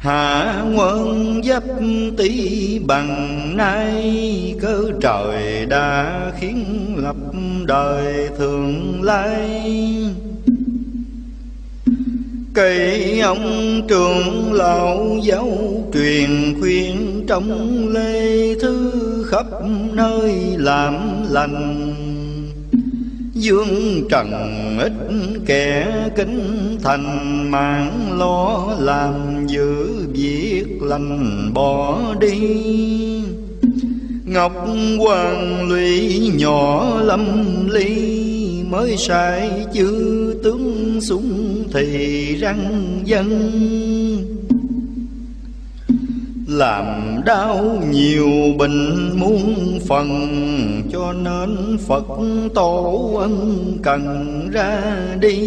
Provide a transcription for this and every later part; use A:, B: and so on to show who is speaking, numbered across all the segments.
A: Hạ quân dấp tỷ bằng nay cơ trời đã khiến lập đời thường lai. Cây ông trường lão giáo truyền khuyên trong lê thư khắp nơi làm lành Dương trần ít kẻ kính thành mạng lo làm giữ việc lành bỏ đi. Ngọc hoàng lụy nhỏ lâm ly Mới sai chữ tướng súng thì răng dân làm đau nhiều bệnh muôn phần, cho nên phật tổ ân cần ra đi.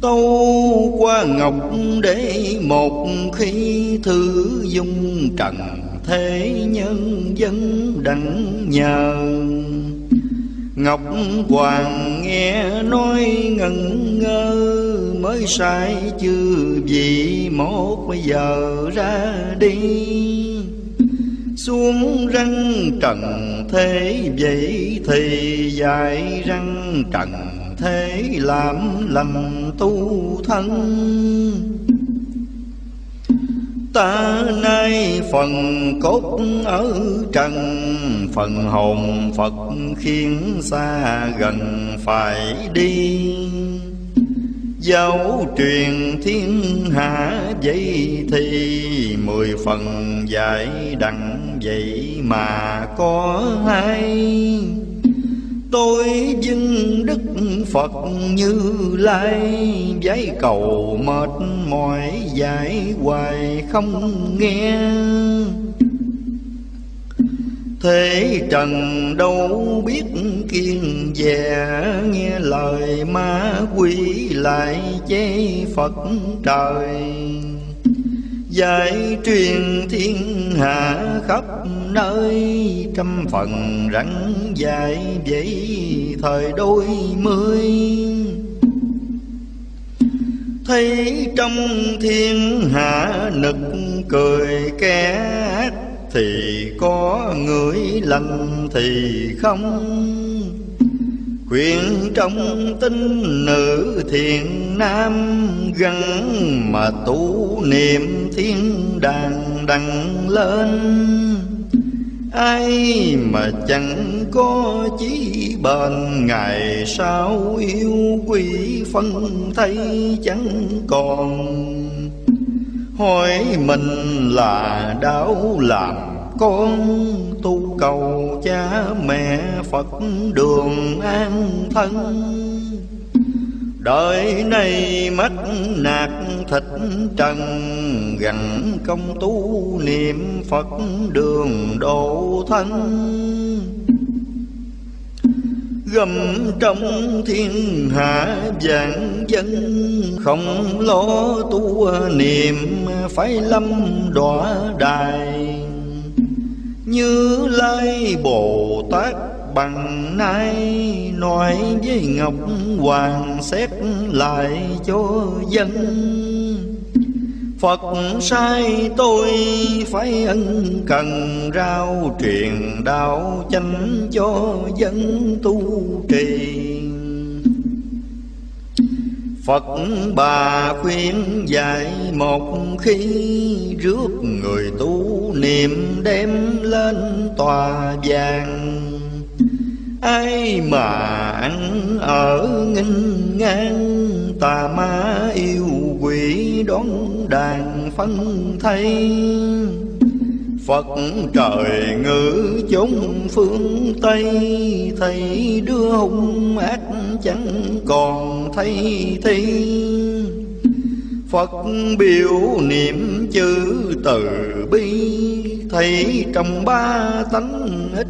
A: Tâu qua ngọc để một khi thư dung trần thế nhân dân đặng nhờ. Ngọc Hoàng nghe nói ngẩn ngơ, Mới sai chư vị một bây giờ ra đi. Xuống răng trần thế vậy thì dài răng trần thế làm lầm tu thân ta nay phần cốt ở trần, phần hồn phật khiến xa gần phải đi. Giáo truyền thiên hạ vậy thì Mười phần dạy đặng vậy mà có hai. Tôi dưng đức Phật như lai, Giấy cầu mệt mỏi dạy hoài không nghe. Thế trần đâu biết kiên dè, Nghe lời ma quỷ lại chế Phật trời. Giải truyền thiên hạ khắp nơi, Trăm phần rắn dài vậy thời đôi mươi. Thấy trong thiên hạ nực cười kẻ Thì có người lành thì không. Khuyên trong tinh nữ thiện nam Gắn mà tu niệm thiên đàng đằng lên. Ai mà chẳng có chí bền, Ngày sau yêu quỷ phân thay chẳng còn. Hỏi mình là đau làm con tu cầu cha mẹ Phật đường an thân. Đời này mất nạt thịt trần gần công tu niệm Phật đường độ thân. Gầm trong thiên hạ vạn dân Không lo tu niệm, phải lâm đọa đài. Như Lai Bồ Tát bằng nay nói với ngọc hoàng xét lại cho dân. Phật sai tôi phải ân cần rao truyền đạo chánh cho dân tu trì. Phật bà khuyên dạy một khi Rước người tu niệm đem lên tòa vàng. Ai mà ăn ở nghinh ngang Tà ma yêu quỷ đón đàn phân thay. Phật trời ngữ chúng phương Tây thầy đưa hung ác chẳng còn thấy thi. Phật biểu niệm chữ từ bi, Thấy trong ba tánh ít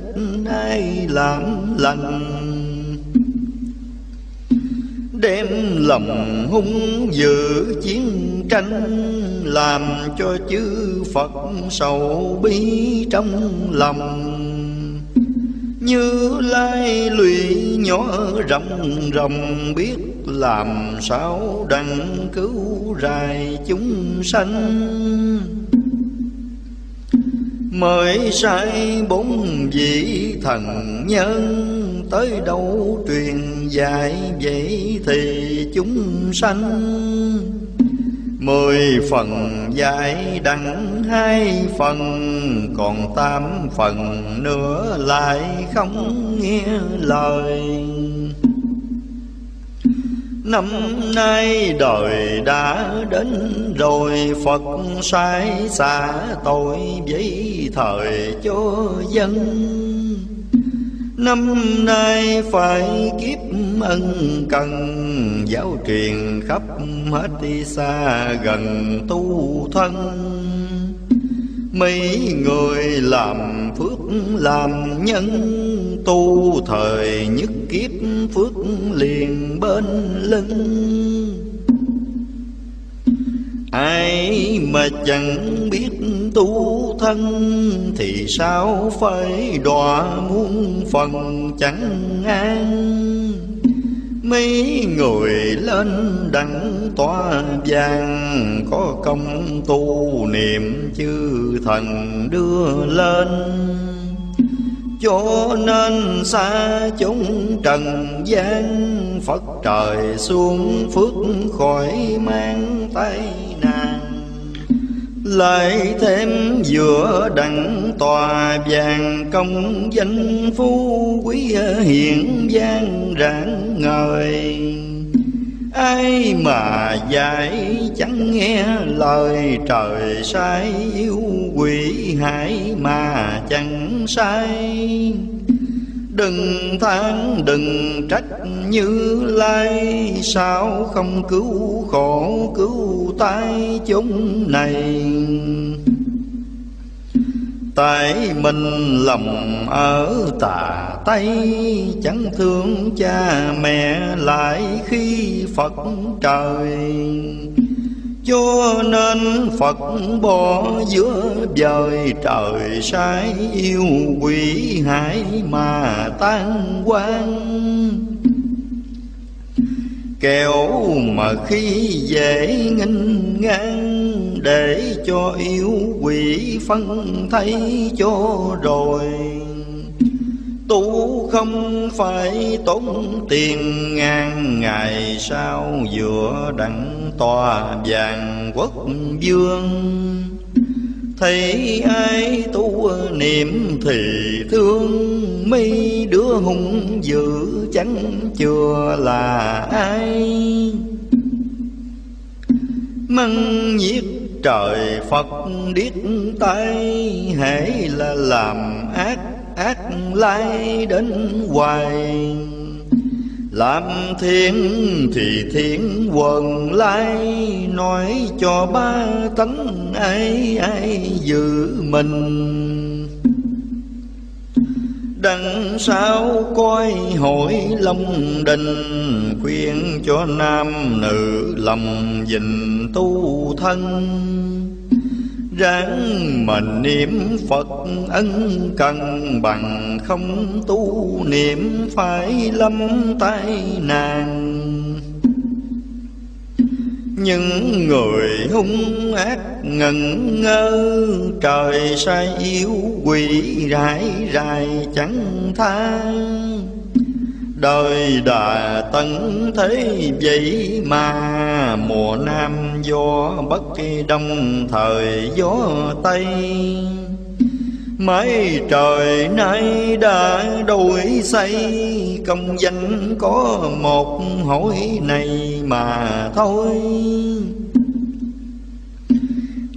A: ai làm lành. Đem lòng hung dữ chiến tranh, Làm cho chư Phật sầu bi trong lòng. Như lai lụy nhỏ rộng rộng biết làm sao đặng cứu rài chúng sanh mới sai bốn vị thần nhân tới đâu truyền dạy vậy thì chúng sanh. Mười phần dạy đặng hai phần, còn tám phần nữa lại không nghe lời. Năm nay đời đã đến rồi, Phật sai xả tội với thời cho dân. Năm nay phải kiếp ân cần, Giáo truyền khắp hết đi xa gần tu thân. Mấy người làm phước làm nhân Tu, thời nhất kiếp phước liền bên lưng. Ai mà chẳng biết tu thân Thì sao phải đọa muôn phần chẳng an Mấy người lên đặng tòa vàng, Có công tu niệm chư thần đưa lên. Cho nên xa chúng trần gian, Phật trời xuống phước khỏi mang tay nàng. Lại thêm giữa đặng tòa vàng, công danh phú quý hiện gian rạng ngời ai mà dạy chẳng nghe lời trời sai, yêu quỷ hại mà chẳng sai. Đừng than, đừng trách như lai, Sao không cứu khổ cứu tai chúng này? Tại mình lòng ở tà Tây, Chẳng thương cha mẹ lại khi Phật trời. Cho nên Phật bỏ giữa vời trời sai yêu quỷ hải mà tan quan. Kẻo mà khi dễ nghinh ngang Để cho yêu quỷ phân thấy cho rồi. Tu không phải tốn tiền ngàn ngày sau Vừa đặng tòa vàng quốc vương. Thấy ai tu niệm thì thương mi đứa hung dữ, chẳng chưa là ai. Măng nhiệt trời Phật điếc tay Hãy là làm ác ác lai đến hoài làm thiên thì thiên quần lai, nói cho ba tánh ai ai giữ mình. Đằng sau coi hội long đình, khuyên cho nam nữ lòng dình tu thân ráng mà niệm Phật ân cần bằng không tu niệm phải lâm tai nạn. Những người hung ác ngần ngơ, trời sai yêu quỷ rải rải chẳng than Đời đà tấn thế vậy mà, Mùa nam gió bất đông, thời gió tây. Mấy trời nay đã đổi xây, Công danh có một, hỏi này mà thôi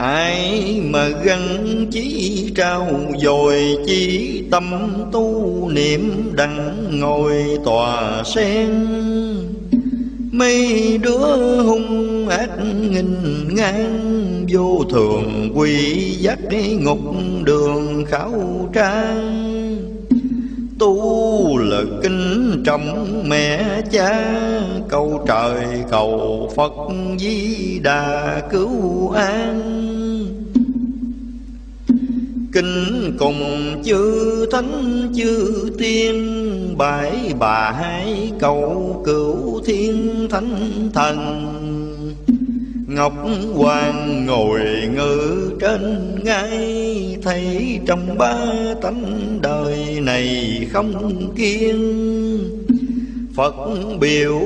A: ai mà gắn chí trao dồi chi tâm tu niệm đặng ngồi tòa sen? Mấy đứa hung ác nghìn ngang vô thường quỷ dắt ngục đường khảo trang tu lực kinh trọng mẹ cha. Cầu trời, cầu phật di đà cứu an. Kinh cùng chư thánh, chư tiên Bãi bà hai cầu cứu thiên thánh thần. Ngọc Hoàng ngồi ngự trên ngai, Thấy trong ba tánh đời này không kiên Phật biểu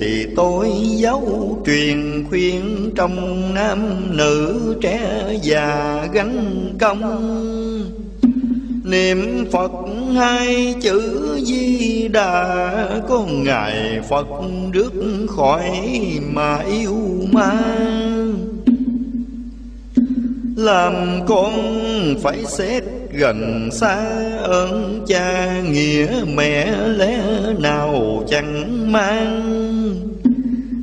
A: thì tôi giáo truyền khuyên Trong nam nữ trẻ già gánh công. Niệm Phật hai chữ Di Đà, Có Ngài Phật rước khỏi mà yêu ma. Làm con phải xét gần xa ơn cha, nghĩa mẹ lẽ nào chẳng mang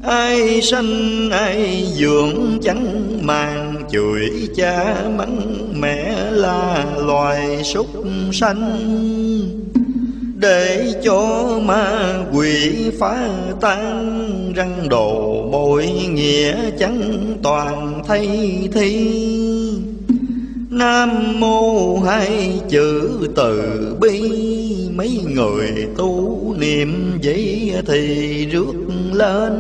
A: ai sanh, ai dưỡng, chẳng mang chửi cha mắng mẹ là loài súc sanh. Để cho ma quỷ phá tan, răng đồ bội nghĩa chẳng toàn thay thi. Nam mô hai chữ từ bi. Mấy người tu niệm vậy thì rước lên.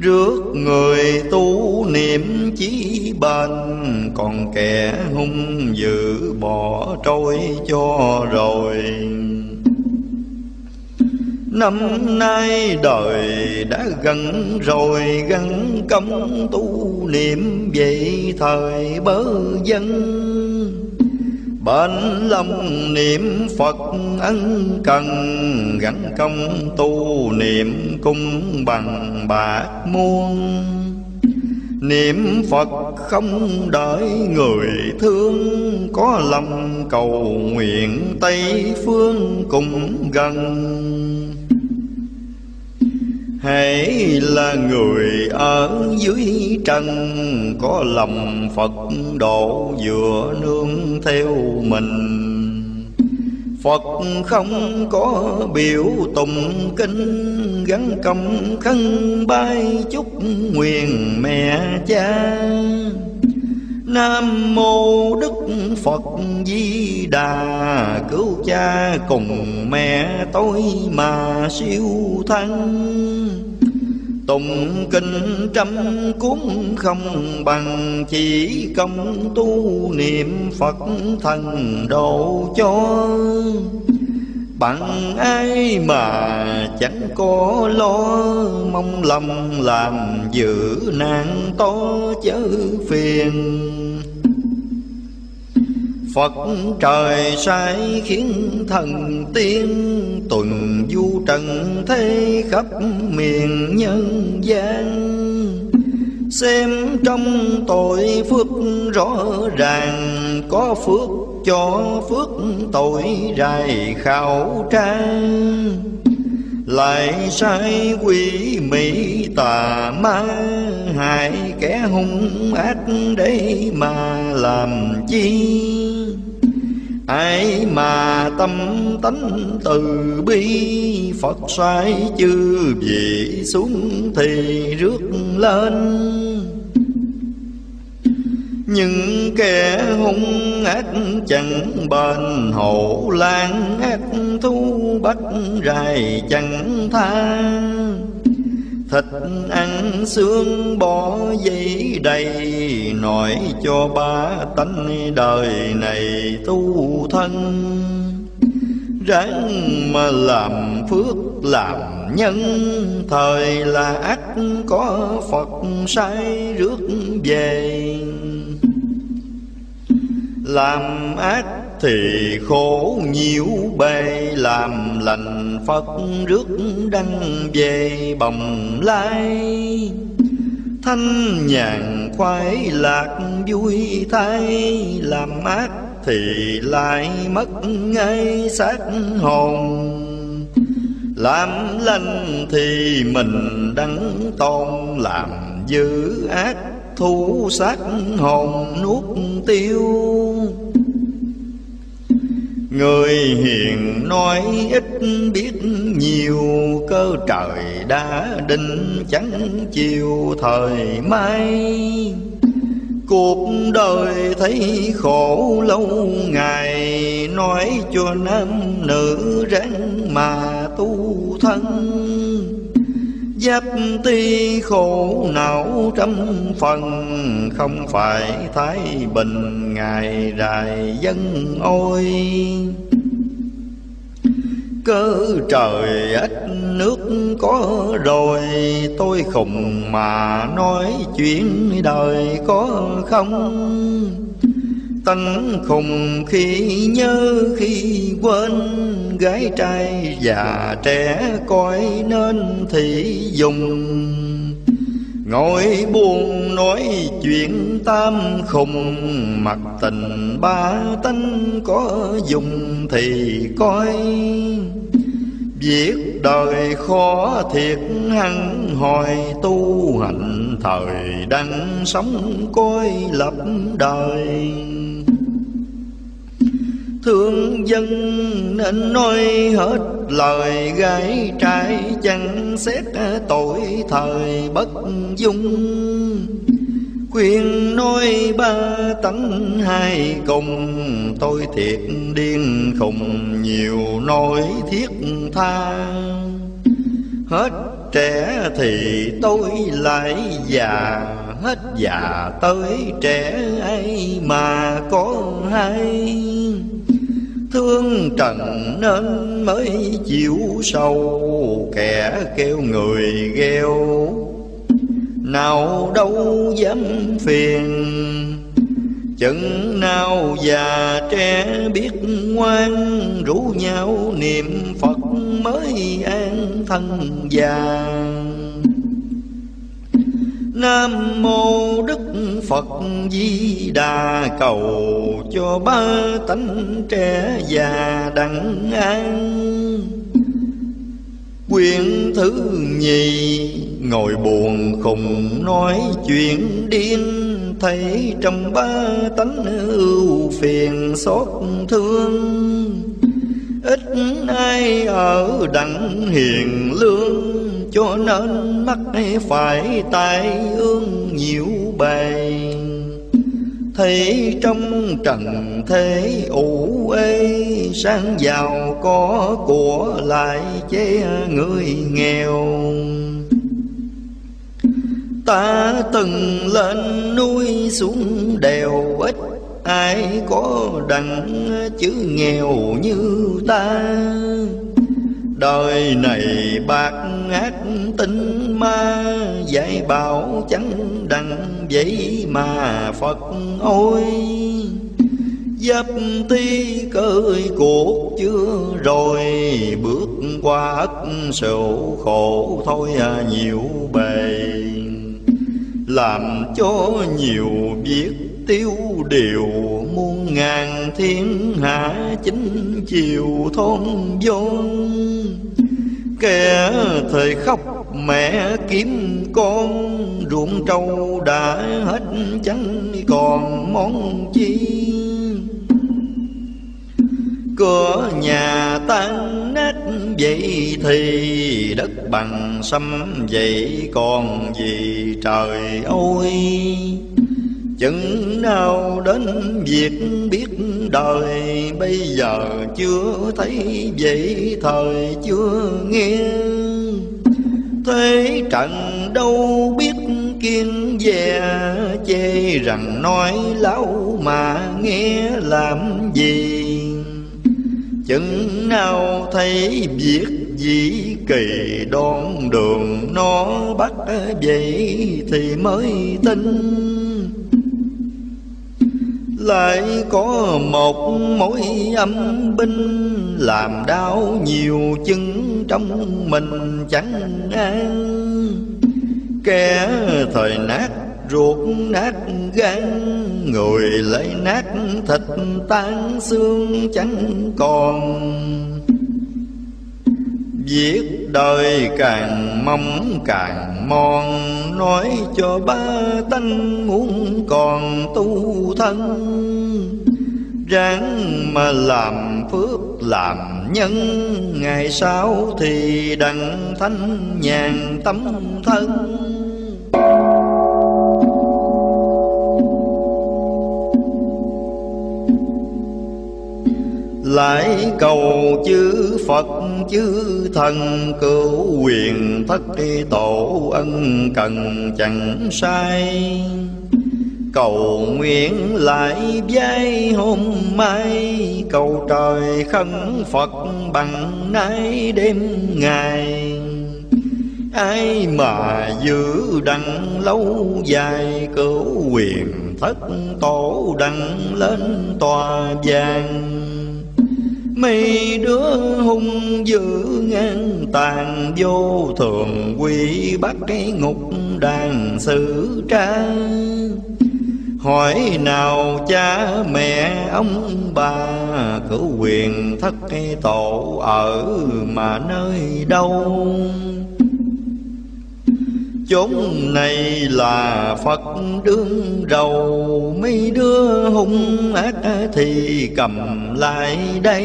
A: Rước người tu niệm chí bền Còn kẻ hung dữ bỏ trôi cho rồi. Năm nay đời đã gần rồi, gắn công tu niệm vậy thời bớ dân. Bên lòng niệm Phật ân cần, Gắn công tu niệm cung bằng bạc muôn. Niệm Phật không đợi người thương, Có lòng cầu nguyện Tây phương cùng gần. Hãy là người ở dưới trần Có lòng Phật độ vừa nương theo mình. Phật không có biểu tùng kinh, Gắn công khăn bay chúc nguyện mẹ cha. Nam mô Đức Phật Di Đà Cứu cha cùng mẹ tôi mà siêu thăng tùng kinh trăm cuốn không bằng Chỉ công tu niệm Phật thần độ cho. Bằng ai mà chẳng có lo, Mong lòng làm giữ nạn to chớ phiền. Phật trời sai khiến thần tiên, Tuần du trần thế khắp miền nhân gian. Xem trong tội phước rõ ràng Có phước cho phước tội rài khảo trang. Lại sai quỷ mỹ tà ma, hại kẻ hung ác để mà làm chi? Ai mà tâm tánh từ bi, phật sai chư vị xuống thì rước lên những kẻ hung ác chẳng bền, hổ lan ác thu bắt rài chẳng tha. Thịt ăn xương bỏ giấy đầy, Nói cho ba tánh đời này tu thân. Ráng mà làm phước làm nhân, Thời là ác có Phật sai rước về làm ác thì khổ nhiều bề, Làm lành Phật rước đăng về bồng lai. Thanh nhàn khoái lạc vui thay, Làm ác thì lại mất ngay xác hồn. Làm lành thì mình đắng tôn Làm dữ ác thu xác hồn nuốt tiêu. Người hiền nói ít biết nhiều, Cơ trời đã định chẳng chiều thời mai. Cuộc đời thấy khổ lâu ngày, Nói cho nam nữ ráng mà tu thân. Giáp ti khổ não trăm phần, Không phải thái bình ngày rài dân ôi. Cơ trời ít nước có rồi, Tôi khùng mà nói chuyện đời có không? Tánh khùng khi nhớ khi quên, Gái trai già trẻ coi nên thì dùng. Ngồi buồn nói chuyện tam khùng Mặt tình ba tánh có dùng thì coi. Việc đời khó thiệt hăng hồi Tu hành thời, đang sống coi lập đời. Thương dân nên nói hết lời gái trai chẳng xét tội thời bất dung. Khuyên nói ba tánh hai cùng, Tôi thiệt điên khùng, nhiều nỗi thiết tha Hết trẻ thì tôi lại già, Hết già tới trẻ ai mà có hay Thương trần nên mới chịu sâu Kẻ kêu người gheo, Nào đâu dám phiền. Chừng nào già trẻ biết ngoan, Rủ nhau niệm Phật mới an thân già. Nam mô Đức Phật Di Đà cầu cho ba tánh trẻ già đặng an. Quyển thứ nhì, ngồi buồn khùng nói chuyện điên, thấy trong ba tánh ưu phiền xót thương ít ai ở đặng hiền lương, cho nên mắt phải tai ương nhiều bề thấy trong trần thế ủ ê sang giàu có của lại chế người nghèo. Ta từng lên núi xuống đèo ít ai có đặng chữ nghèo như ta? Đời này bạc ác tinh ma, Dạy bảo chẳng đặng vậy mà Phật ôi. Dấp ti cơi cuộc chưa rồi, Bước qua ất sầu khổ thôi à nhiều bề. Làm cho nhiều biết tiêu điều muôn ngàn thiên hạ chính chiều thôn vốn kẻ thời khóc mẹ kiếm con, ruộng trâu đã hết chẳng còn món chi. Cửa nhà tan nát vậy thì đất bằng xâm vậy còn gì trời ơi. Chừng nào đến việc biết đời, Bây giờ chưa thấy vậy thời, chưa nghe. Thế trận đâu biết kiên dè, Chê rằng nói lâu mà nghe làm gì. Chừng nào thấy việc dĩ kỳ đón đường nó bắt vậy thì mới tin lại có một mối âm binh làm đau nhiều chân trong mình chẳng an. Kẻ thời nát ruột nát gan, người lại nát thịt tan xương chẳng còn. Viết đời càng mong càng mòn. Nói cho ba tánh muốn còn tu thân. Ráng mà làm phước làm nhân, Ngày sau thì đặng thanh nhàn tâm thân. Lại cầu chư Phật, chư thần cứu quyền thất tổ ân cần chẳng sai. Cầu nguyện lại vai hôm mai, Cầu trời khấn Phật bằng nay đêm ngày. Ai mà giữ đặng lâu dài, Cứu quyền thất tổ đặng lên tòa vàng. Mấy đứa hung dữ ngang tàn vô thường quy bắt cái ngục đàn xử tra. Hỏi nào cha mẹ ông bà Cửu quyền thất cái tổ ở mà nơi đâu? Chốn này là Phật đương đầu. Mấy đứa hung ác thì cầm lại đây.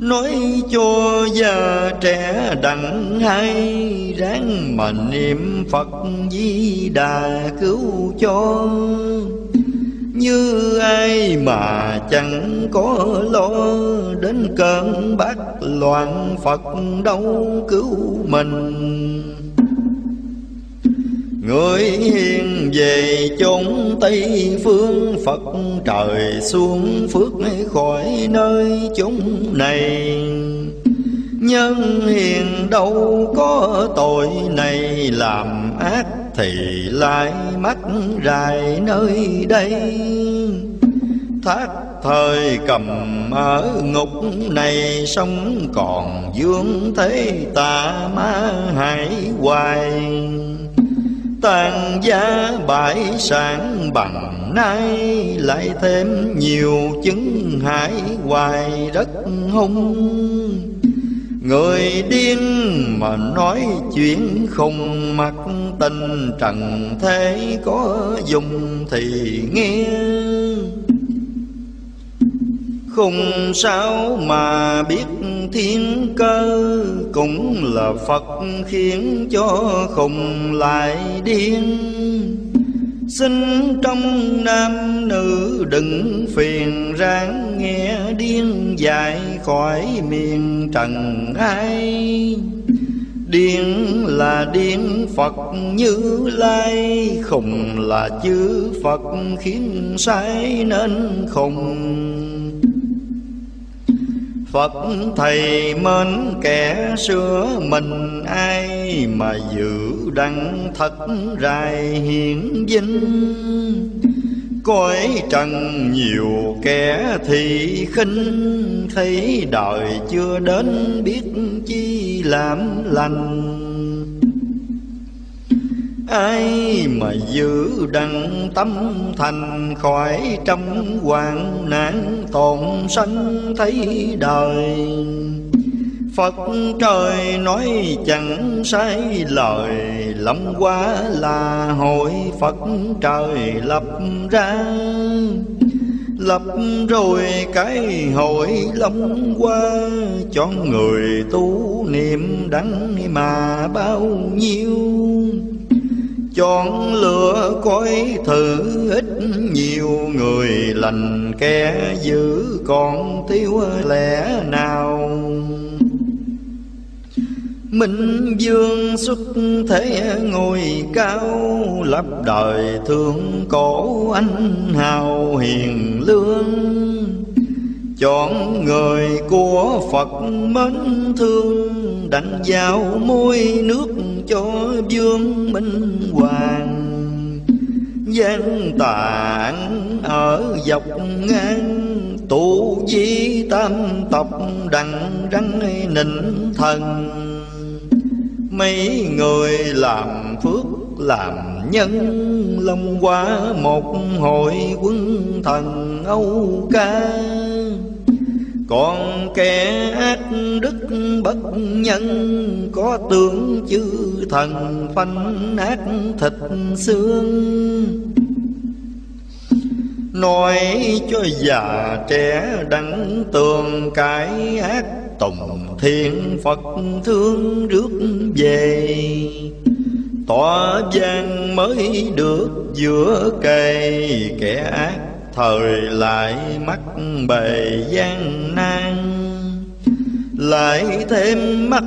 A: Nói cho già trẻ đặng hay, Ráng mà niệm Phật Di Đà cứu cho. Như ai mà chẳng có lo, Đến cơn bát loạn Phật đâu cứu mình. Người hiền về chốn Tây phương, Phật trời xuống phước khỏi nơi chúng này. Nhân hiền đâu có tội này, làm ác Thì lại mắc rài nơi đây. Thác thời cầm ở ngục này, Sống còn dương thế tà ma hải hoài tàn gia bãi sản bằng nay lại thêm nhiều chứng hại hoài đất hung. Người điên mà nói chuyện không mặc tình trần thế có dùng thì nghe không sao mà biết thiên cơ, Cũng là Phật khiến cho khùng lại điên. Xin trong nam nữ đừng phiền ráng nghe điên dài khỏi miền trần ai. Điên là điên Phật như lai Khùng là chữ Phật khiến sai nên khùng Phật thầy mến kẻ xưa mình ai mà giữ đăng thật rài hiển vinh Cõi trần nhiều kẻ thì khinh, Thấy đời chưa đến biết chi làm lành. Ai mà giữ đặng tâm thành khỏi trong hoạn nạn tồn sanh thấy đời? Phật trời nói chẳng sai, lời Lâm qua là hội Phật trời lập ra. Lập rồi cái hội lâm qua Cho người tu niệm đắng mà bao nhiêu? Chọn lựa coi thử ít nhiều người lành kẻ dữ còn thiếu lẽ nào? Minh dương xuất thế ngồi cao, Lập đời thương cổ anh hào hiền lương. Chọn người của Phật mến thương Đặng giao môi nước cho vương minh hoàng. Gian tạng ở dọc ngang, tụ di tam tộc đặng răng nịnh thần. Mấy người làm phước làm nhân long qua một hội quân thần âu ca còn kẻ ác đức bất nhân có tướng chư thần phanh ác thịt xương. Nói cho già trẻ đắng tường cái ác tùng thiên phật thương rước về. Tỏa gian mới được giữa cây kẻ ác thời lại mắc bề gian nan lại thêm mắc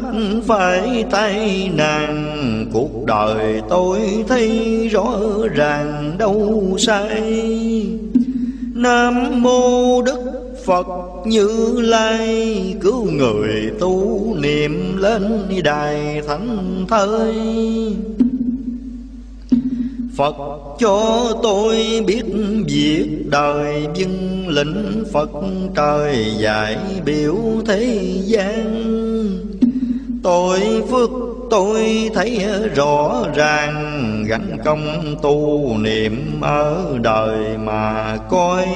A: phải tay nàng, cuộc đời tôi thấy rõ ràng đâu sai. Nam mô đức phật như lai cứu người tu niệm lên đài thánh thơi. Phật, cho tôi biết việc đời dân lĩnh Phật trời giải biểu thế gian. Tôi phước tôi thấy rõ ràng, gánh công tu niệm ở đời mà coi.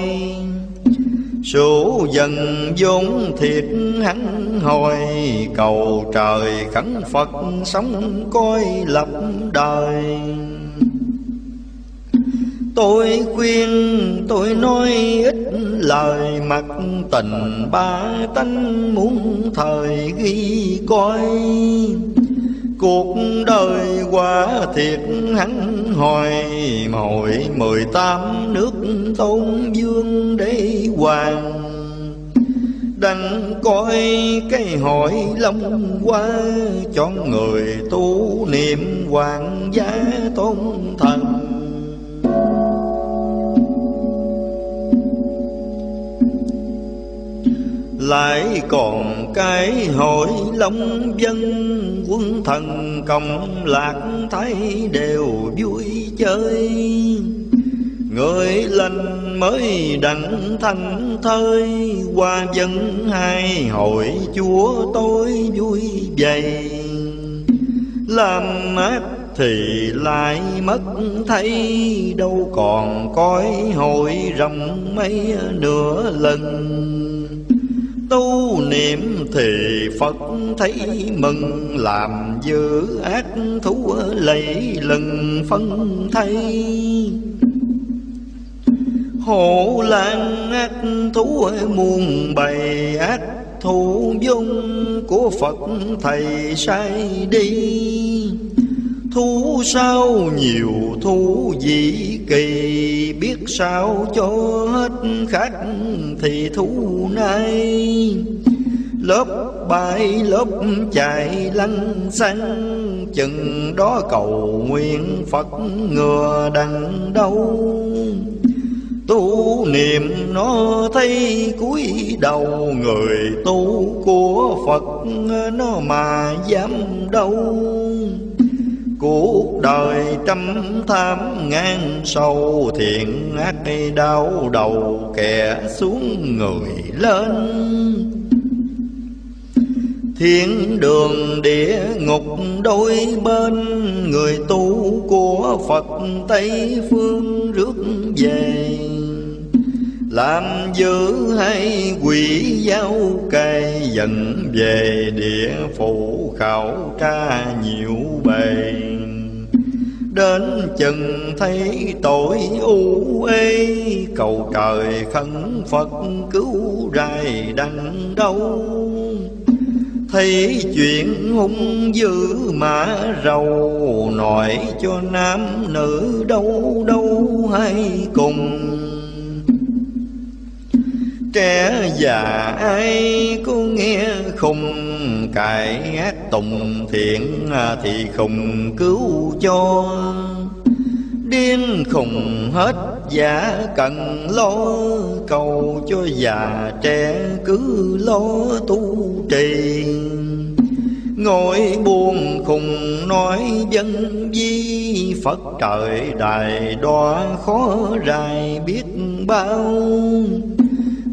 A: Sủ dần vốn thiệt hắn hồi, Cầu trời khấn Phật sống coi lập đời. Tôi khuyên, tôi nói ít lời mặt tình ba tánh muốn thời ghi coi. Cuộc đời quá thiệt hắn hồi Hồi mười tám nước tôn dương đế hoàng. Đăng coi cái hội long qua Cho người tu niệm hoàng gia tôn thần. Lại còn cái hội long dân, quân thần cộng lạc thấy đều vui chơi. Người lành mới đặng thanh thơi, qua dân hai hội chúa tôi vui vầy. Làm ác thì lại mất thấy, đâu còn coi hội rộng mấy nửa lần tu niệm thì Phật thấy mừng, Làm dữ ác thú lấy lần phân thay. Hộ lan ác thú muôn bày ác thù dung của Phật thầy sai đi. Thu sao, nhiều thu dị kỳ. Biết sao cho hết khách thì thú nay. Lớp bay, lớp chạy lăn xăng. Chừng đó cầu nguyện Phật ngừa đằng đâu Tu niệm nó thấy cúi đầu, Người tu của Phật nó mà dám đâu. Cuộc đời trăm tham ngang sâu, Thiện ác đau đầu kẻ xuống người lên. Thiên đường địa ngục đôi bên, Người tu của Phật Tây Phương rước về làm dữ hay quỷ giao cây dần về địa phủ, khảo tra nhiều bề đến chừng thấy tội u ê, cầu trời khấn phật cứu rài đằng đâu thấy chuyện hung dữ mà rầu, nói cho nam nữ đâu đâu hay cùng. Trẻ già ai có nghe không Cải ác tùng, thiện thì không cứu cho. Điên khùng hết giả cần lo, Cầu cho già trẻ cứ lo tu trì. Ngồi buồn khùng nói dân di Phật trời đài đoa khó rài biết bao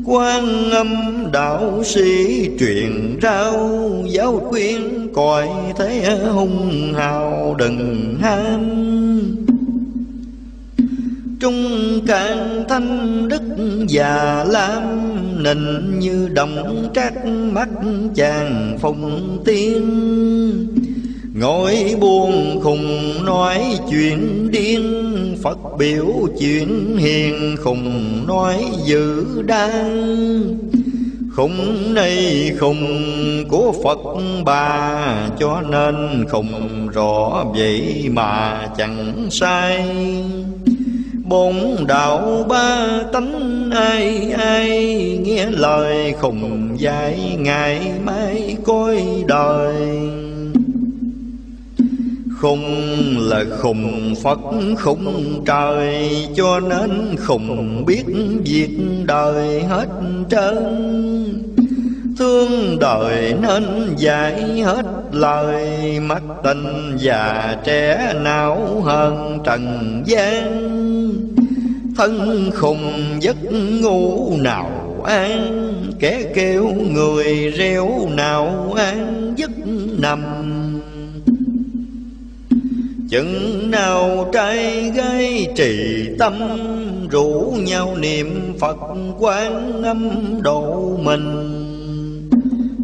A: quan âm đạo sĩ truyền rao, giáo khuyên coi thế hung hào đừng ham. Trung can thanh đức già lam, nịnh như đồng trác mắt chàng phùng tiên. Ngồi buồn khùng nói chuyện điên, Phật biểu chuyện hiền khùng nói dữ đang. Khùng này khùng của Phật bà, Cho nên khùng rõ vậy mà chẳng sai. Bốn đạo ba tánh ai ai Nghe lời khùng dạy ngày mai coi đời. Khùng là khùng Phật, khùng trời, Cho nên khùng biết việc đời hết trơn. Thương đời nên dạy hết lời, Mắt tình già trẻ não hơn trần gian. Thân khùng giấc ngủ nào an, Kẻ kêu người reo nào an giấc nằm. Chừng nào trai gái trì tâm Rủ nhau niệm Phật quán âm độ mình.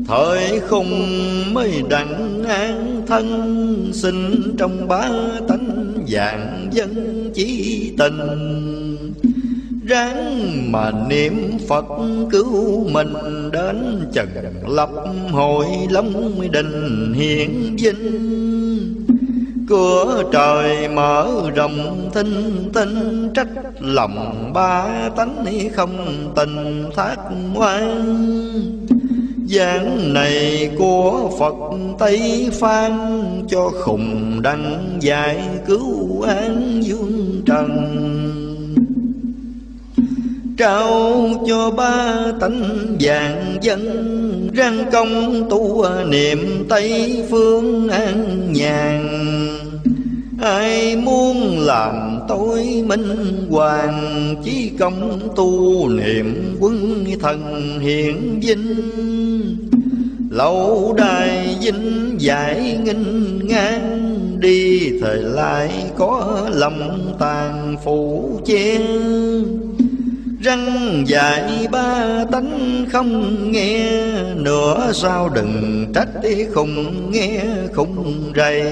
A: Thời khung mới đặng an thân, Sinh trong ba tánh dạng dân chỉ tình. Ráng mà niệm Phật cứu mình, Đến trần lập hội long đình hiển vinh. Cửa trời mở rộng, thinh tinh Trách lòng ba tánh không tình thác ngoan Giảng này của Phật Tây Phan, Cho khùng đăng giải cứu án dương trần. Trao cho ba tánh vàng dân. Răng công tu niệm Tây Phương an nhàn. Ai muốn làm tối minh hoàng Chí công tu niệm quân thần hiện vinh. Lâu đài vinh giải nghinh ngang Đi thời lại có lòng tàn phủ chen. Răng dạy ba tánh không nghe Nữa sao đừng trách không nghe, không rầy.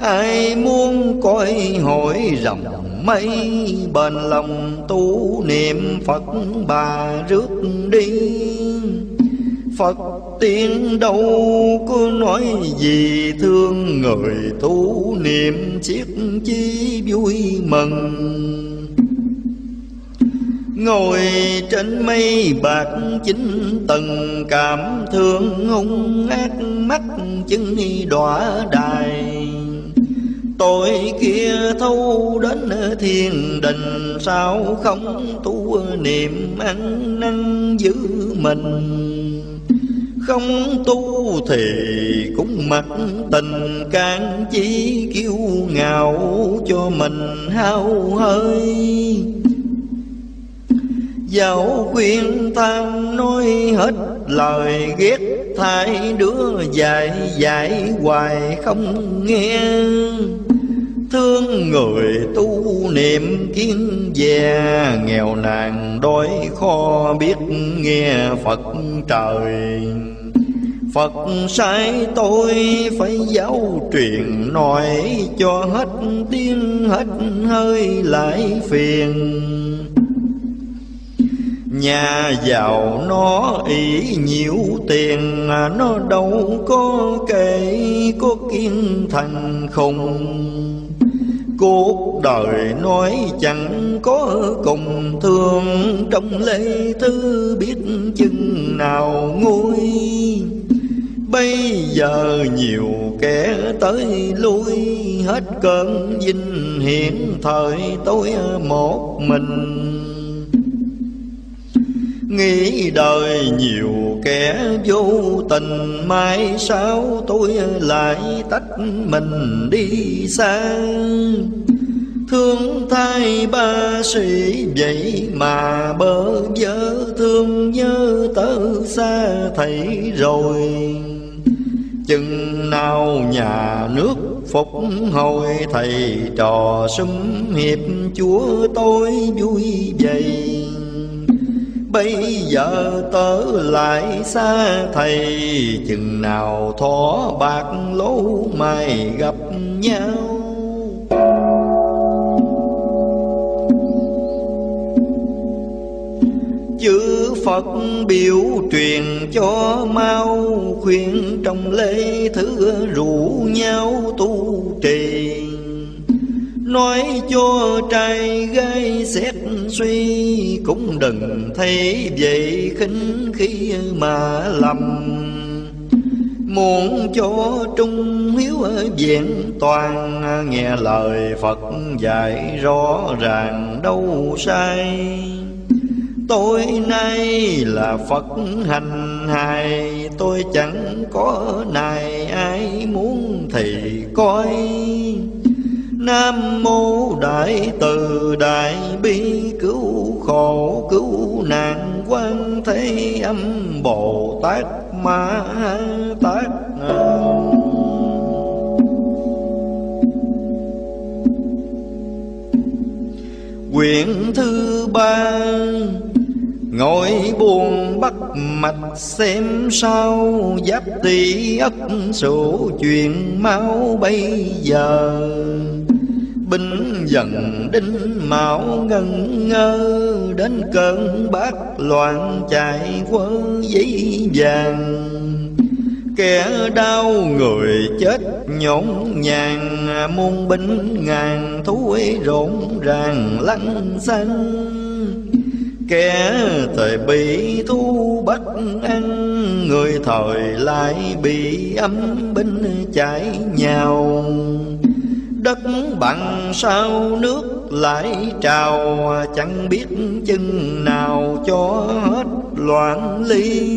A: Ai muốn coi hỏi rộng mây, Bền lòng tu niệm Phật bà rước đi. Phật tiên đâu có nói gì, thương người tu niệm chiếc chi vui mừng. Ngồi trên mây bạc chính tầng, Cảm thương hung ác mắt chân đọa đài. Tội kia thâu đến thiên đình Sao không tu niệm ăn năn giữ mình? Không tu thì cũng mặc tình can chỉ kiêu ngạo cho mình hao hơi dẫu khuyên tam nói hết lời ghét thay đứa dạy dạy hoài không nghe. Thương người tu niệm kiên già, Nghèo nàn đói kho biết nghe Phật trời. Phật sai tôi phải giáo truyền nói Cho hết, tiếng hết hơi lại phiền. Nhà giàu nó ý nhiều tiền, Nó đâu có kể, có kiên thành không? Cuộc đời nói chẳng có cùng thương, Trong lễ thứ biết chừng nào nguôi Bây giờ nhiều kẻ tới lui, Hết cơn vinh hiển thời tôi một mình. Nghĩ đời nhiều kẻ vô tình, Mai sao tôi lại tách mình đi xa. Thương thay ba sĩ vậy mà bơ vơ, Thương nhớ tớ xa thầy rồi. Chừng nào nhà nước phục hồi, Thầy trò sum hiệp chúa tôi vui vậy Bây giờ tớ lại xa thầy, Chừng nào thỏ bạc lỗ mày gặp nhau. Chữ Phật biểu truyền cho mau Khuyên trong lễ thứ rủ nhau tu trì. Nói cho trai gây xét suy, Cũng đừng thấy vậy khinh khi mà lầm. Muốn cho trung hiếu vẹn toàn, Nghe lời Phật dạy rõ ràng đâu sai. Tôi nay là Phật hành hài, Tôi chẳng có này ai muốn thì coi. Nam mô Đại Từ Đại Bi. Cứu khổ, cứu nạn, quan thế âm Bồ Tát Ma Tát Quyển thứ ba Ngồi buồn bắt mạch xem sao. Giáp tỷ ất sổ chuyện máu bây giờ. Binh dần đinh mão ngân ngơ Đến cơn bát loạn chạy quơ giấy vàng. Kẻ đau người chết nhổn nhàng, Muôn binh ngàn thúi rộn ràng lăn xanh Kẻ thời bị thu bắt ăn Người thời lại bị âm binh chạy nhào. Đất bằng sao nước lại trào, Chẳng biết chừng nào cho hết loạn ly.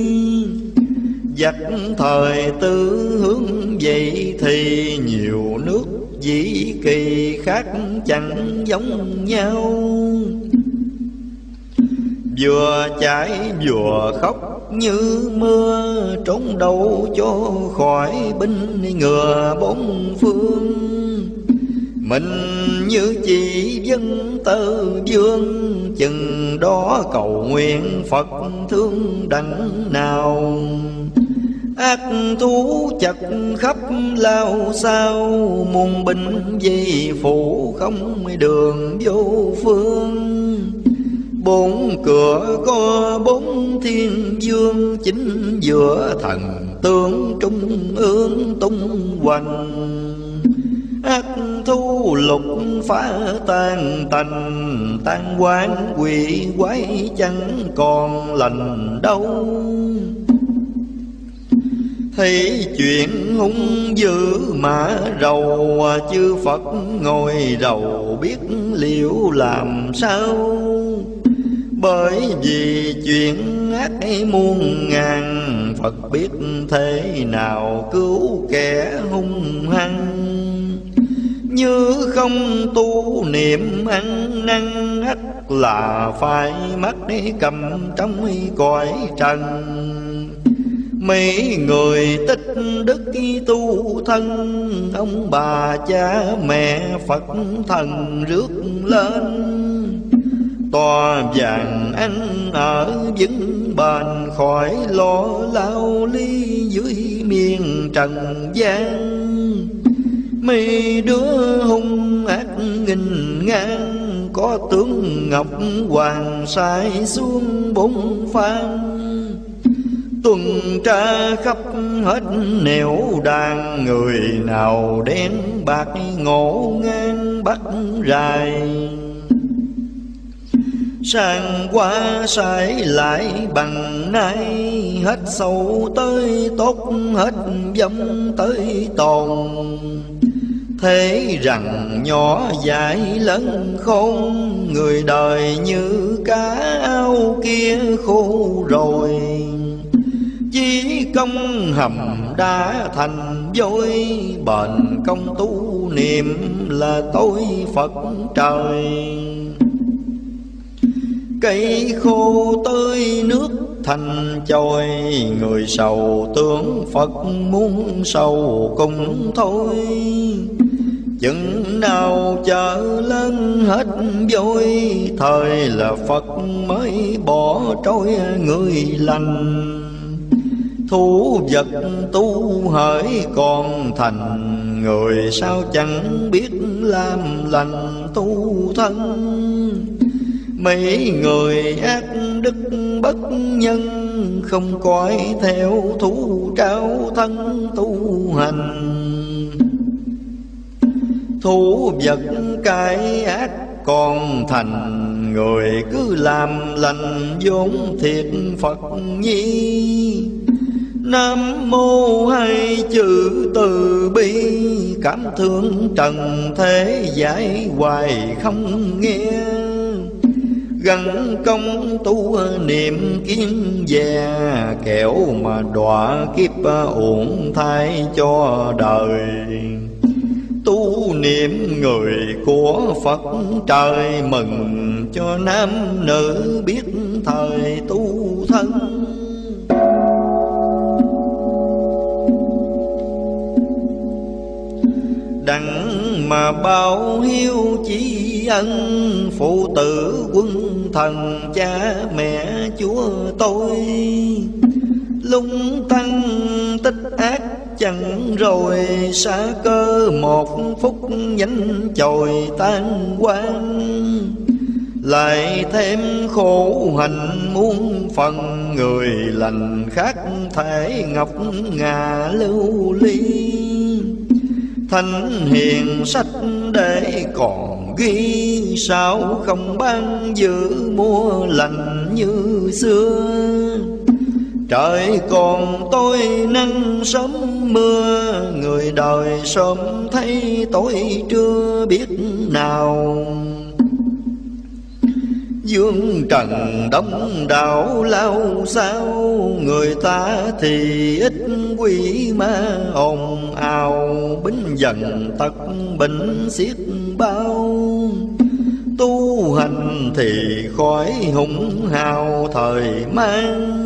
A: Giặc thời tư hướng vậy thì nhiều nước dĩ kỳ khác chẳng giống nhau. Vừa chảy vừa khóc như mưa, Trốn đâu cho khỏi binh ngừa bốn phương. Mình như chỉ dân tơ dương Chừng đó cầu nguyện Phật thương đảnh nào. Ác thú chặt khắp lao sao, Muôn binh di phụ không đường vô phương. Bốn cửa có bốn thiên dương, Chính giữa thần tướng trung ương tung hoành. Ác thu lục phá tan tành, Tan quán quỷ quái chẳng còn lành đâu. Thấy chuyện hung dữ mà rầu, Chư Phật ngồi rầu biết liệu làm sao. Bởi vì chuyện ác muôn ngàn, Phật biết thế nào cứu kẻ hung hăng. Như không tu niệm ăn năn ắt là phải mất cầm trong cõi trần. Mấy người tích đức tu thân, Ông bà cha mẹ Phật thần rước lên. Tòa vàng ăn ở vững bền Khỏi lo lao ly dưới miền trần gian mi đứa hung ác nghìn ngang, Có tướng ngọc hoàng sai xuống bốn phan Tuần tra khắp hết nẻo đàn Người nào đen bạc ngộ ngang bắt rài. Sang qua sai lại bằng nay Hết sâu tới tốt, Hết giống tới tồn. Thế rằng nhỏ dài lớn khôn, Người đời như cá ao kia khô rồi. Chí công hầm đã thành vôi Bền công tu niệm là tôi Phật trời. Cây khô tơi nước thành chồi, Người sầu tướng Phật muốn sầu cùng thôi. Chừng nào chờ lên hết vui, Thời là Phật mới bỏ trôi người lành. Thú vật tu hỡi còn thành, Người sao chẳng biết làm lành tu thân. Mấy người ác đức bất nhân, Không coi theo thú trao thân tu hành. Thủ vật cái ác còn thành Người cứ làm lành vốn thiệt Phật nhi. Nam mô hai chữ từ bi, Cảm thương trần thế giải hoài không nghe. Gần công tu niệm kiến già, kẻo mà đọa kiếp uổng thai cho đời tu niệm người của Phật trời mừng cho nam nữ biết thời tu thân. Đặng mà bao hiếu chỉ ân, phụ tử quân thần cha mẹ chúa tôi. Lung tăng tích ác chẳng rồi xa cơ một phút nhánh chồi tan quang, lại thêm khổ hạnh muôn phần người lành khác thể ngọc ngà lưu ly. Thanh hiền sách để còn ghi Sao không ban giữ mua lành như xưa. Trời còn tôi nắng sớm mưa, Người đời sớm thấy tôi chưa biết nào. Dương trần đông đảo lao sao Người ta thì ít quỷ ma ồn ào. Bính dần tật bệnh xiết bao, Tu hành thì khỏi hùng hào thời mang.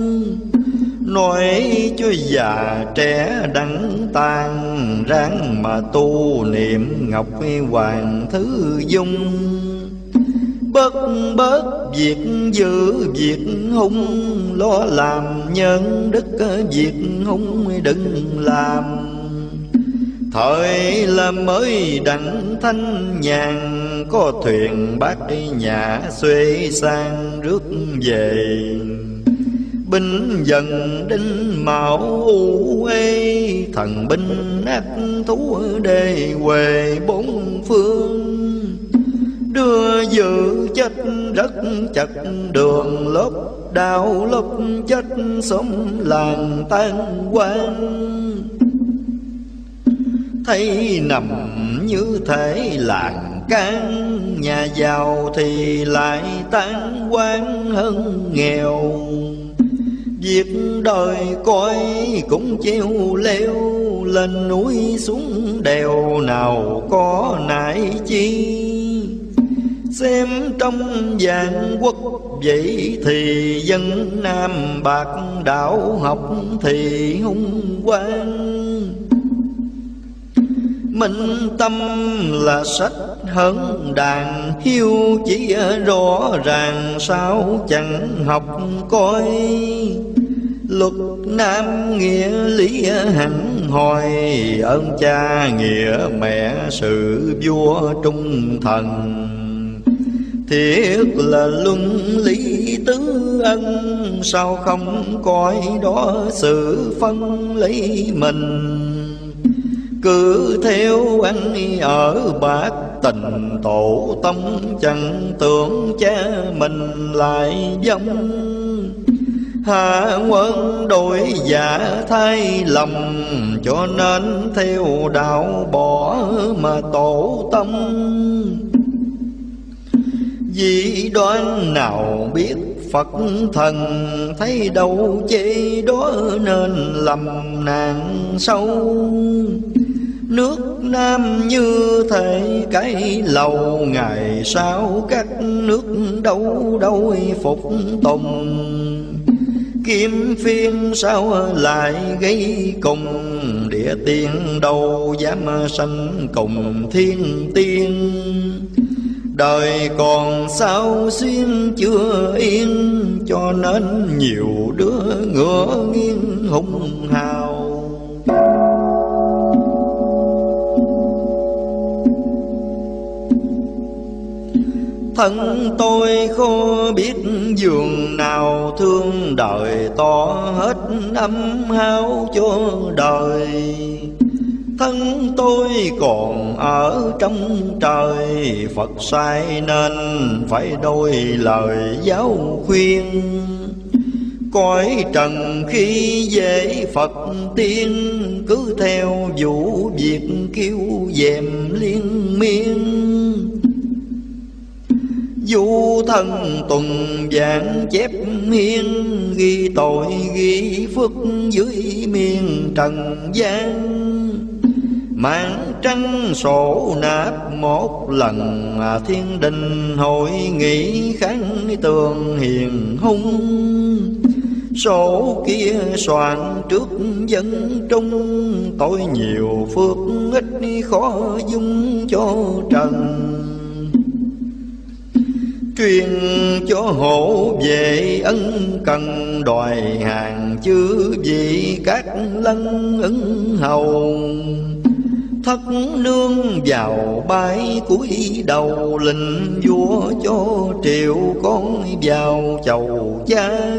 A: Nói cho già trẻ đắng tan, Ráng mà tu niệm ngọc hoàng thứ dung. Bớt bớt việc giữ, việc hung, Lo làm nhân đức, việc hung đừng làm. Thời là mới đặng thanh nhàn, Có thuyền bác nhà xuê sang rước về. Binh dần đinh mạo u ê Thần binh ác thú đề huề bốn phương. Đưa dự chết rất chặt đường, lớp đào lớp chết sống làng tan quang thấy nằm như thể làng can, nhà giàu thì lại tan quan hơn nghèo. Việc đời coi cũng treo leo, Lên núi xuống đèo nào có nại chi? Xem trong vạn quốc vậy thì dân Nam Bạc đảo học thì hung quang. Minh tâm là sách hơn đàn, hiu chỉ rõ ràng sao chẳng học coi. Luật nam nghĩa lý hẳn hồi, Ơn cha nghĩa mẹ sự vua trung thần. Thiệt là luân lý tứ ân, Sao không coi đó sự phân lấy mình? Cứ theo anh ở bạc tình tổ tâm Chẳng tưởng cha mình lại giống. Hạ quân đổi giả thay lầm Cho nên theo đạo bỏ mà tổ tâm vì đoan nào biết Phật thần thấy đâu chê đó nên lầm nạn sâu. Nước Nam như thể cái lầu, Ngày sau các nước đâu đâu phục tùng. Kim phiên sao lại gây cùng, Địa tiên đâu dám sanh cùng thiên tiên. Đời còn sao xuyên chưa yên, Cho nên nhiều đứa ngựa nghiêng hung hào. Thân tôi khô biết giường nào, thương đời to hết âm hao cho đời. Thân tôi còn ở trong trời. Phật sai nên phải đôi lời giáo khuyên. Cõi trần khi dễ Phật tiên, Cứ theo vụ việc kêu dèm liên miên. Du thân tuần giảng chép miên, Ghi tội ghi phước dưới miền trần gian. Mạng trăng sổ nạp một lần à, Thiên đình hội nghị kháng tường hiền hung. Sổ kia soạn trước dân trung Tôi nhiều phước ít khó dung cho trần. Truyền cho hộ về ân cần, đòi hàng chư vị các lân ứng hầu thất nương vào bái cúi đầu, lệnh vua cho triệu con vào chầu cha.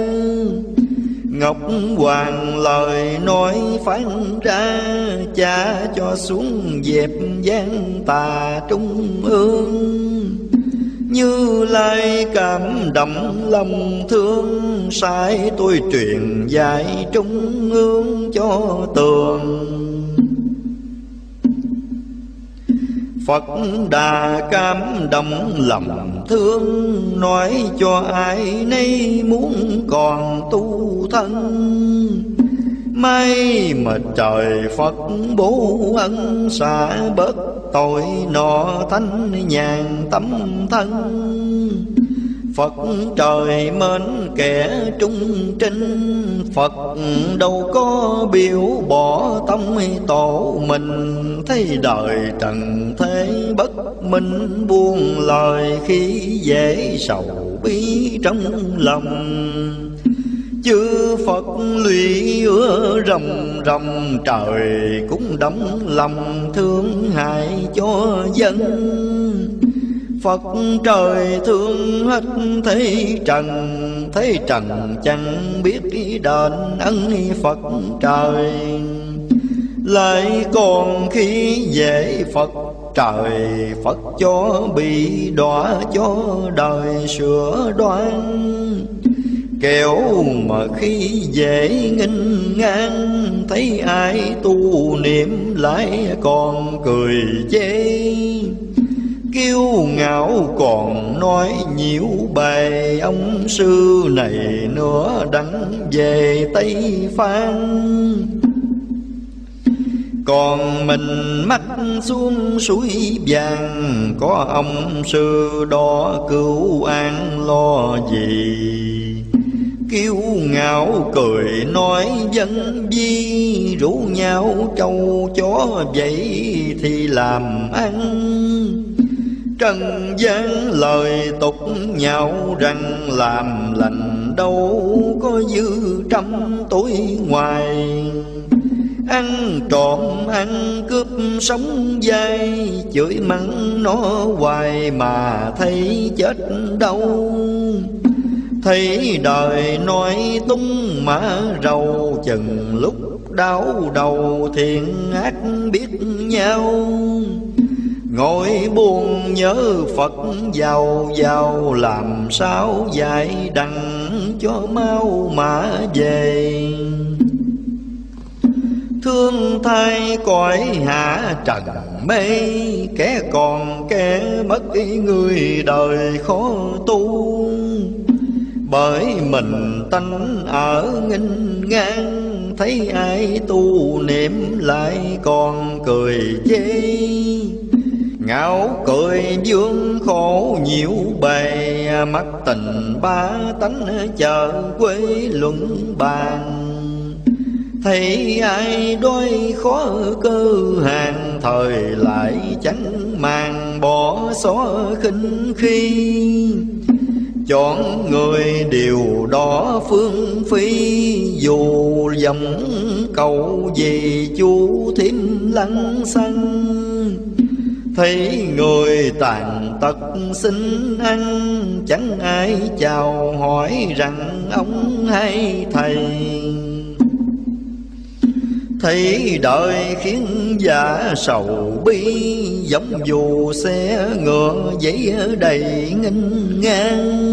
A: Ngọc Hoàng lời nói phán ra, Cha cho xuống dẹp gian tà trung ương. Như lai cảm động lòng thương, Sai tôi truyền dạy trung ương cho tường. Phật đà cam động lòng thương Nói cho ai nay muốn còn tu thân? May mà trời Phật bố ân xả bớt tội nọ thanh nhàn tâm thân. Phật trời mến kẻ trung trinh. Phật đâu có biểu bỏ tâm tổ mình. Thấy đời trần thế bất minh, buông lời Khi dễ sầu bi trong lòng. Chư Phật lụy ưa rầm rầm, trời cũng đóng lòng thương hại cho dân. Phật trời thương hết thế trần Thế trần chẳng biết đền ân Phật trời. Lại còn khi dễ Phật trời, Phật cho bị đọa cho đời sửa đoan. Kéo mà khi dễ nghinh ngang Thấy ai tu niệm lại còn cười chê. Kiêu ngạo còn nói nhiễu bài Ông sư này nữa đắng về Tây Phan. Còn mình mắt xuống suối vàng, Có ông sư đó cứu an lo gì? Kiêu ngạo cười nói dân di Rủ nhau trâu chó vậy thì làm ăn. Trần gian lời tục nhau rằng làm lành đâu có dư trăm tuổi ngoài. Ăn trộm, ăn cướp sống dai, Chửi mắng nó hoài mà thấy chết đâu. Thấy đời nói tung mã rầu, Chừng lúc đau đầu thiện ác biết nhau. Ngồi buồn nhớ Phật giàu giàu, Làm sao dạy đằng cho mau mà về. Thương thay cõi hạ trần, mê Kẻ còn kẻ mất người đời khó tu. Bởi mình tánh ở nghinh ngang, Thấy ai tu niệm lại còn cười chê. Ngạo cười dương khổ nhiều bề, Mắt tình ba tánh chờ quê luận bàn. Thấy ai đôi khó cơ hàng, Thời lại chẳng màng bỏ xó khinh khi. Chọn người điều đó phương phi, Dù dòng cầu gì chu thêm lăng xăng. Thấy người tàn tật xin ăn, Chẳng ai chào hỏi rằng ông hay thầy. Thấy đời khiến giả sầu bi, Giống dù xe ngựa giấy đầy nghinh ngang.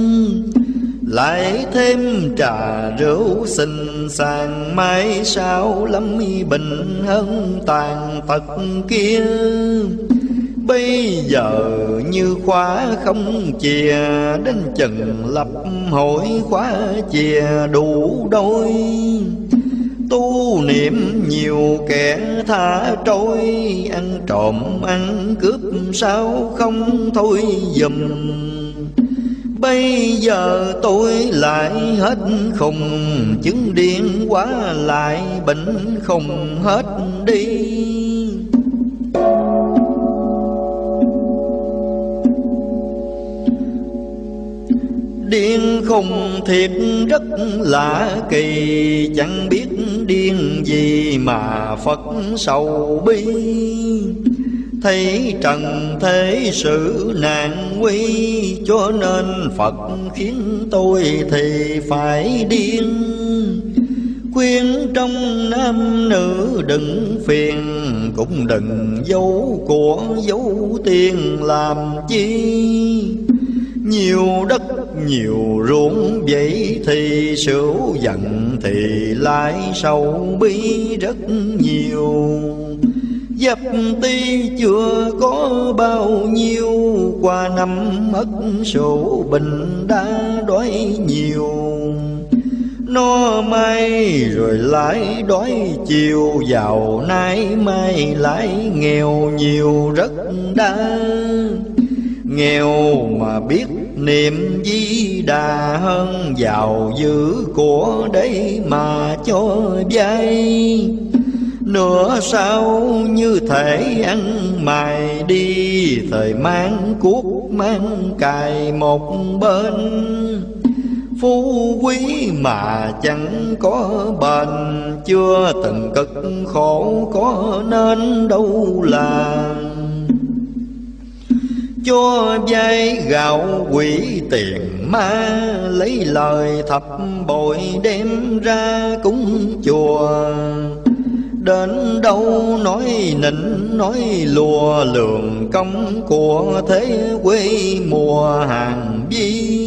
A: Lại thêm trà rượu xinh sàng, mai sao lắm bình hơn tàn tật kia. Bây giờ như khóa không chìa, Đến chừng lập hội khóa chìa đủ đôi. Tu niệm nhiều kẻ tha trôi, Ăn trộm ăn cướp sao không thôi dùm. Bây giờ tôi lại hết khùng, Chứng điên quá lại bệnh không hết đi. Điên khùng thiệt rất lạ kỳ. Chẳng biết điên gì mà Phật sầu bi. Thấy trần thế sự nạn quy Cho nên Phật khiến tôi thì phải điên. Khuyên trong nam nữ đừng phiền, Cũng đừng dấu của dấu tiền làm chi nhiều đất, nhiều ruộng, vậy thì sửu giận thì lại sầu bi rất nhiều. Dập ti chưa có bao nhiêu, Qua năm mất sổ bình đã đói nhiều. Nó mai rồi lại đói chiều Giàu nay mai lại nghèo nhiều rất đa. Nghèo mà biết niệm di đà hơn giàu dữ của đấy mà cho vay Nửa sau như thể ăn mài đi, Thời mang cuốc mang cài một bên. Phú quý mà chẳng có bền, Chưa từng cực khổ có nên đâu là cho vay gạo quỷ tiền. Ma lấy lời thập bội đem ra cúng chùa. Đến đâu nói nịnh, nói lùa lường công của thế quê mùa hàng vi.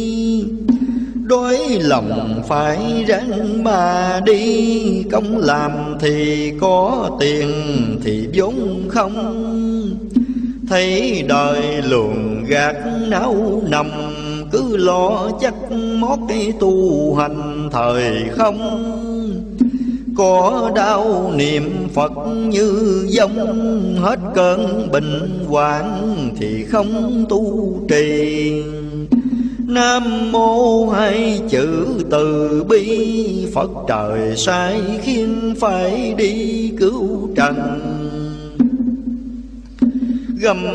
A: Đối lòng phải ráng mà đi, công làm thì có tiền thì vốn không thấy đời luồn gạt náo nằm, cứ lo chắc mót cái tu hành thời không. Có đau niệm Phật như giống, Hết cơn bệnh hoạn thì không tu trì. Nam mô hai chữ từ bi, Phật trời sai khiến phải đi cứu trần. Gầm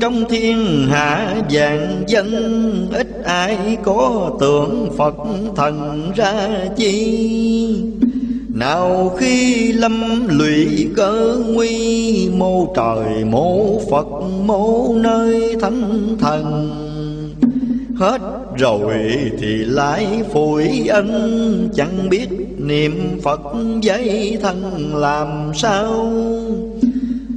A: trong thiên hạ vạn dân Ít ai có tưởng Phật thần ra chi. Nào khi lâm lụy cơ nguy, Mô trời mô Phật, mô nơi thánh thần. Hết rồi thì lại phủi ân, Chẳng biết niệm Phật giấy thân làm sao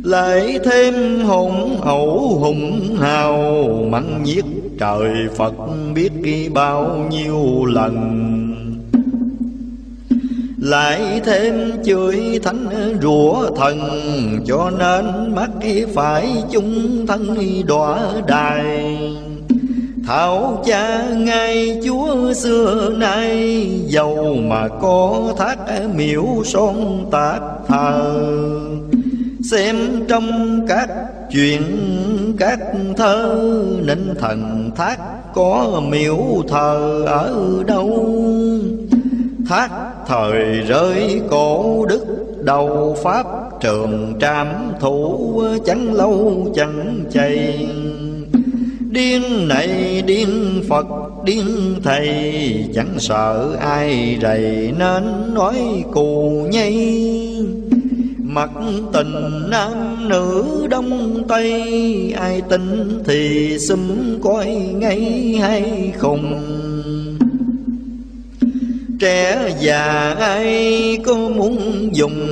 A: lại thêm hùng hậu hùng hào mặn giết trời Phật biết bao nhiêu lần. Lại thêm chửi thánh rủa thần, cho nên mắt phải chung thân đọa đài. Thảo cha ngay chúa xưa nay, Giàu mà có thác miễu son tạc thờ. Xem trong các chuyện, các thơ Ninh thần thác có miễu thờ ở đâu? Thác thời rơi cổ đức, đầu Pháp trường trạm thủ chẳng lâu chẳng chạy Điên này điên Phật, điên thầy, Chẳng sợ ai rầy nên nói cù nhây. Mặt tình nam nữ đông tây, Ai tin thì xúm coi ngay hay khùng Trẻ già ai có muốn dùng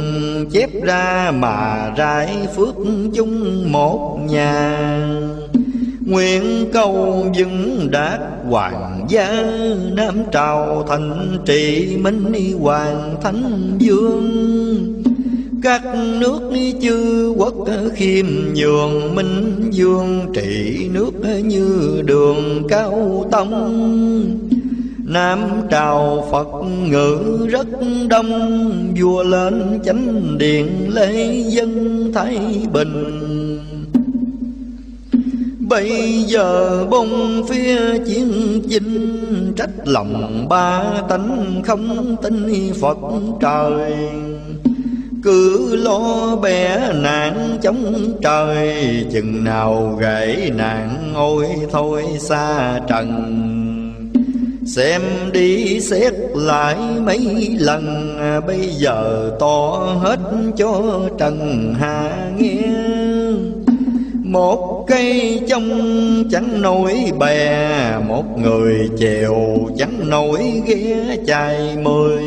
A: chép ra mà rải phước chung một nhà? Nguyện cầu vững đạt hoàng gia, Nam trào thành trị minh hoàng thánh vương các nước chư quốc khiêm nhường, minh vương trị nước như đường cao tông. Nam trào Phật ngữ rất đông, Vua lên chánh điện lễ dân Thái Bình. Bây giờ bông phía chiến chinh, Trách lòng ba tánh không tin Phật trời cứ lo bẻ nạn chống trời, chừng nào gãy nạn ôi thôi xa trần. Xem đi xét lại mấy lần, bây giờ to hết cho trần hạ nghe một cây trong chẳng nổi bè, một người chèo chẳng nổi ghé chài mười.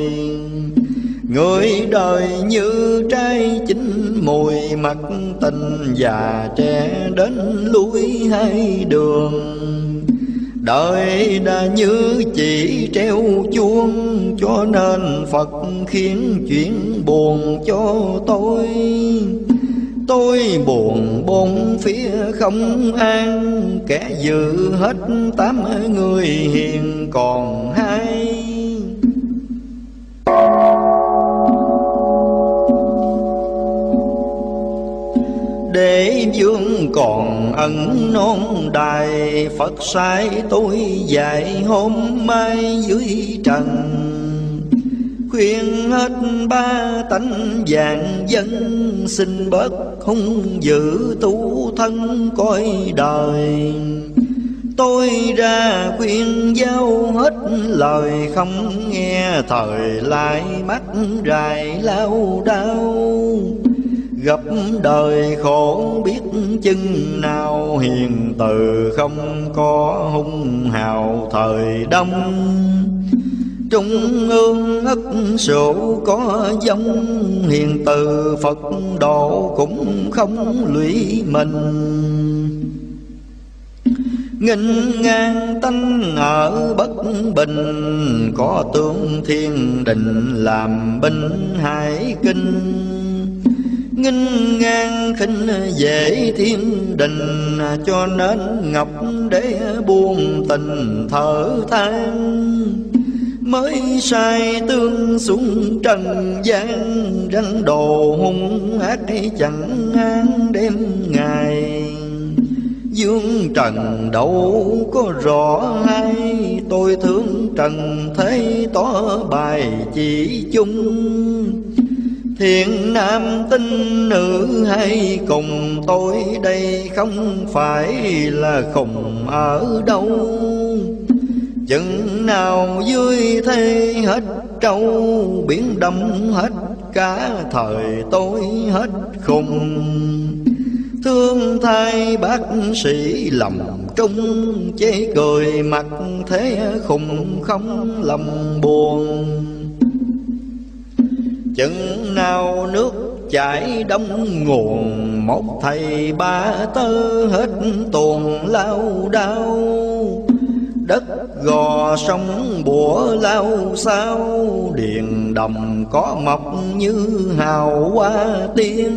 A: Người đời như trai chín mùi mặt tình già trẻ đến lui hai đường. Đời đã như chỉ treo chuông, Cho nên Phật khiến chuyện buồn cho tôi. Tôi buồn bốn phía không an, Kẻ giữ hết tám người hiền còn hai. Đế vương còn ẩn non đài. Phật sai tôi dạy hôm mai dưới trần. Khuyên hết ba tánh vàng dân, Xin bớt hung dữ tu thân coi đời. Tôi ra khuyên giao hết lời, không nghe Thời lại mắt rài lao đau Gặp đời khổ biết chừng nào, Hiền từ không có hung hào thời đông. Trung ương ất sổ có giống, Hiền từ Phật độ cũng không lụy mình. Nghìn ngang tanh ở bất bình, Có tướng thiên đình làm binh hải kinh nghinh ngang khinh dễ thiên đình, cho nên ngọc để buông tình thở than. Mới sai tương xuống trần gian, Răng đồ hung ác chẳng an đêm ngày. Dương trần đâu có rõ ai, tôi thương trần thấy tỏ bài chỉ chung. Thiện nam tinh nữ hay cùng tôi đây không phải là khùng ở đâu. Chừng nào vui thế hết trâu, Biển đông hết cả thời tôi hết khùng. Thương thay bác sĩ lòng trung Chế cười mặt thế khùng không lòng buồn chừng nào nước chảy đông nguồn, một thầy ba tơ hết tuồng lao đao. Đất gò sông bủa lao sao, điền đồng có mọc như hào hoa tiên.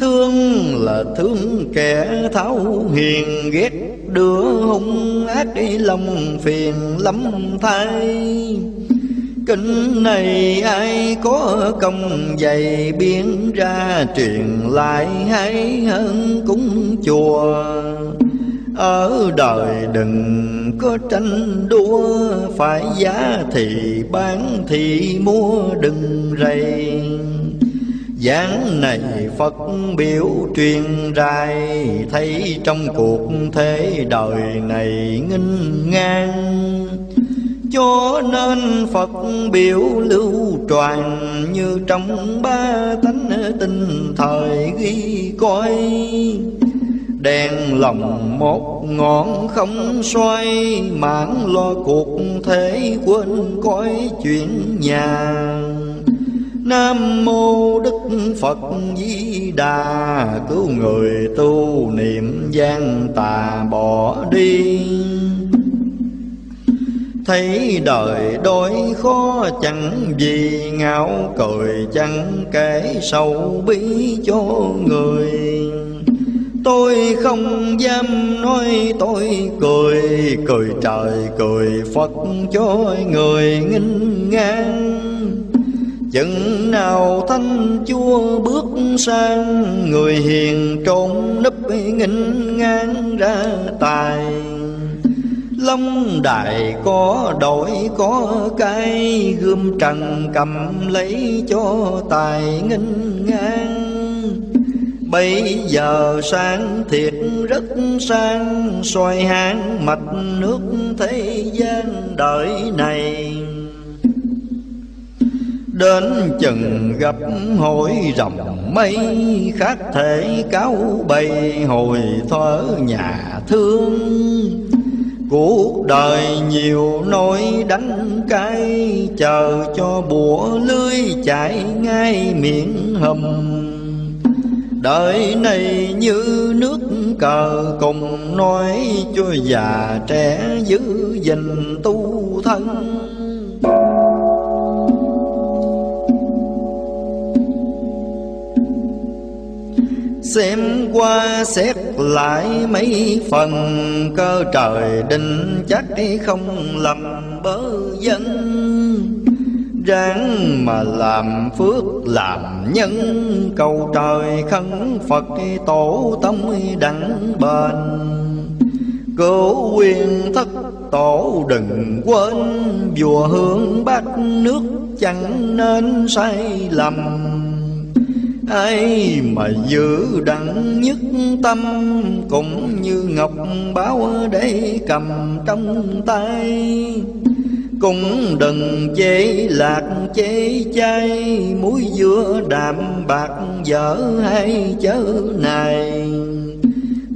A: Thương là thương kẻ tháo hiền, ghét đứa hung ác đi lòng phiền lắm thay. Kinh này ai có công dày biến ra truyền lại hay hơn cúng chùa? Ở đời đừng có tranh đua, Phải giá thì bán thì mua đừng rầy. Giảng này Phật biểu truyền rai, Thấy trong cuộc thế đời này nghinh ngang cho nên Phật biểu lưu truyền Như trong ba tánh tinh thời ghi coi Đèn lòng một ngọn không xoay, Mãn lo cuộc thế quên coi chuyện nhà Nam mô Đức Phật Di Đà, Cứu người tu niệm gian tà bỏ đi. Thấy đời đôi khó chẳng gì ngạo cười chẳng kể sâu bí cho người. Tôi không dám nói tôi cười Cười trời, cười Phật cho người nghinh ngang. Chừng nào thanh chúa bước sang, Người hiền trốn nấp nghinh ngang ra tài. Long đài có đổi, có cái Gươm trần cầm lấy cho tài nghinh ngang. Bây giờ sang thiệt rất sang soi hang mạch nước thế gian đời này. Đến chừng gặp hội rồng mây Khác thể cáo bày, hồi thở nhà thương. Cuộc đời nhiều nỗi đánh cay, Chờ cho bùa lưới chạy ngay miệng hầm. Đời này như nước cờ cùng nói cho già trẻ giữ gìn tu thân. Xem qua xét lại mấy phần, Cơ trời định chắc không lầm bớ dân. Ráng mà làm phước, làm nhân, Cầu trời khấn Phật tổ tâm đẳng bền. Cứu quyền thất tổ đừng quên Vua hướng bát nước chẳng nên sai lầm ai mà giữ đặng nhất tâm cũng như ngọc báo để cầm trong tay. Cũng đừng chế lạc chế chay, muối dưa đạm bạc dở hay chớ này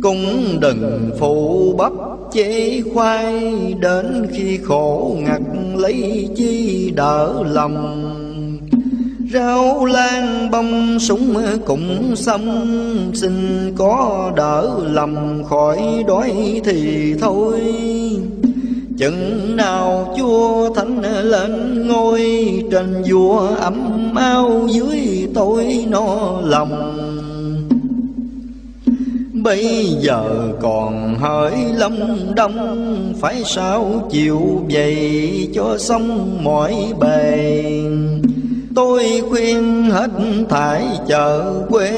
A: cũng đừng phụ bắp chế khoai, đến khi khổ ngặt lấy chi đỡ lòng. Rau lan bông, súng cũng xâm. Xin có đỡ lầm khỏi đói thì thôi. Chừng nào chúa thánh lên ngôi, Trên vua ấm ao dưới tôi no lòng. Bây giờ còn hỡi lâm đông, Phải sao chịu vậy cho xong mọi bề? Tôi khuyên hết thải chợ quê,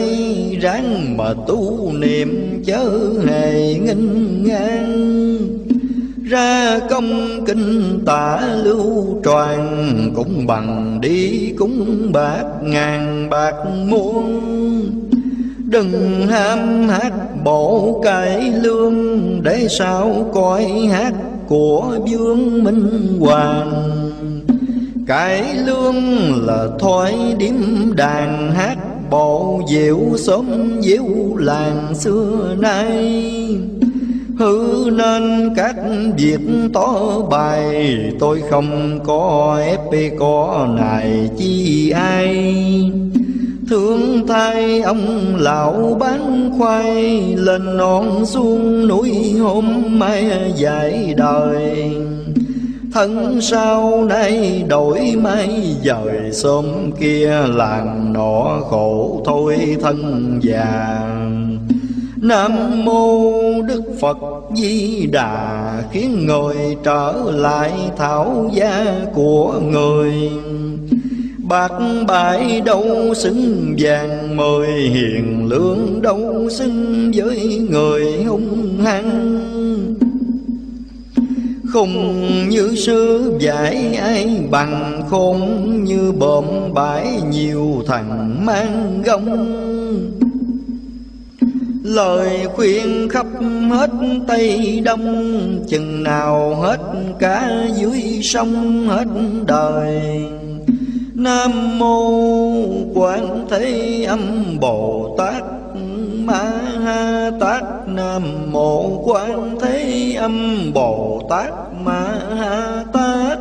A: Ráng mà tu niệm chớ hề nghinh ngang. Ra công kinh tả lưu tròn Cũng bằng đi cũng bạc ngàn bạc muôn. Đừng ham hát bộ cải lương, Để sao coi hát của vương minh hoàng cái lương là thói điếm đàn hát bộ diệu sớm diệu làng xưa nay. Hư nên các việc tỏ bài, Tôi không có ép có này chi ai. Thương thay ông lão bán khoai, Lên non xuống núi hôm mai dài đời thân sau nay đổi mây dời xóm kia làng nọ khổ thôi thân già. Nam mô Đức Phật Di Đà, khiến người trở lại thảo gia của người. Bạc bãi đâu xứng vàng mời hiền lương đâu xứng với người hung hăng. Khùng như sư giải ai bằng khôn Như bộm bãi nhiều thằng mang gông. Lời khuyên khắp hết Tây Đông, Chừng nào hết cả dưới sông hết đời. Nam mô Quán Thế Âm Bồ Tát, ma ha tát. Nam mô quan thế âm bồ tát ma ha tát.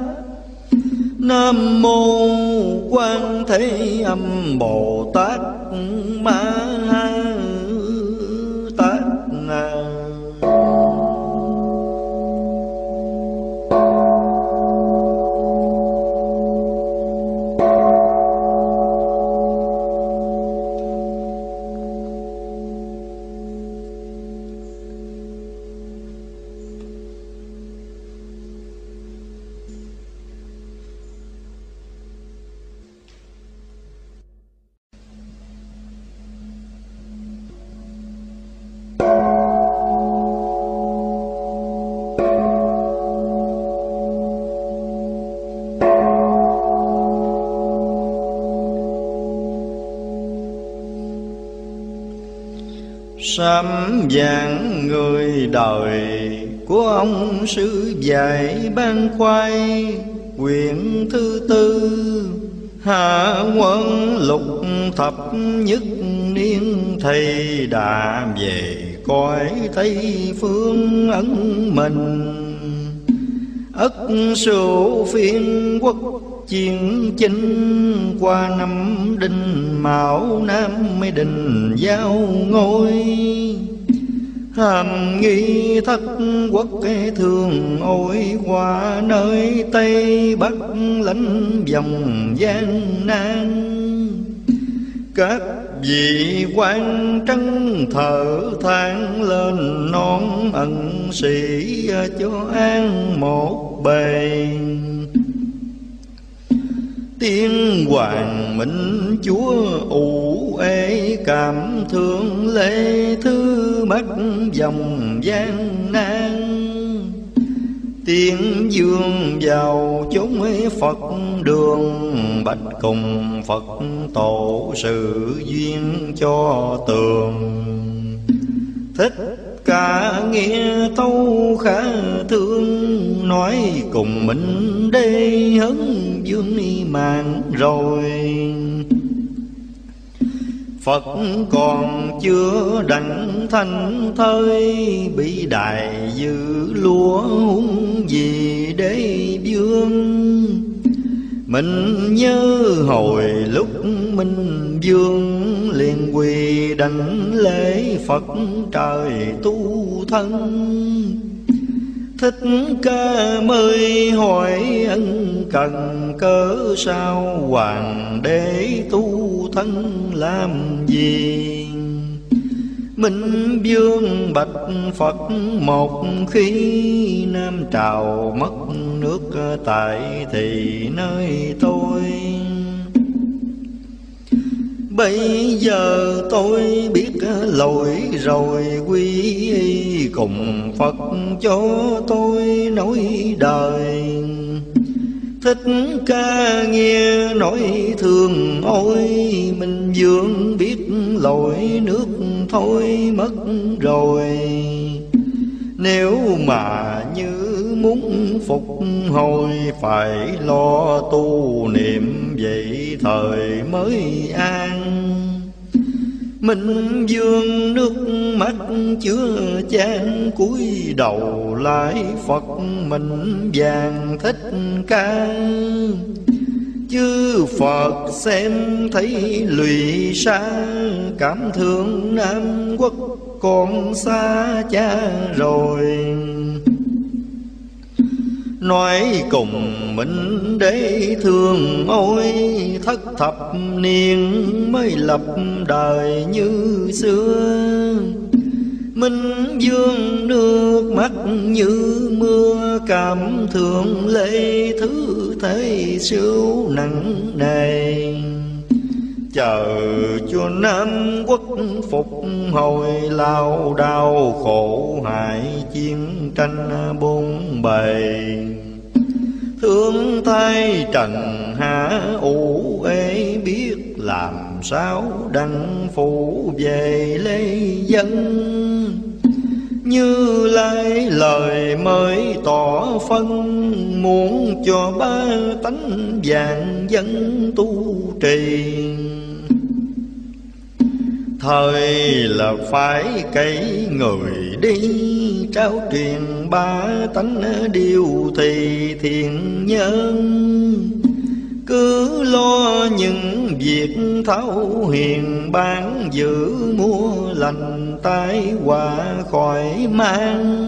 A: Nam mô quan thế âm bồ tát ma ha Sám giảng người đời của ông sư dạy ban khoai. Quyển thứ tư, hạ quân lục thập nhất niên thầy đã về cõi tây phương ấn mình. Ất sửu phiên quốc chiến chinh, qua năm đinh mão nam mới đình giao ngôi. Hàm nghi thất quốc thường ôi qua nơi tây bắc lãnh dòng gian nan. Các vị quan trấn thở than lên non ẩn sĩ cho an một bề tiên hoàng minh chúa ủ ê cảm thương lễ thứ mất dòng gian nan. Tiên dương vào chúng phật đường, bạch cùng phật tổ sự duyên cho tường. Thích cả nghe thâu khả thương nói, cùng mình đê hấn dương mạng rồi. Phật còn chưa đặng thanh thơi Bị đại dư lúa hung gì để vương. Mình nhớ hồi lúc minh dương liền quỳ đảnh lễ Phật trời tu thân. Thích ca mới hỏi ân cần cớ sao, Hoàng đế tu thân làm gì? Minh vương bạch Phật một khi Nam trào mất nước tại thì nơi tôi Bây giờ tôi biết lỗi rồi, quy y cùng Phật cho tôi nói đời. Thích ca nghe nói thương, ôi Mình dương biết lỗi nước thôi mất rồi. Nếu mà như muốn phục hồi, Phải lo tu niệm vậy thời mới an. Minh dương nước mắt chưa chan, cúi đầu lại Phật mình vàng thích ca. Chư Phật xem thấy lụy xa Cảm thương Nam quốc con xa cha rồi. Nói cùng mình để thương ôi, Thất thập niên mới lập đời như xưa. Minh dương nước mắt như mưa, Cảm thương lệ thứ thế siêu nặng nề chờ cho Nam quốc phục hồi lao đau khổ hại chiến tranh bốn bề. Thương thay trần hạ ủ ê biết làm sao đăng phủ về lấy dân như lai lời mới tỏ phân, muốn cho ba tánh vàng dân tu trì. Thời là phải cấy người đi, Trao truyền ba tánh điều thì thiện nhân cứ lo những việc thấu hiền bán giữ mua lành tai họa khỏi mang.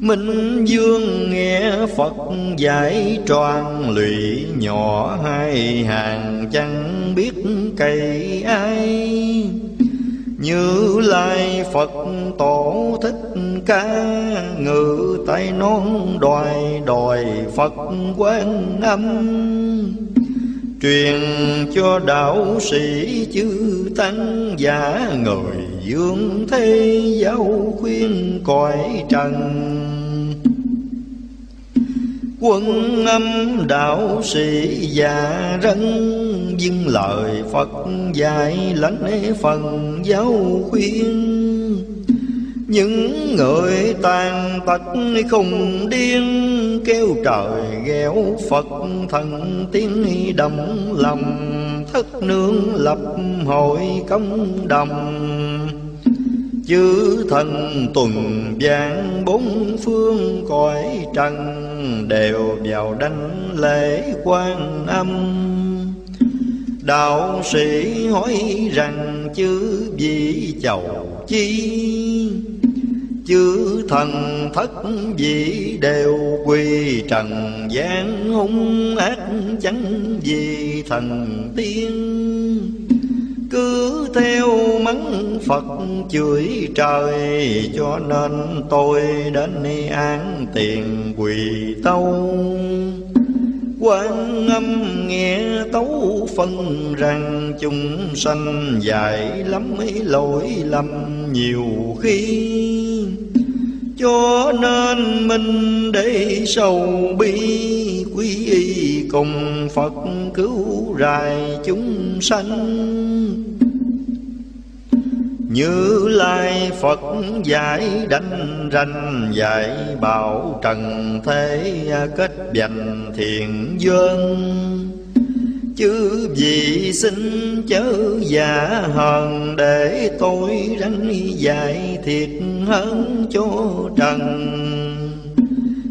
A: Minh Dương nghe Phật giải tròn lụy nhỏ hai hàng, chẳng biết cây ai. Như Lai Phật tổ thích ca ngự, tay non đòi đòi Phật quan âm. Truyền cho đạo sĩ chư tăng giả người dương thế giáo khuyên cõi trần. Quân âm đạo sĩ già rân Dưng lời Phật dạy lãnh phần giáo khuyên. Những người tàn tật không điên, Kêu trời ghẹo Phật thần tiếng đồng lòng Thất nương lập hội công đồng. Chư thần tuần vàng bốn phương cõi trần Đều vào đánh lễ quan âm. Đạo sĩ hỏi rằng, chư vị chầu chi? Chư thần thất vị đều quy trần gian, hung ác chẳng vì thần tiên cứ theo mắng Phật chửi trời, Cho nên tôi đến án tiền quỳ tâu. Quan âm nghe tấu phân rằng chúng sanh dài lắm mấy lỗi lầm nhiều khi cho nên mình để sầu bi quy y cùng Phật cứu rài chúng sanh. Như lai Phật giải đánh ranh dạy bảo trần thế, kết dành thiện dương Chứ vì xin chớ giả hờn, Để tôi ranh dạy thiệt hơn cho trần.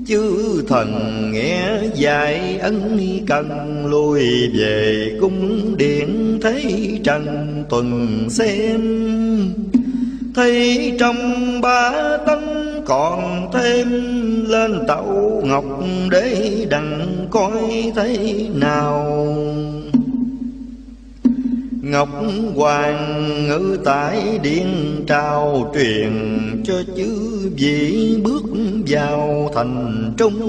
A: Chư thần nghe dạy ân cần lui về cung điện thấy trần tuần xem. Thấy trong ba tấn còn thêm lên ngọc để đặng coi thấy nào? Ngọc Hoàng ngữ tại điện trao truyền cho chư vị bước vào thành trung.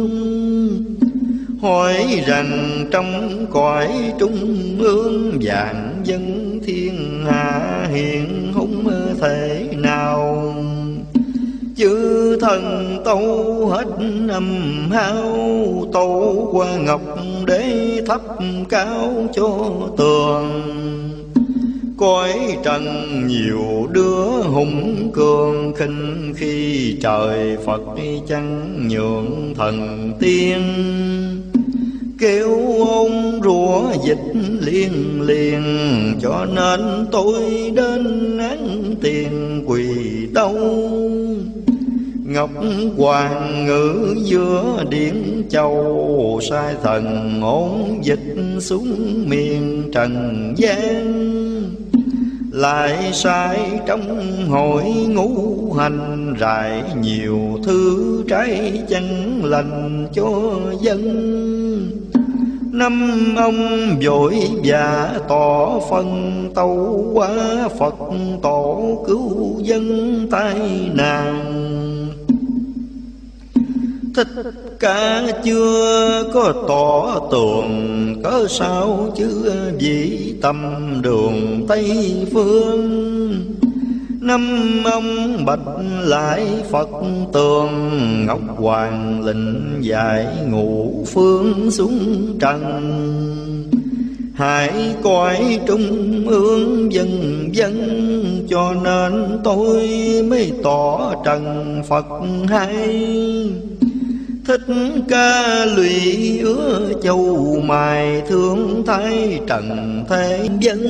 A: Hỏi rằng trong cõi trung ương vạn dân thiên hạ hiện hung thể nào. Chư thần tâu hết âm hao Tâu qua ngọc để thấp cao cho tường. Cõi trần nhiều đứa hùng cường khinh khi trời Phật chẳng nhượng thần tiên. Kêu ông rủa dịch liên liền, Cho nên tôi đến án tiền quỳ đâu. Ngọc Hoàng ngữ giữa điển châu, Sai thần ổn dịch xuống miền trần gian lại sai trong hội ngũ hành, rải nhiều thứ trái chân lành cho dân. Năm ông vội và tỏ phân tâu quá, phật tổ cứu dân tai nạn. Thích ca chưa có tỏ tường Có sao chứ vị tâm đường Tây Phương? Năm ông bạch lại Phật tường, Ngọc Hoàng lệnh dạy ngũ phương xuống trần. Hãy coi trung ương dân dân, Cho nên tôi mới tỏ trần Phật hay. Thích ca lụy ứa châu mài thương thái trần thế dân.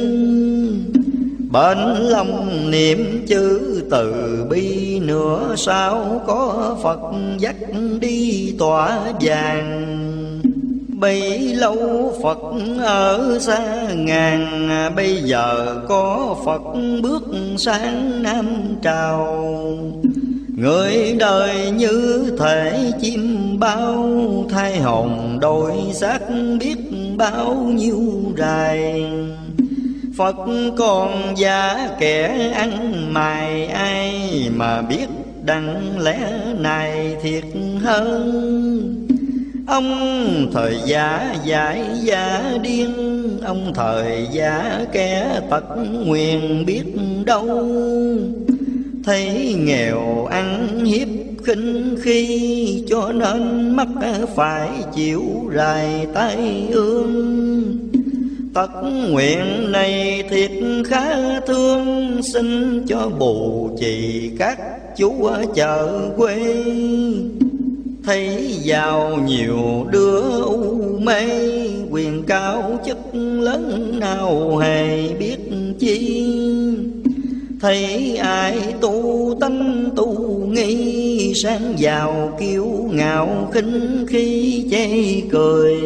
A: Bên lòng niệm chữ từ bi nữa sao có Phật dắt đi tỏa vàng? Bấy lâu Phật ở xa ngàn, Bây giờ có Phật bước sang Nam Trào. Người đời như thể chim bao thay hồn đôi xác biết bao nhiêu rài Phật còn giả kẻ ăn mài, ai Mà biết đặng lẽ này thiệt hơn. Ông thời giả giải giả điên, Ông thời giả kẻ tật nguyện biết đâu. Thấy nghèo ăn hiếp khinh khi Cho nên mắt phải chịu rài tay ương. Tật nguyện này thiệt khá thương, Xin cho bù trì các chú ở chợ quê. Thấy giàu nhiều đứa u mê, Quyền cao chức lớn nào hề biết chi. Thấy ai tu tâm tu nghi, Sáng giàu kiêu ngạo khinh khi chê cười.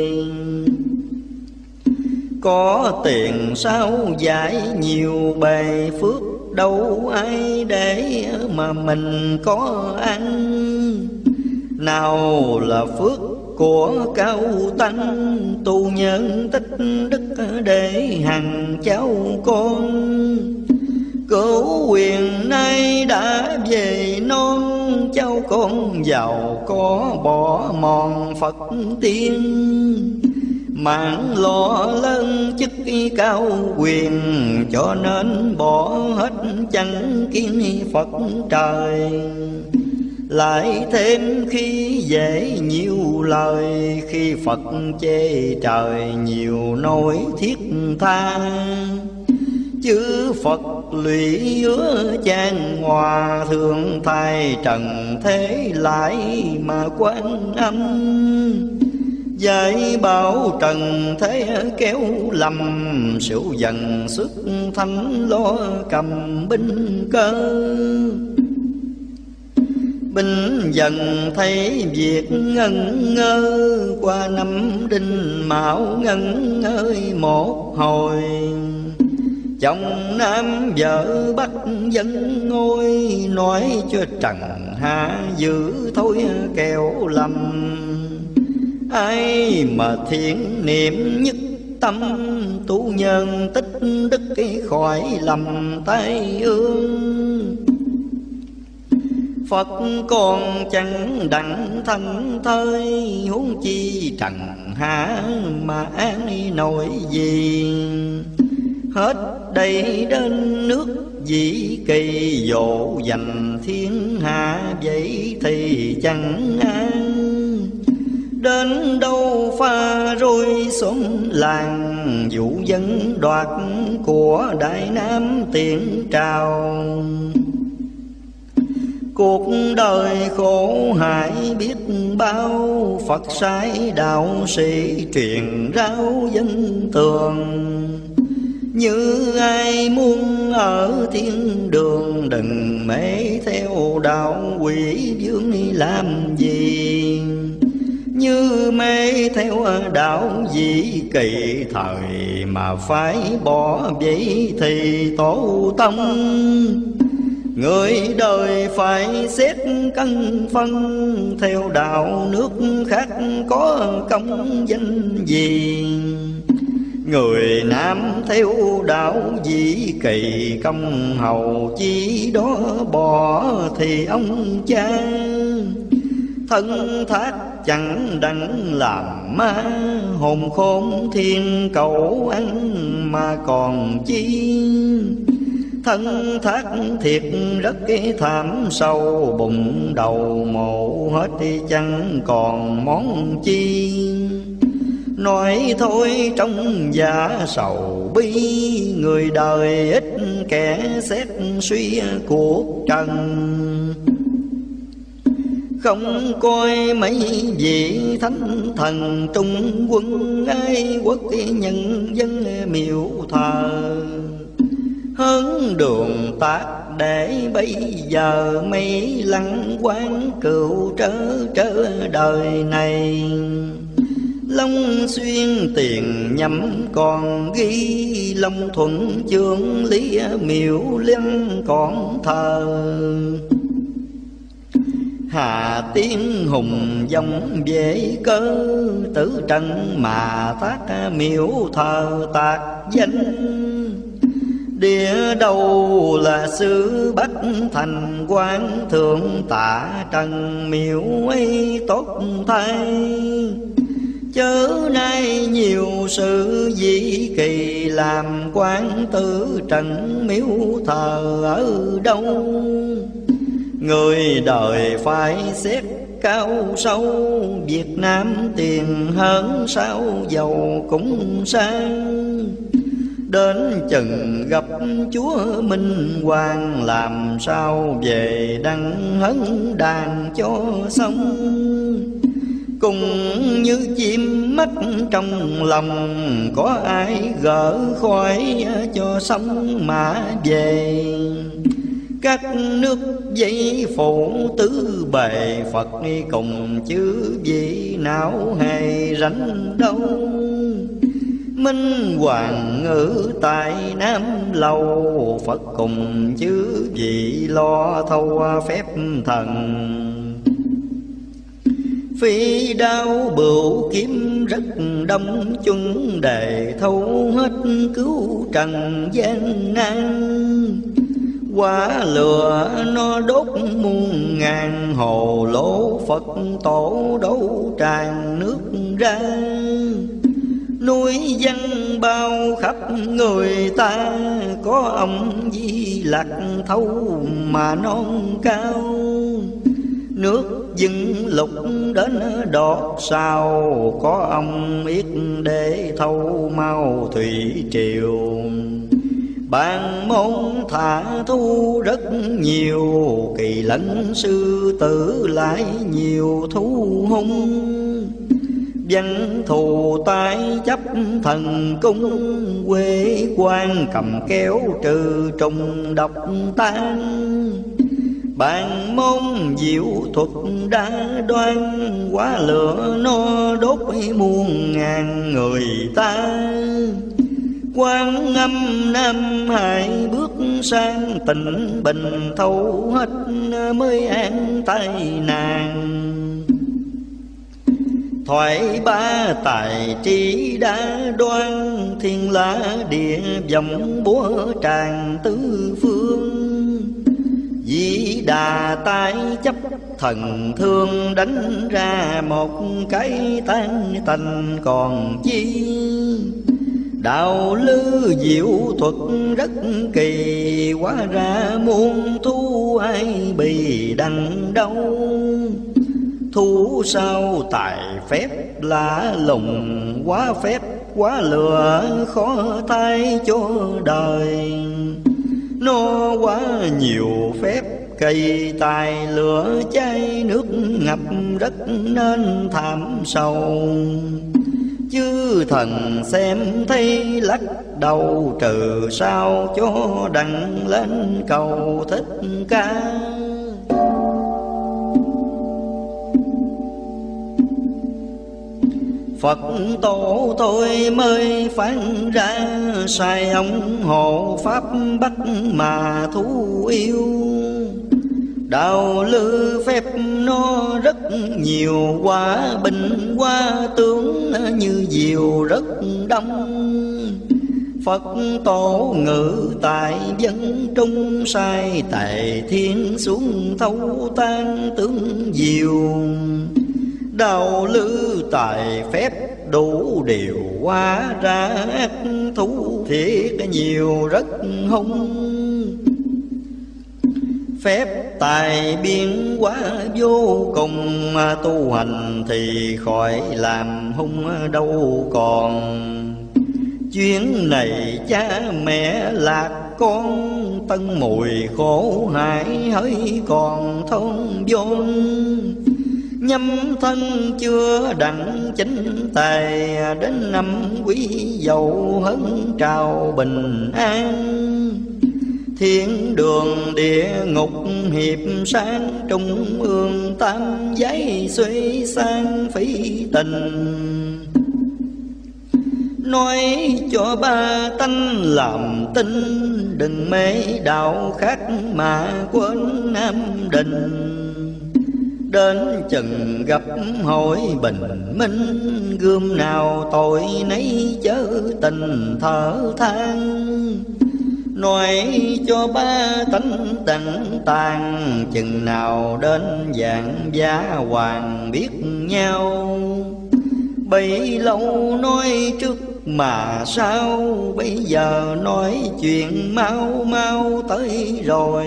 A: Có tiền sao giải nhiều bề phước, Đâu ai để mà mình có ăn. Nào là phước của cao tăng, tu nhân tích đức để hằng cháu con cửu quyền nay đã về non cháu con giàu có bỏ mòn phật tiên. Mạng lo lân chức cao quyền, cho nên bỏ hết chẳng kiến phật trời. Lại thêm khi dễ nhiều lời, khi phật chê trời nhiều nỗi thiết tha chư phật lụy ứa chan hòa thượng thay trần thế lại mà quan âm. Dạy bảo trần thế kéo lầm, sửu dần sức thánh lo cầm binh cơ. Binh dần thấy việc ngân ngơ, Qua năm đinh mão ngân ơi một hồi. Chồng nam vợ bắt dân ngôi, Nói cho trần hạ giữ thôi kẹo lầm. Ai mà thiện niệm nhất tâm, Tu nhân tích đức khỏi lầm tay ương. Phật còn chẳng đặng thanh thơi, huống chi trần hạ mà an nổi gì. Hết đây đến nước dĩ kỳ dỗ dành thiên hạ vậy thì chẳng an. Đến đâu pha rồi xóm làng vũ dân đoạt của Đại Nam tiền trào. Cuộc đời khổ hại biết bao, Phật sai đạo sĩ truyền rao dân tường. Như ai muốn ở thiên đường Đừng mê theo đạo quỷ dương làm gì? Như mê theo đạo dĩ kỳ thời Mà phải bỏ vậy thì tổ tông. Người đời phải xét cân phân, Theo đạo nước khác có công danh gì? Người Nam theo đạo dĩ kỳ công hầu chi đó bỏ thì ông cha. Thân thác chẳng đặng làm ma. Hồn khôn thiên cầu ăn mà còn chi. Thân thác thiệt rất thảm sâu bụng đầu mộ hết chẳng còn món chi nói thôi trong giả sầu bi, người đời ít kẻ xét suy cuộc trần. Không coi mấy vị thánh thần trung quân, ai quốc nhân dân miệu thờ. Hướng đường tác để bây giờ mấy lăng quan cựu trở trớ đời này. Long xuyên tiền nhắm còn ghi Long thuận chương lý miệu liên còn thờ. Hà tiên hùng dòng về cơ, Tử trần mà phát miễu thờ tạc danh. Địa đầu là xứ Bắc thành quan thượng tạ trần miễu ấy tốt thay nhiều sự dĩ kỳ, làm quan tử trần miếu thờ ở đâu? Người đời phải xét cao sâu, Việt Nam tiền hơn sao giàu cũng sang. Đến chừng gặp Chúa Minh Hoàng, Làm sao về đăng hấn đàn cho xong? Cùng như chim mắt trong lòng. Có ai gỡ khỏi cho sống mà về? Các nước dây phụ tứ bề, Phật cùng chứ vị não hề rảnh đâu. Minh hoàng ngữ tại Nam lâu Phật cùng chứ vị lo thâu phép thần. Phi đao bửu kiếm rất đông chung đề thâu hết cứu trần gian nan. Quả lửa nó đốt muôn ngàn, hồ lỗ Phật tổ đấu tràn nước ra. Núi dân bao khắp người ta, Có ông di lạc thâu mà non cao. Nước dưng lục đến đọt sao Có ông yết để thâu mau thủy triều. Bàn môn thả thu rất nhiều, Kỳ lẫn sư tử lại nhiều thú hung. Văn thù tái chấp thần cung Quê quan cầm kéo trừ trùng độc tan Bàn môn diệu thuật đã đoan Quá lửa nó đốt muôn ngàn người ta. Quan âm nam hải bước sang, tình bình thâu hết mới an tay nàng. Thoại ba tài trí đã đoan, thiên lá địa vọng búa tràng tứ phương. Dĩ đà tai chấp, thần thương đánh ra một cái tan tành còn chi. Đạo lư diệu thuật rất kỳ Quá ra muôn thu ai bị đằng đâu. Thu sao tài phép lá lùng, Quá phép quá lừa khó thay cho đời. Nó quá nhiều phép, cây tài lửa cháy nước ngập đất nên thảm sầu. Chư thần xem thấy lắc đầu trừ sao cho đặng lên cầu thích ca. Phật tổ tôi mới phán ra, Sai ông hộ pháp bắt mà thú yêu. Đạo lư phép nó rất nhiều quá bình qua tướng như diều rất đông. Phật tổ ngự tại dân trung, sai Tề thiên xuống thâu tan tướng diều. Đạo lư tài phép đủ điều hóa ra ác thú thiệt nhiều rất hung. Phép tài biến hóa vô cùng Tu hành thì khỏi làm hung đâu còn. Chuyến này cha mẹ lạc con, Tân mùi khổ hại hơi còn thông vốn Nhâm thân chưa đặng chính tài, Đến năm quý dậu hấn trào bình an. Thiên đường địa ngục hiệp sáng, Trung ương tam giấy suy sang phí tình. Nói cho ba tánh làm tin, Đừng mê đạo khác mà quên Nam Đình. Đến chừng gặp hội bình minh. Gươm nào tội nấy chớ tình thở than. Nói cho ba tánh tình tàn, Chừng nào đến dạng gia hoàng biết nhau. Bấy lâu nói trước mà sao, Bây giờ nói chuyện mau mau tới rồi.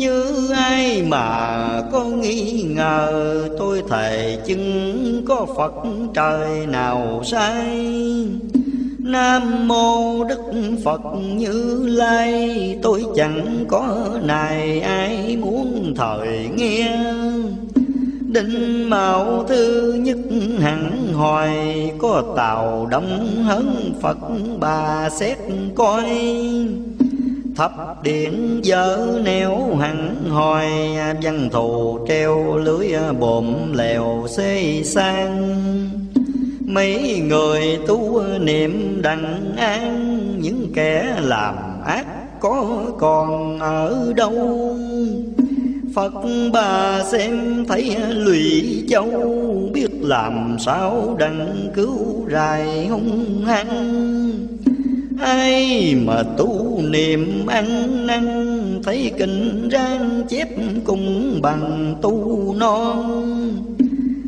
A: Như ai mà có nghi ngờ. Tôi thề chứng có Phật trời nào sai Nam mô Đức Phật Như Lai. Tôi chẳng có này ai muốn thời nghe. Đinh mạo thứ nhất hẳn hoài, Có tàu đông hấn Phật bà xét coi. Thập điện dở neo hẳn hoài Văn thù treo lưới bồm lèo xê sang. Mấy người tu niệm đặng an, Những kẻ làm ác có còn ở đâu? Phật bà xem thấy lụy châu, Biết làm sao đặng cứu rài hung hăng. Ai mà tu niệm ăn năn, Thấy kinh rang chép cùng bằng tu non.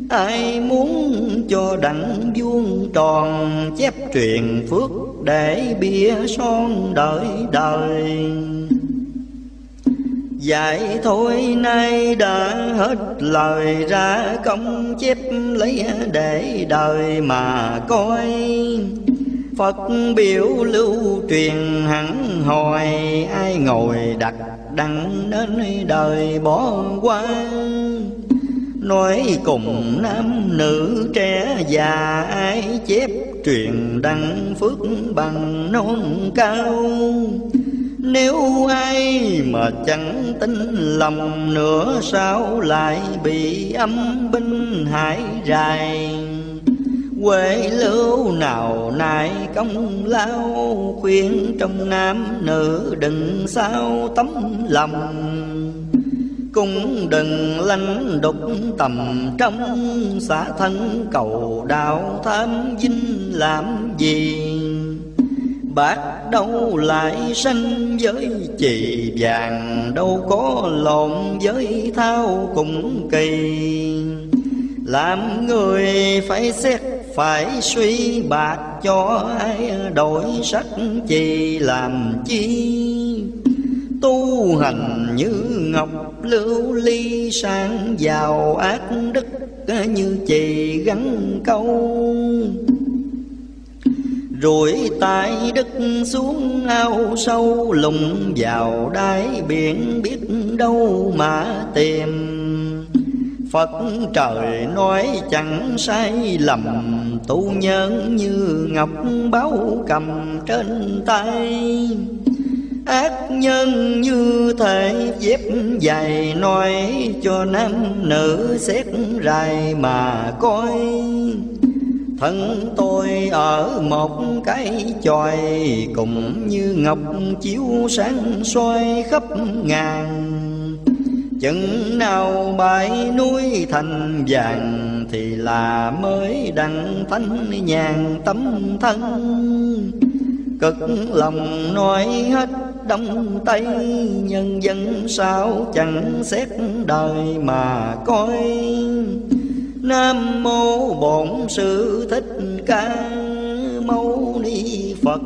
A: Ai muốn cho đặng vuông tròn, Chép truyền phước để bia son đợi đời. Dạy thôi nay đã hết lời ra công chép lấy để đời mà coi. Phật biểu lưu truyền hẳn hồi, Ai ngồi đặt đặng đến đời bỏ qua. Nói cùng nam nữ trẻ già, Ai chép truyền đăng phước bằng non cao. Nếu ai mà chẳng tin lòng nữa, Sao lại bị âm binh hại dài Quê lưu nào nại công lao, Khuyên trong nam nữ đừng sao tấm lòng. Cũng đừng lanh đục tầm trong xã thân, cầu đạo tham dinh làm gì? Bác đâu lại sanh với chị vàng, Đâu có lộn với thao cùng kỳ. Làm người phải xét phải suy bạc cho ai đổi sắc chi làm chi. Tu hành như ngọc lưu ly sang giàu ác đức như chì gắn câu. Rồi tay đất xuống ao sâu, lùng vào đáy biển biết đâu mà tìm. Phật trời nói chẳng sai lầm, Tu nhân như ngọc báu cầm trên tay. Ác nhân như thể dép dài nói Cho nam nữ xét rài mà coi. Thân tôi ở một cái chòi Cùng như ngọc chiếu sáng soi khắp ngàn. Chừng nào bãi núi thành vàng Thì là mới đăng thánh nhàn tấm thân. Cực lòng nói hết đông tây, Nhân dân sao chẳng xét đời mà coi. Nam mô Bổn Sư Thích Ca, Mâu Ni Phật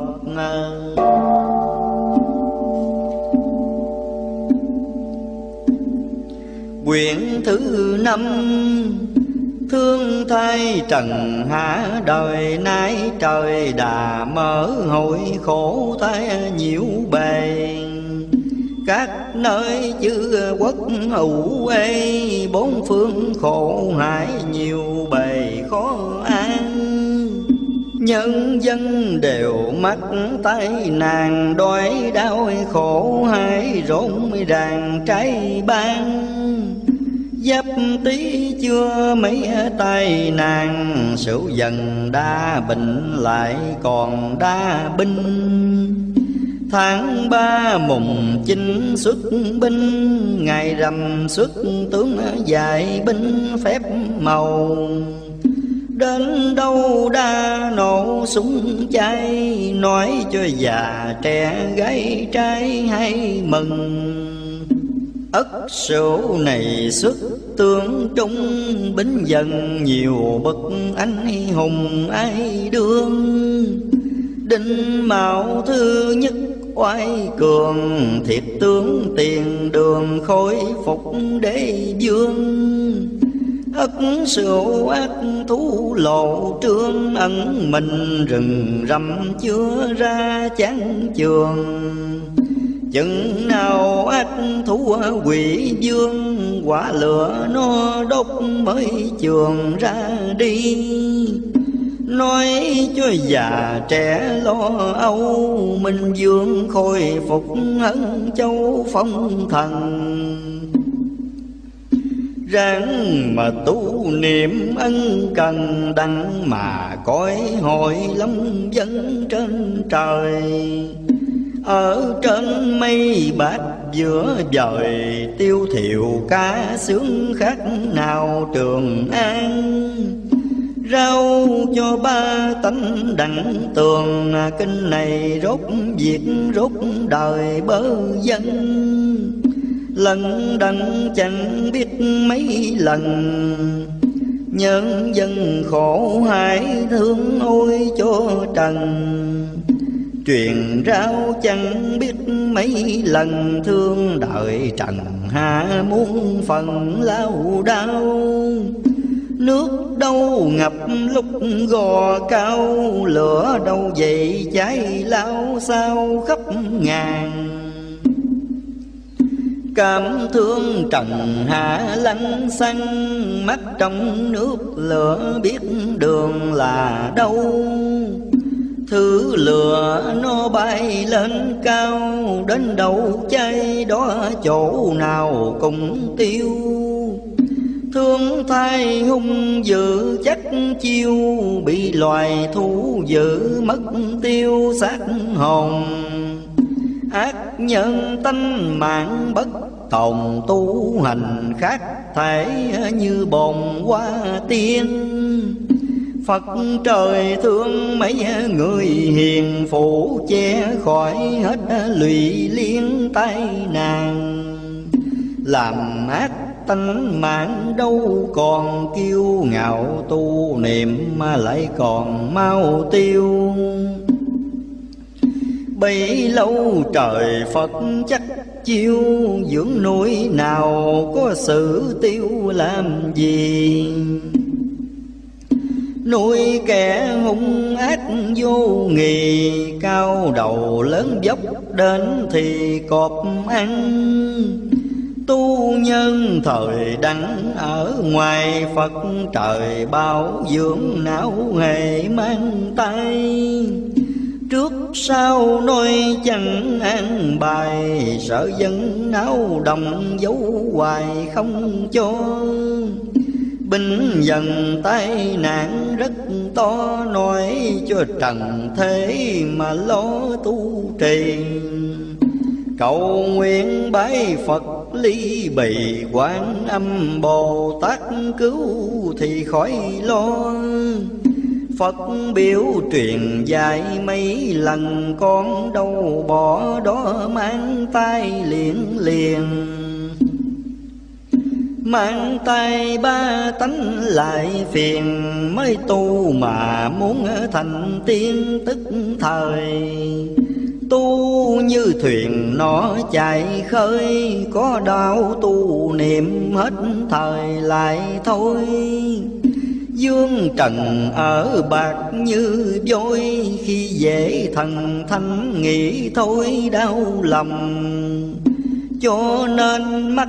A: Quyển thứ năm, Thương thay trần hạ đời nay trời đà mở hội khổ thay nhiễu bề các nơi chư quốc hữu ê bốn phương khổ hải nhiều bề khó an. Nhân dân đều mắc tay nàng, đói đau khổ hay rộn ràng trái ban. Giáp tí chưa mấy tay nàng, Sửu dần đa bệnh lại còn đa binh. Tháng ba mùng chinh xuất binh, Ngày rằm xuất tướng dạy binh phép màu. Đến đâu đa nổ súng cháy Nói cho già trẻ gái trai hay mừng. Ất sửu này xuất tướng trung, Bính dần nhiều bậc anh hùng ai đương. Đinh mạo thứ nhất, oai cường, Thiệt tướng tiền đường khôi phục đế dương ất sửu ác thú lộ trương ẩn mình, rừng rậm chưa ra chán trường. Chừng nào ác thú quỷ dương quả lửa nó đốt mới trường ra đi. Nói cho già trẻ lo âu, minh dương khôi phục hân châu phong thần ráng mà tu niệm ân cần đăng mà cõi hội lắm dân trên trời. Ở trên mây bát giữa dời tiêu thiệu cá sướng khác nào trường an. Rau cho ba tánh đặng tường, kinh này rốt việc rốt đời bơ dân lần đặng chẳng biết mấy lần. Nhân dân khổ hải thương ôi cho trần. Truyền rao chẳng biết mấy lần thương đợi trần hạ muôn phần lao đau nước đâu ngập lúc gò cao, lửa đâu dậy cháy lao sao khắp ngàn cảm thương trần hạ lăng xăng mắt trong nước lửa biết đường là đâu. Thứ lửa nó bay lên cao, đến đâu cháy đó chỗ nào cũng tiêu. Thương thay hung dữ chắc chiêu, bị loài thú dữ mất tiêu xác hồn. Ác nhân tánh mạng bất tồn tu hành khác thể như bồn hoa tiên. Phật trời thương mấy người hiền phụ che khỏi hết lụy liên tai nạn. Làm ác tánh mạng đâu còn kiêu ngạo tu niệm mà lại còn mau tiêu. Bấy lâu trời Phật cha chiêu dưỡng núi nào có sự tiêu làm gì? Nuôi kẻ hung ác vô nghì, cao đầu lớn dốc đến thì cọp ăn. Tu nhân thời đắng ở ngoài Phật trời, bao dưỡng não hề mang tay. Trước sau nói chẳng an bài, Sợ dân náo đồng dấu hoài không cho. Binh dần tai nạn rất to, Nói cho trần thế mà lo tu trì. Cầu nguyện bái Phật ly bì, quán âm Bồ Tát cứu thì khỏi lo. Phật biểu truyền dạy mấy lần, con đâu bỏ đó mang tay liền liền. Mang tay ba tánh lại phiền, Mới tu mà muốn thành tiên tức thời. Tu như thuyền, nó chạy khơi, Có đau tu niệm hết thời lại thôi. Dương trần ở bạc như vôi Khi dễ thần thanh nghĩ thôi đau lòng. Cho nên mắt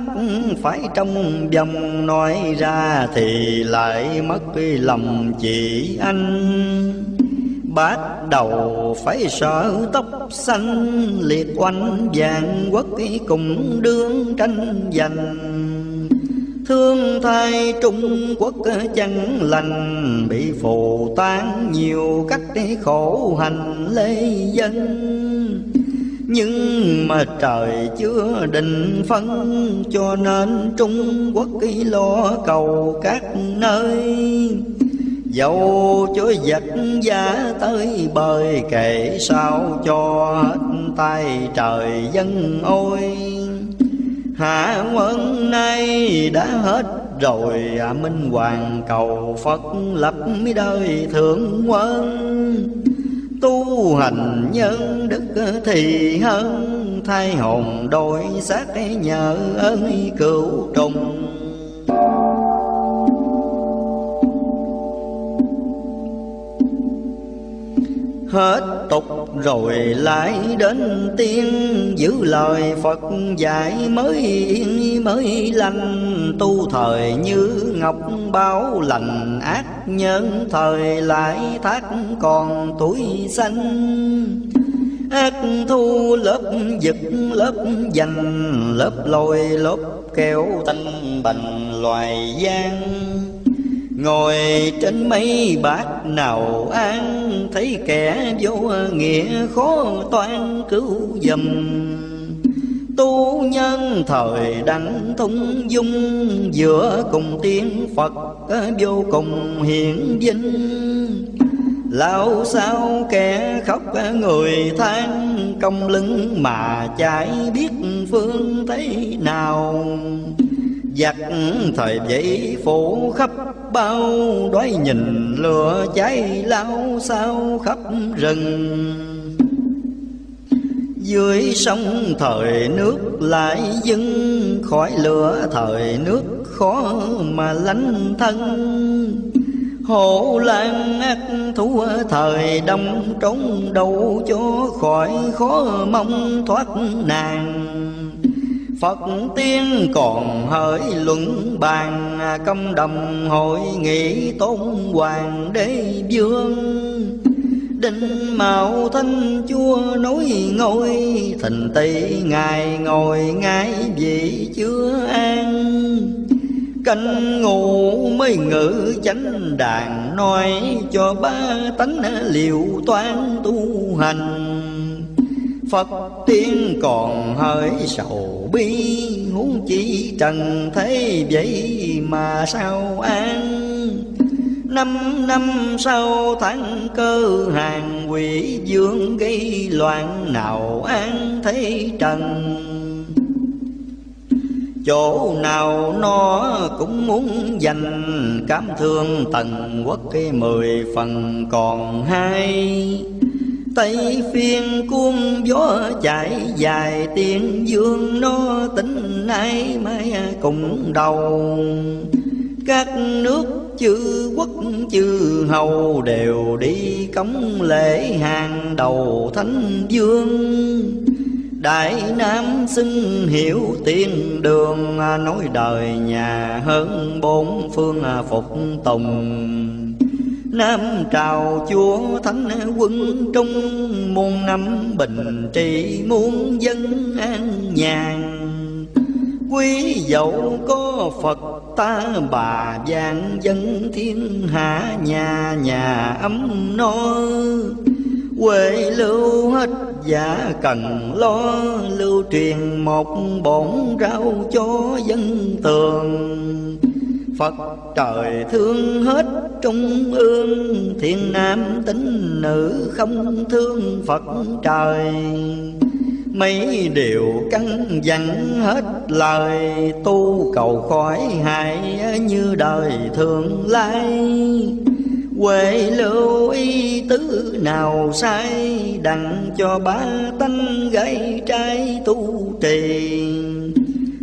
A: phải trong vòng, Nói ra thì lại mất lòng chị anh. Bắt đầu phải sợ tóc xanh, Liệt oanh vàng quốc cùng đương tranh giành. Thương thay Trung Quốc chẳng lành, Bị phù tán nhiều cách khổ hành lê dân. Nhưng mà trời chưa định phân Cho nên Trung Quốc lo cầu các nơi. Dẫu chúa vật giá tới bơi kể sao cho hết tay trời dân ôi. Hạ quân nay đã hết rồi à, Minh Hoàng cầu Phật lập đời thượng quân Tu hành nhân đức thì hơn Thay hồn đổi xác nhờ ơn cửu trùng. Hết tục rồi lại đến tiên. Giữ lời Phật dạy mới yên, mới lành. Tu thời như ngọc, báo lành ác nhân. Thời lại thác còn tuổi xanh. Ác thu lớp giật, lớp dành, lớp lôi, lớp kéo tanh bành loài gian. Ngồi trên mấy bát nào an Thấy kẻ vô nghĩa khó toan cứu dầm Tu nhân thời đắng thông dung, Giữa cùng tiếng Phật ờ, vô cùng hiển vinh. Lão sao kẻ khóc ờ, người than, Công lưng mà chạy biết phương thế nào. Giặc thời vậy phủ khắp bao Đói nhìn lửa cháy lao sao khắp rừng. Dưới sông thời nước lại dưng Khỏi lửa thời nước khó mà lánh thân. Hộ lan ác thú thời đông trốn, đâu cho khỏi khó mong thoát nàng Phật tiên còn hỡi luận bàn, Công đồng hội nghị tôn hoàng đế vương. Đinh mạo thanh chúa nối ngôi Thình tỳ ngài ngồi ngay vị chưa an. Canh ngủ mới ngữ chánh đàn Nói cho ba tánh liệu toán tu hành. Phật. Tiên còn hơi sầu bi, Huống chỉ trần thế vậy mà sao an? Năm năm sau tháng cơ hàng quỷ dương gây loạn nào an thế trần? Chỗ nào nó cũng muốn dành Cám thương tần quốc cái mười phần còn hai. Tây phiên cuông gió chạy dài tiên dương nó tính nay mai cùng đầu. Các nước chư quốc, chư hầu đều đi cống lễ hàng đầu thánh vương. Đại Nam xưng hiểu tiên đường, Nói đời nhà hơn bốn phương phục tùng. Nam trào chúa thánh quân trung Muôn năm bình trị muôn dân an nhàn. Quý dẫu có Phật ta bà vàng dân thiên hạ Nhà nhà ấm no. Quê lưu hết giả cần lo, Lưu truyền một bổn rau cho dân tường. Phật, trời thương hết trung ương Thiên nam tính nữ không thương Phật trời. Mấy điều căn dặn hết lời, Tu cầu khỏi hại như đời thường lai. Huệ lưu ý tứ nào sai, Đặng cho ba tánh gái trai tu trì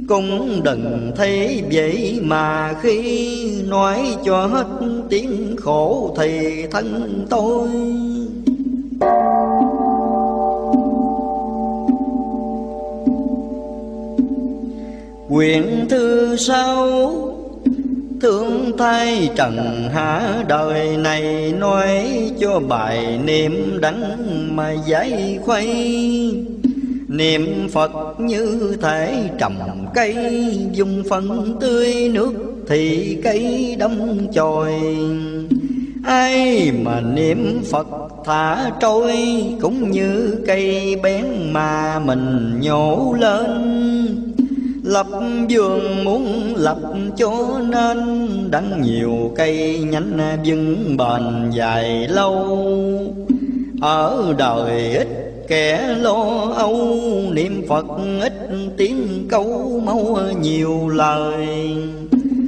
A: cũng đừng thấy vậy mà khi nói cho hết tiếng khổ thì thân tôi. Quyển thư sau, Thương thay trần hạ đời này Nói cho bài niệm đắng mà giải khuây. Niệm Phật như thể trầm cây, Dùng phân tươi nước thì cây đâm chồi. Ai mà niệm Phật thả trôi, Cũng như cây bén mà mình nhổ lên. Lập vườn muốn lập chỗ nên, Đắng nhiều cây nhánh vững bền dài lâu. Ở đời ít kẻ lo âu, Niệm Phật ít tiếng câu mau nhiều lời.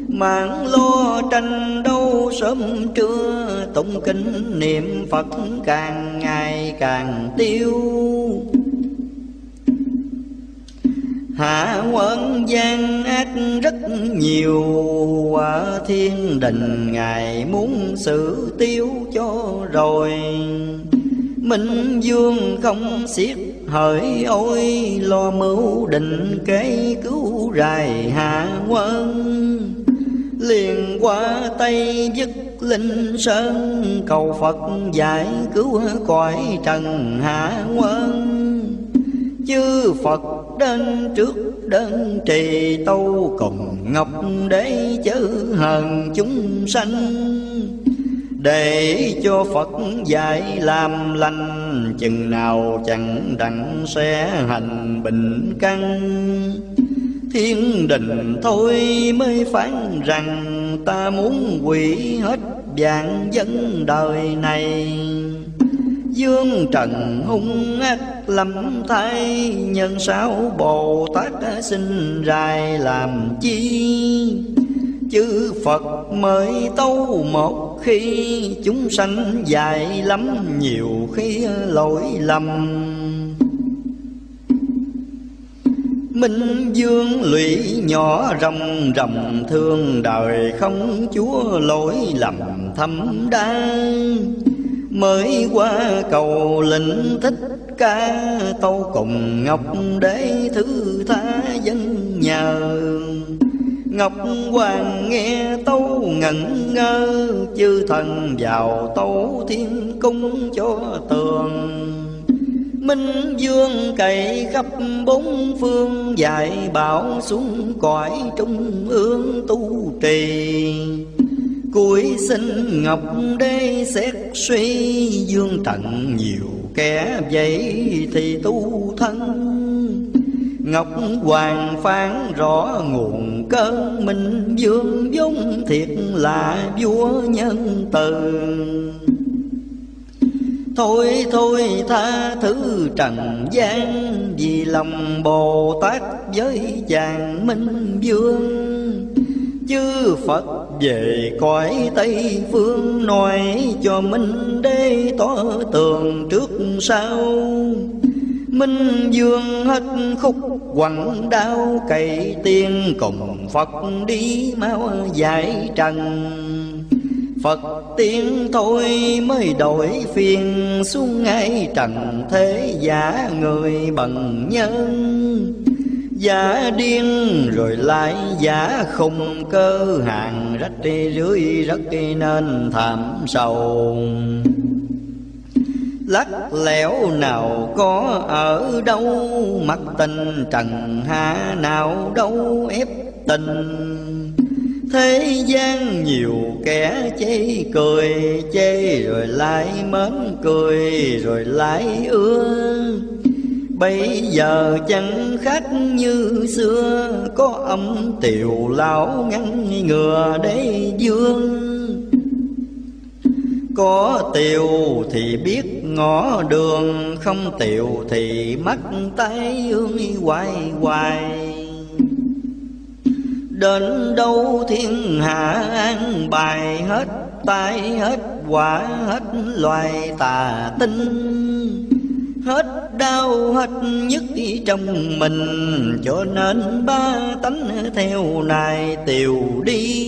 A: Mạng lo tranh đâu sớm trưa, Tụng kinh niệm Phật càng ngày càng tiêu. Hạ quân gian ác rất nhiều, quả thiên đình Ngài muốn xử tiêu cho rồi. Minh dương không xiết, hỡi ôi, Lo mưu định kế cứu rài hạ quân. Liền qua tây dứt linh sơn, cầu phật giải cứu cõi trần hạ quân. Chư phật đến trước đơn trì tâu cùng ngọc đế chữ hờn chúng sanh để cho Phật dạy làm lành, Chừng nào chẳng đặng sẽ hành bình căn. Thiên đình thôi mới phán rằng Ta muốn quỷ hết vạn dân đời này. Dương trần hung ác lắm thay, Nhân sáu Bồ Tát sinh rài làm chi? Chư Phật mới tâu một khi Chúng sanh dài lắm nhiều khi lỗi lầm. Minh dương lụy nhỏ rồng rồng thương đời không chúa lỗi lầm thâm đa Mới qua cầu lĩnh thích ca, Tâu cùng ngọc để thứ tha dân nhờ. Ngọc Hoàng nghe tâu ngẩn ngơ, Chư thần vào tâu thiên cung cho tường. Minh dương cày khắp bốn phương, Dạy bảo xuống cõi trung ương tu trì. Cuối sinh ngọc đế xét suy, Dương trận nhiều kẻ vậy thì tu thân. Ngọc Hoàng phán rõ nguồn cơn Minh, dương vốn thiệt là vua nhân từ. Thôi thôi, tha thứ trần gian, Vì lòng Bồ Tát với chàng Minh Dương Chư Phật về cõi Tây Phương Nói cho Minh Đế tỏ tường trước sau. Minh Dương hết khúc quặng đau cày tiên, Cùng Phật đi mau giải trần. Phật tiên thôi mới đổi phiền, xuống ngay trần thế giả người bằng nhân. Giả điên rồi lại giả khùng, cơ hàng rách rưới rất nên thảm sầu lắc lẻo nào có ở đâu mặt tình trần hạ nào đâu ép tình. Thế gian nhiều kẻ chê cười, Chê rồi lại mến cười, rồi lại ưa. Bây giờ chẳng khác như xưa, Có âm tiều lão ngăn ngừa để dương Có tiều thì biết ngõ đường Không tiều thì mắt tay ương hoài hoài. Đến đâu thiên hạ an bài, hết tai, hết quả hết loài tà tinh. Hết đau, hết nhất trong mình, Cho nên ba tánh theo này tiều đi.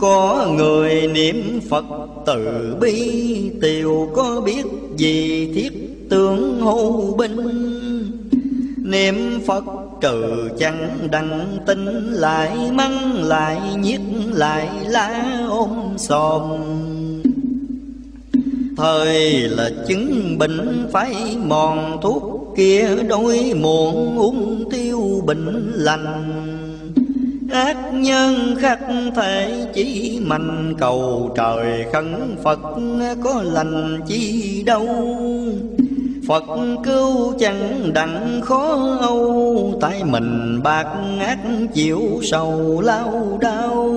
A: Có người niệm Phật từ bi, Tiều có biết gì thiết tướng hô binh. Niệm Phật trừ chẳng đặng tin, lại mắng, lại nhiếc, lại lá ôm xòm Thời là chứng bệnh phải mòn thuốc, kia đôi muộn uống tiêu bệnh lành. Ác nhân khắc thể chỉ mạnh cầu trời khấn Phật có lành chi đâu. Phật cứu chẳng đặng khó âu Tại mình bạc ác chịu sầu lao đau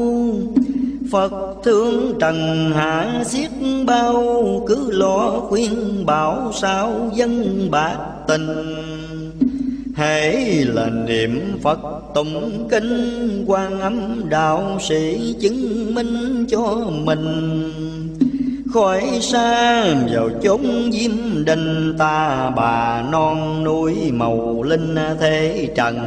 A: Phật thương trần hạ xiết bao, Cứ lo khuyên bảo sao dân bạc tình. Hễ là niệm Phật tụng kinh quan âm đạo sĩ chứng minh cho mình. Khỏi xa vào chốn diêm đình, ta bà non núi màu linh thế trần.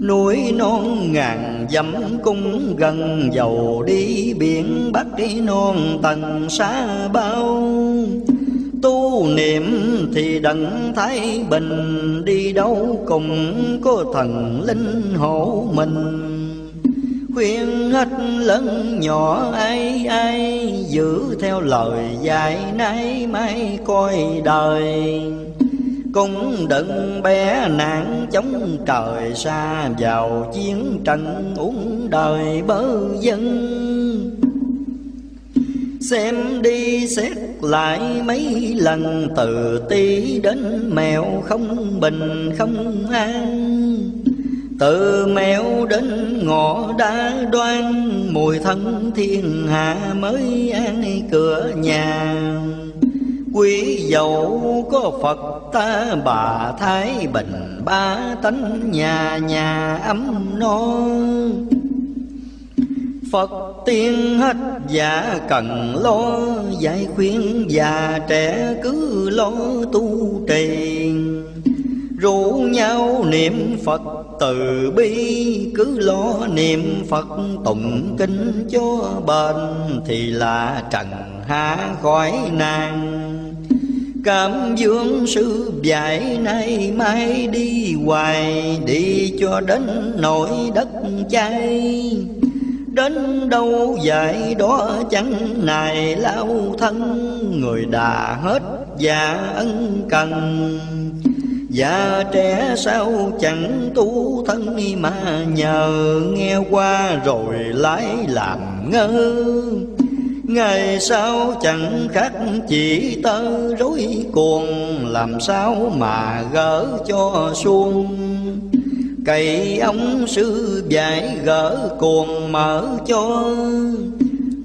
A: Núi non ngàn dặm cung gần, dầu đi biển bắc đi non tầng xa bao tu niệm thì đặng thái bình đi đâu cùng có thần linh hộ mình. Khuyên hết lớn nhỏ ai ai giữ theo lời dạy nay mai coi đời. Cũng đừng bé nạn chống trời xa vào chiến tranh uống đời bơ dân. Xem đi, xét lại mấy lần từ tí đến mèo không bình, không an. Từ mèo đến ngõ đã đoan, Mùi thân thiên hạ mới an cửa nhà. Quý dầu có Phật ta, bà Thái Bình, Ba tánh nhà nhà ấm no. Phật tiên hết giả cần lo, Giải khuyên già trẻ cứ lo tu trì. Rủ nhau niệm Phật từ bi, Cứ lo niệm Phật tụng kinh cho bền Thì là trần hạ khỏi nàng Cảm dương sư dạy nay mai đi hoài, Đi cho đến nỗi đất chay đâu dạy đó chẳng nài lao thân. Người đà hết già ân cần, Già trẻ sao chẳng tu thân. Mà nhờ Nghe qua rồi lái làm ngơ. Ngày sau chẳng khác chỉ tơ rối cuồng, Làm sao mà gỡ cho xuông Cậy ông sư giải gỡ cuồng mở cho.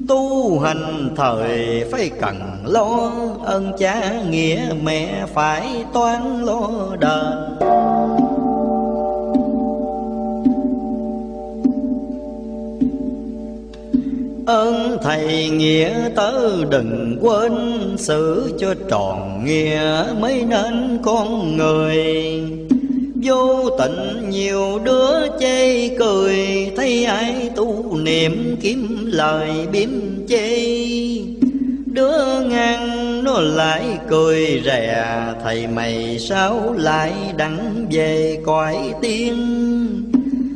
A: Tu hành thời phải cần lo, Ơn cha nghĩa mẹ phải toán lo đời Ơn thầy nghĩa tớ đừng quên, Xử cho tròn nghĩa mới nên con người. Vô tình nhiều đứa chê cười, Thấy ai tu niệm kiếm lời biếm chê. Đứa ngang nó lại cười rè, Thầy mày sao lại đặng về cõi tiên?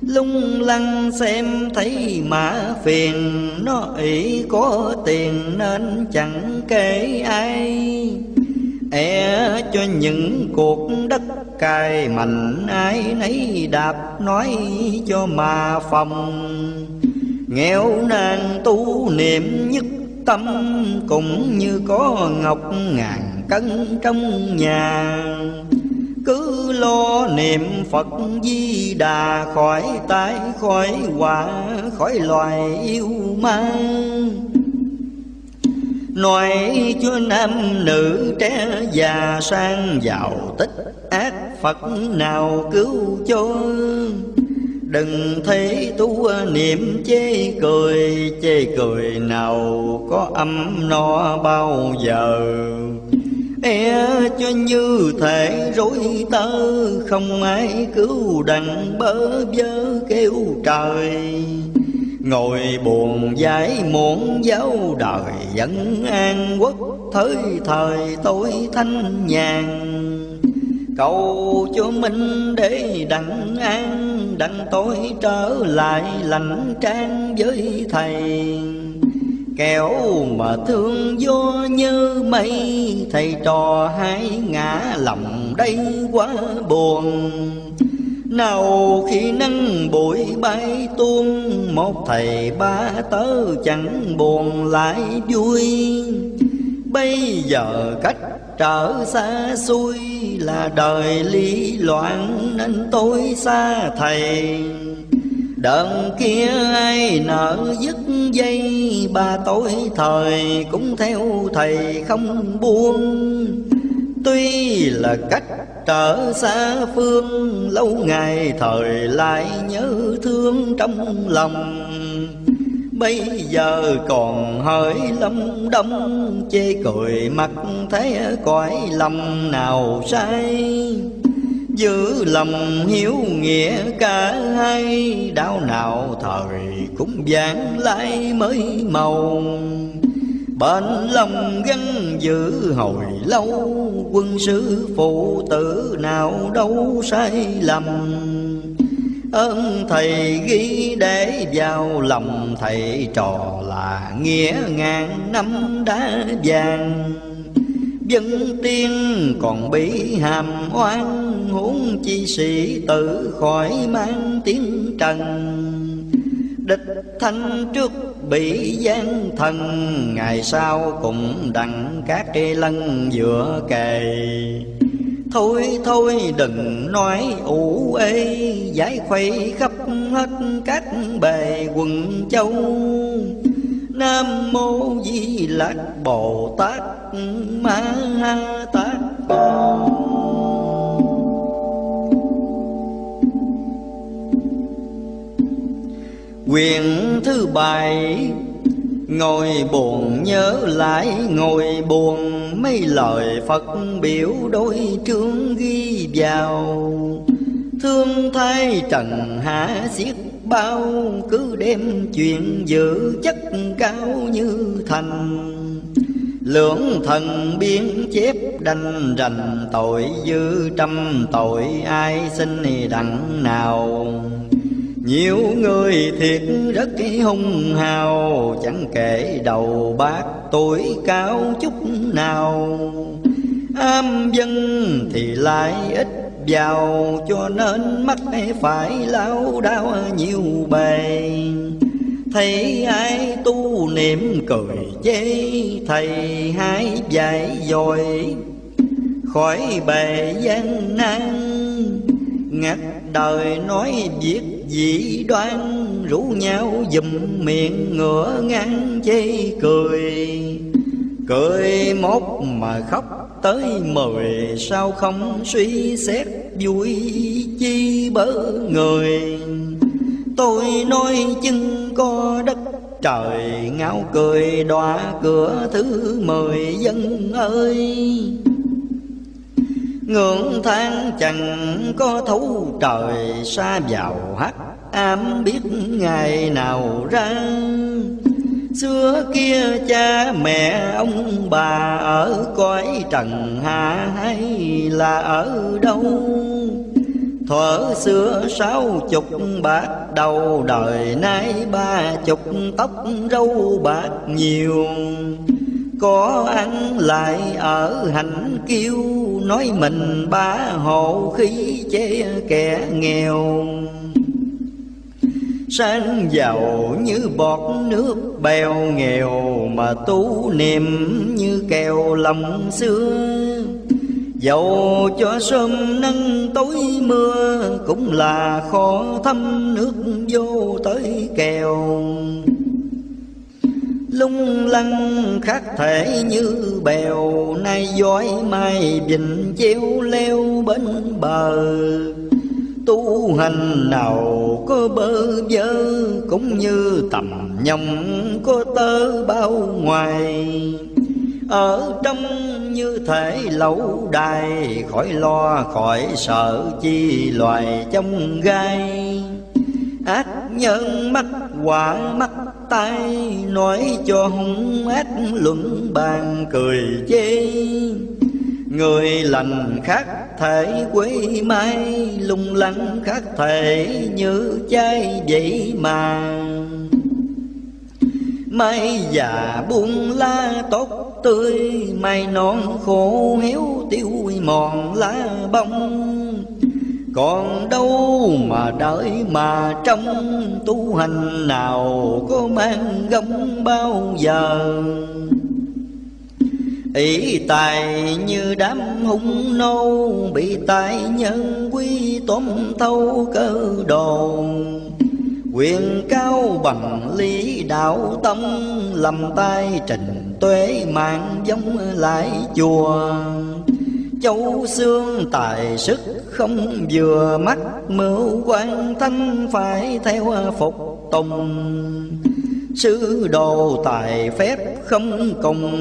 A: Lung lăng xem thấy mà phiền, Nó ý có tiền nên chẳng kể ai é cho những cuộc đất cài mạnh, ai nấy đạp nói cho mà phòng. Nghèo nàn tu niệm nhất tâm Cũng như có ngọc ngàn cân trong nhà. Cứ lo niệm Phật di đà Khỏi tai khỏi quả khỏi loài yêu mang. Nói cho nam nữ trẻ già sang giàu, tích ác Phật nào cứu cho? Đừng thấy tu niệm chê cười Chê cười nào có âm no bao giờ. E cho như thể rối tơ, Không ai cứu đặng bơ vơ kêu trời. Ngồi buồn giải muộn giáo đời Vẫn an quốc. Thời thời tôi thanh nhàn, cầu cho minh để đặng an, đặng tôi trở lại lành trang với thầy. Kéo mà thương vô như mây, thầy trò hai ngã lòng đây quá buồn nào khi nắng bụi bay tuôn, một thầy ba tớ chẳng buồn lại vui. Bây giờ cách trở xa xui là đời lý loạn nên tôi xa thầy. Đợn kia ai nợ dứt dây, Ba tối thời cũng theo thầy không buông. Tuy là cách trở xa phương, Lâu ngày thời lại nhớ thương trong lòng. Bây giờ còn hơi lâm đông Chê cười mặt thế cõi lòng nào sai. Giữ lòng hiếu nghĩa cả hai, Đau nào thời cũng vãng lai mới màu. Bên lòng gắn giữ hồi lâu, Quân sư phụ tử nào đâu sai lầm. Ơn thầy ghi để vào lòng thầy trò là nghĩa ngàn năm đã vàng. Dân tiên còn bị hàm oan, huống chi sĩ tử khỏi mang tiếng trần. Địch thanh trước bị gian thần, ngày sau cũng đặng các cây lân giữa kề. Thôi thôi, đừng nói ủ ê, Giải khuây khắp hết các bề quần châu. Nam mô Di Lặc Bồ Tát Ma Ha Tát Quyền thứ bảy, Ngồi buồn nhớ lại ngồi buồn, Mấy lời Phật biểu đôi trương ghi vào. Thương thay trần hạ xiết bao, Cứ đem chuyện giữ chất cao như thành. Lưỡng thần biến chép đành rành, tội dư trăm tội ai xin đặng nào? Nhiều người thiệt rất hung hào, Chẳng kể đầu bác tuổi cao chút nào. Am dân thì lại ít giàu, Cho nên mắt phải lao đau nhiều bề. Thấy ai tu niệm cười chê, Thầy hai dạy dội Khỏi bề gian nan ngặt đời nói việc dị đoan, rủ nhau dùm miệng ngửa ngang chê cười. Cười một mà khóc tới mười, sao không suy xét vui chi bớ người? Tôi nói chân có đất trời ngáo cười đọa cửa thứ mười dân ơi. Ngưỡng than chẳng có thấu trời xa vào hắc ám biết ngày nào ra. Xưa kia cha mẹ ông bà ở cõi trần hạ hay là ở đâu? Thuở xưa sáu chục bạc đầu, đời nay ba chục tóc râu bạc nhiều có ăn lại ở hành kiêu, nói mình ba hộ khí chế kẻ nghèo. Sang giàu như bọt nước bèo nghèo, mà tú niệm như kèo lòng xưa. Dầu cho sớm nắng tối mưa, Cũng là khó thâm nước vô tới kèo lung lăng khác thể như bèo. Nay giỏi mai vịnh chiếu leo bên bờ. Tu hành nào có bơ vơ, cũng như tầm nhông có tơ bao ngoài. Ở trong như thể lẩu đài, khỏi lo, khỏi sợ chi loài trong gai. Ác nhân mắt quả mắt tay nói cho hung ác luận bàn cười chê. Người lành khác thể quý mai, lung lăng khác thể như chai vậy mà mai già buông la tốt tươi, mai non khô héo tiêu mòn lá bông còn đâu mà đợi mà trong tu hành nào có mang gông bao giờ. Ý tài như đám hung nô bị tài nhân quy tóm thâu cơ đồ. Quyền cao bằng lý đạo tâm lầm tay trình tuế mạng giống lại chùa. Châu xương tài sức không vừa mắt, Mưu quan thanh phải theo phục tùng. Sư đồ tài phép không cùng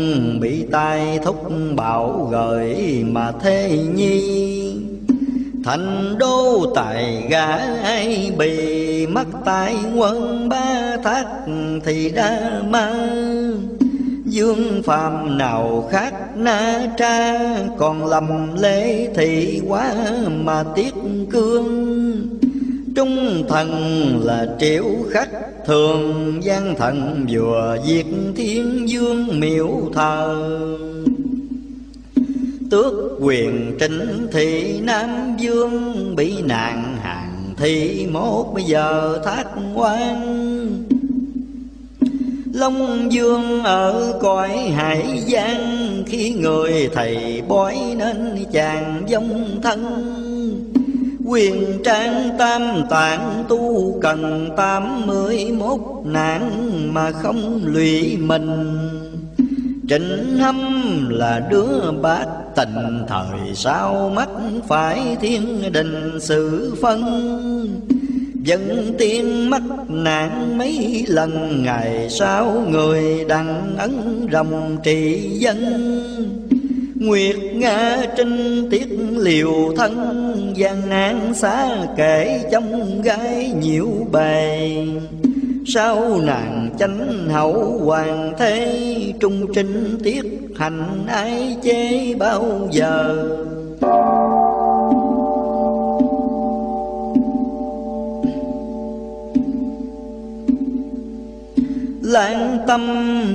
A: Bị tai thúc bảo gợi mà thế nhi. Thành đô tài gã ai bị mất tài quân ba thác thì đã mang Dương phàm nào khác na tra, Còn lầm lễ thị quá mà tiếc cương. Trung thần là triệu khách, Thường gian thần vừa diệt thiên dương miễu thờ. Tước quyền trịnh thị Nam Dương, Bị nạn hàng thị một bây giờ thác quan. Long dương ở cõi hải gian Khi người thầy bói nên chàng dông thân. Quyền trang tam tạng tu cần tám mươi mốt nạn Mà không lụy mình. Trịnh hâm là đứa bát tình Thời sau mắt phải thiên đình sự phân. Dân tiên mắc nạn mấy lần, Ngày sau người đăng ấn rồng trị dân. Nguyệt Nga trinh tiết liều thân, gian nan xa kể trong gái nhiều bề. Sau nàng chánh hậu hoàng thế, Trung trinh tiết hành ai chế bao giờ? Lan tâm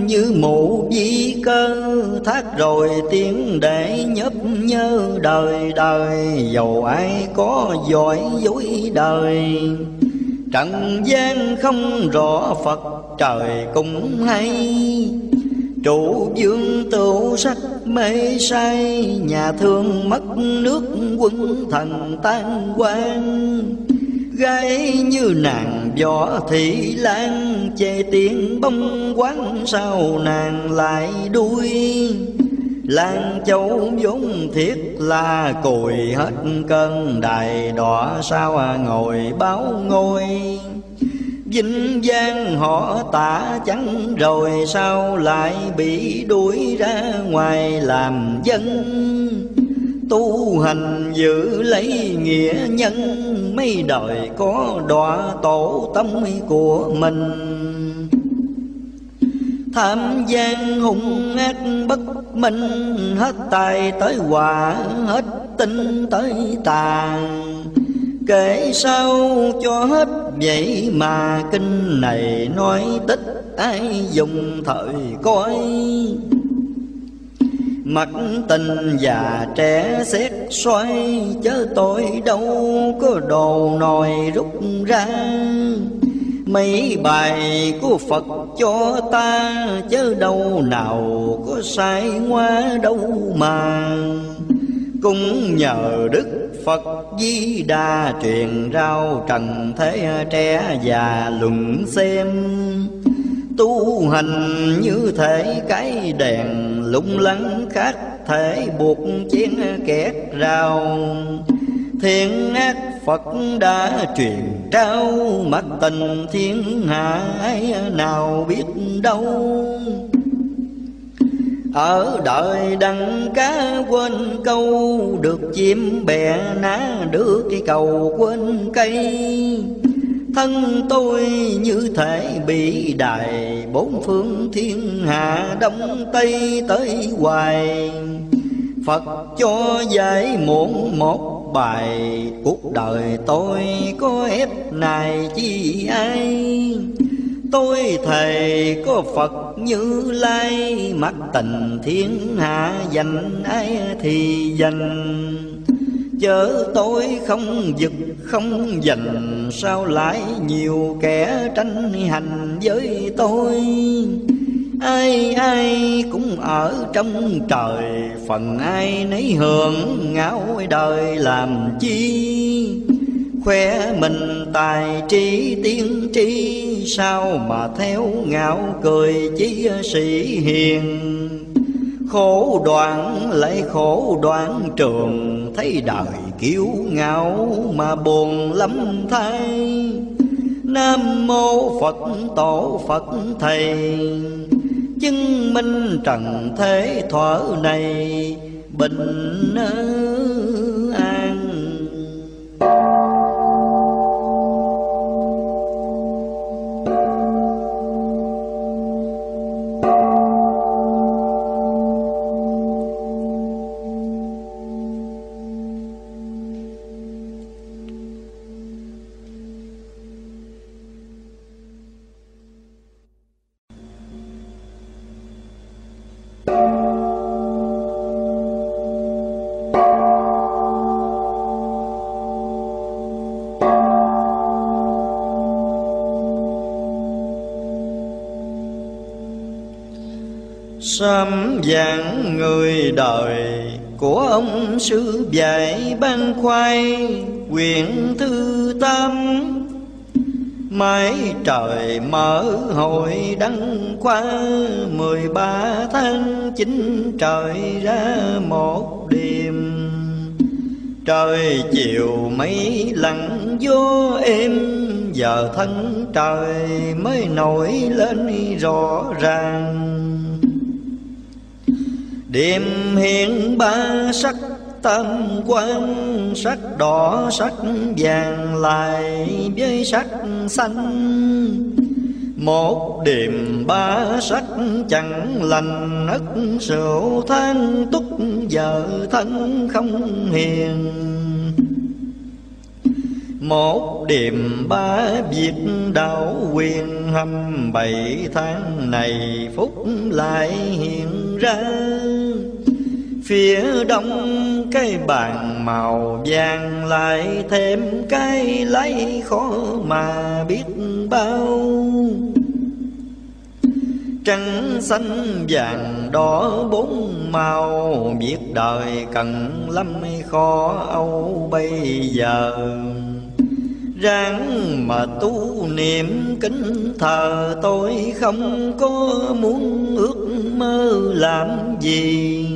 A: như mụ di cơ, Thác rồi tiếng để nhấp nhớ đời đời. Dầu ai có giỏi dối đời, Trần gian không rõ Phật, trời cũng hay. Trụ dương tựu sắc mê say, Nhà thương mất nước quân thần tan quan gái như nàng võ thị lan chê tiếng bông quán sao nàng lại đuôi. Lan châu vốn thiết là cùi hết cơn, đài đỏ sao ngồi báo ngôi. Vinh giang họ tả chẳng rồi sao lại bị đuổi ra ngoài làm dân tu hành giữ lấy nghĩa nhân, mấy đời có đọa tổ tâm của mình. Tham gian hung ác bất minh, hết tài tới hòa hết tinh tới tàn. Kể sau cho hết vậy mà kinh này nói, tích ai dùng thời coi? Mặt tình già trẻ xét xoay, Chớ tôi đâu có đồ nồi rút ra. Mấy bài của Phật cho ta, Chớ đâu nào có sai ngoa đâu mà. Cũng nhờ Đức Phật Di Đà truyền rao trần thế trẻ già luận xem tu hành như thể cái đèn lung lắng khác thể buộc chén kẹt rào. Thiên ác Phật đã truyền trao mắt tình thiên hạ ấy nào biết đâu. Ở đời đằng cá quên câu, được chim bè ná, được cái cầu quên cây. Thân tôi như thể bị đài Bốn phương thiên hạ đông tây tới hoài. Phật cho giải muộn một bài, Cuộc đời tôi có ép này chi ai? Tôi thầy có Phật như lai, Mắt tình thiên hạ dành ai thì dành. Chớ tôi không giật, không giành Sao lại nhiều kẻ tranh hành với tôi. Ai ai cũng ở trong trời, Phần ai nấy hưởng ngáo đời làm chi? Khoe mình tài trí, tiên tri, Sao mà theo ngạo cười chí sĩ hiền? Khổ đoạn lại khổ đoạn trường, Thấy đời kiêu ngạo mà buồn lắm thay. Nam mô Phật, tổ Phật, thầy. Chứng minh trần thế thuở này, bình an. Sám người đời của ông sư dạy ban khoai quyển thứ tám Mãi trời mở hội đăng khoa mười ba tháng chín trời ra một đêm. Trời chiều mấy lặng vô êm, Giờ thân trời mới nổi lên rõ ràng điểm hiện ba sắc tam quan Sắc, đỏ sắc, vàng lại với sắc xanh. Một điểm ba sắc chẳng lành, ất rượu than túc, Vợ thân không hiền. Một điểm ba việc đạo quyền hầm bảy tháng này phúc lại hiện ra. Phía đông, cái bàn màu vàng lại thêm cái lấy khó mà biết bao. Trắng xanh vàng đỏ bốn màu, Biết đời cần lắm khó âu bây giờ. Ráng mà tu niệm kính thờ tôi không có muốn ước mơ làm gì.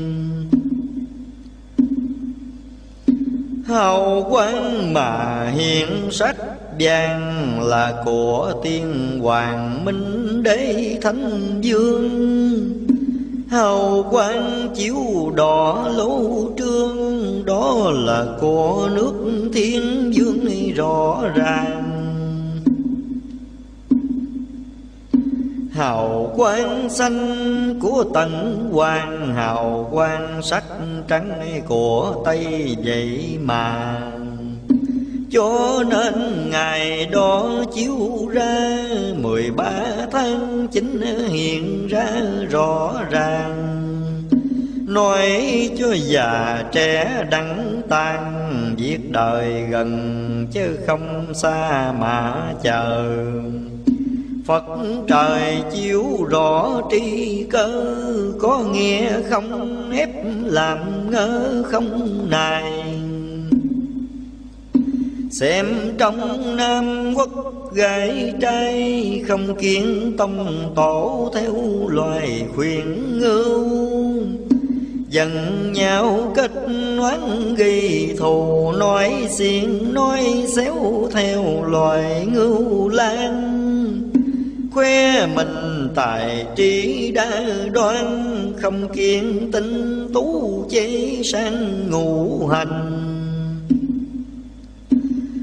A: Hào quang mà hiện sắc vàng là của tiên hoàng minh đế thánh dương. Hào quang chiếu đỏ lỗ trương, đó là của nước thiên dương rõ ràng. Hào quang xanh của tần hoàng hào quang sắc trắng của tây vậy mà. Cho nên ngày đó chiếu ra, mười ba tháng chín hiện ra rõ ràng. Nói cho già trẻ đắng tan, việc đời gần chứ không xa mà chờ. Phật trời chiếu rõ tri cơ, Có nghe không, ép làm ngơ không nài Xem trong Nam quốc gái trai, Không kiến tông tổ theo loài khuyên ngưu. Dần nhau kết oán ghi thù, Nói xiên, nói xéo theo loài ngưu lan khoe mình tài trí đa đoan, không kiên tinh tú chế sang ngũ hành.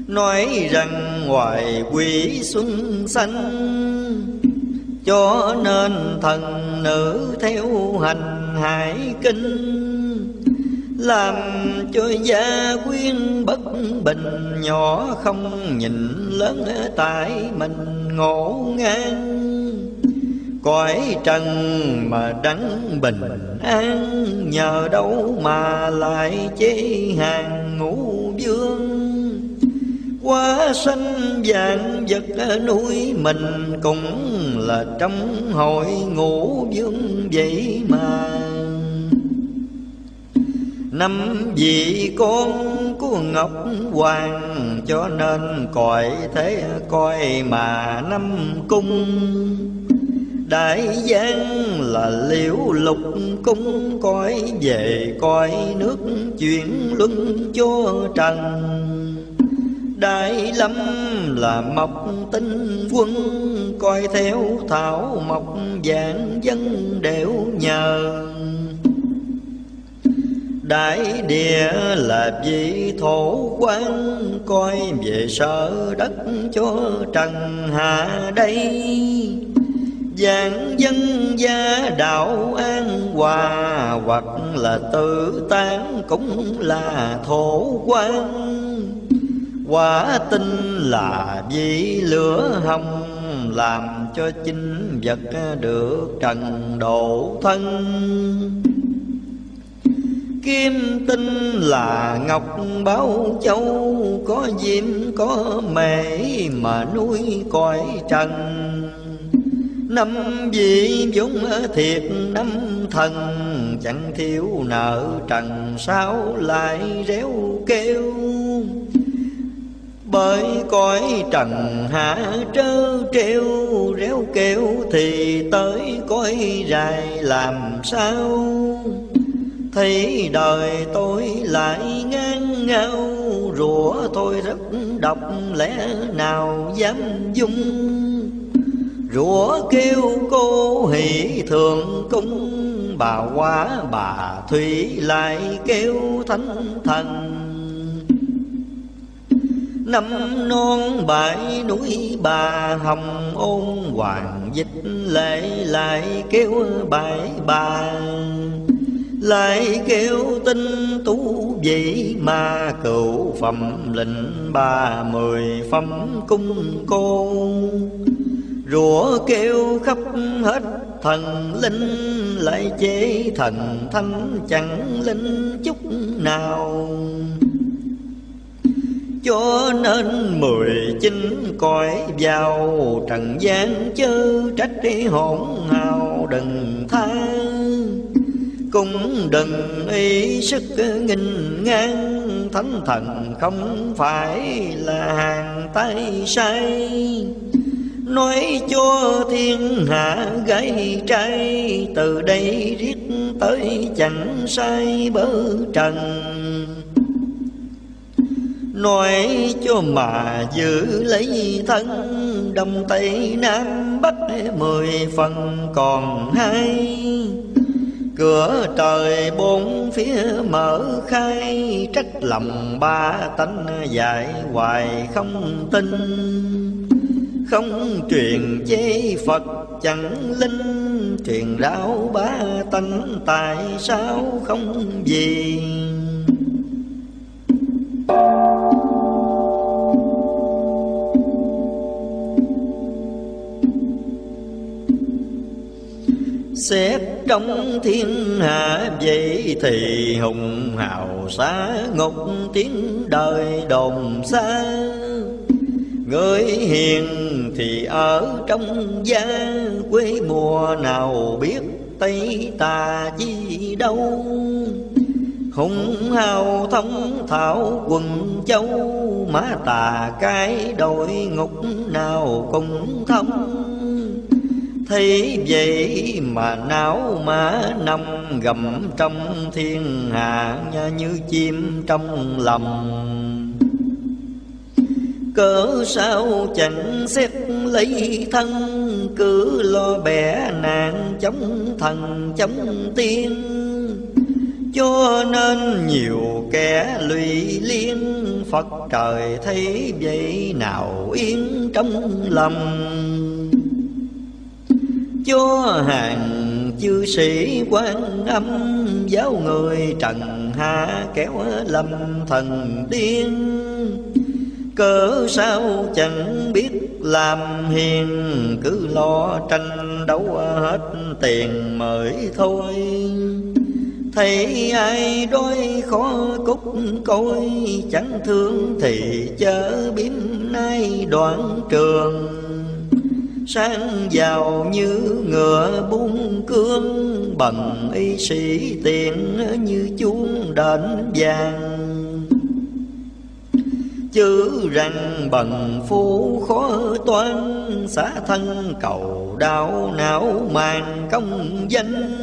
A: Nói rằng ngoài quỷ xuân xanh cho nên thần nữ theo hành hải kinh làm cho gia quyên bất bình, nhỏ không nhìn lớn tại mình ngộ ngang. Cõi trần mà đắng bình an, nhờ đâu mà lại chế hàng ngũ vương? Quá sanh vạn vật nuôi mình cũng là trong hội ngũ vương vậy mà năm vị con của ngọc hoàng, cho nên cõi thế coi mà năm cung. Đại giang là liễu lục cung coi về coi nước chuyển luân cho trần. Đại lâm là mộc tinh quân, coi theo thảo mộc dạng dân đều nhờ. Đại địa là vị thổ quan Coi về sở đất cho trần hạ đây. Giảng dân gia đạo an, hòa Hoặc là tự tán cũng là thổ quan Quả tinh là vị lửa hồng, Làm cho chính vật được trần độ thân. Kim tinh là ngọc báo châu, Có diêm có mẹ mà nuôi cõi trần. Năm vị vốn thiệt, năm thần, Chẳng thiếu nợ trần, sao lại réo kêu? Bởi cõi trần hạ trơ treo réo kêu thì tới cõi dài làm sao? Thấy đời tôi lại ngang ngao, rủa tôi rất độc, lẽ nào dám dung? Rủa kêu cô hỷ thường cung, bà quá bà thủy lại kêu thánh thần. Năm non bãi núi bà hồng ôn, hoàng dịch lệ lại kêu bãi bà lại kêu tinh tú vậy mà cựu phẩm lệnh ba mười phẩm cung cô. Rủa kêu khắp hết thần linh, lại chế thần thanh chẳng linh chút nào. Cho nên mười chín cõi vào trần gian chớ trách hỗn hào đừng than cũng đừng ý sức nghìn ngang. Thánh thần không phải là hàng tay say nói cho thiên hạ gái trai từ đây riết tới chẳng sai bớ trần. Nói cho mà giữ lấy thân, đông tây nam bắc mười phần còn hai Cửa trời bốn phía mở khai, Trách lòng ba tánh dài hoài không tin. Không truyền chế Phật chẳng linh, Truyền đạo ba tánh tại sao không gì? Xét trong thiên hạ vậy thì hùng hào xa ngục tiếng đời đồn xa. Người hiền thì ở trong gia, quê mùa nào biết Tây tà chi đâu. Hùng hào thông thảo quần châu, Má tà cái đội ngục nào cũng thông. Thấy vậy mà não má nằm gầm trong thiên hạ Như chim trong lòng. Cớ sao chẳng xét lấy thân, Cứ lo bẻ nạn chống thần, chống tiên. Cho nên nhiều kẻ lụy liên, Phật trời thấy vậy nào yên trong lòng cho hàng chư sĩ quan âm giáo người trần hạ kéo lâm thần điên. Cớ sao chẳng biết làm hiền, cứ lo tranh đấu hết tiền mới thôi. Thấy ai đôi khó cúc côi, chẳng thương thì chớ biếm nay đoạn trường sang giàu như ngựa bung cương, bần y sĩ tiền như chuông đền vàng. Chữ rằng bần phu khó toan, xả thân cầu đau não màng công danh.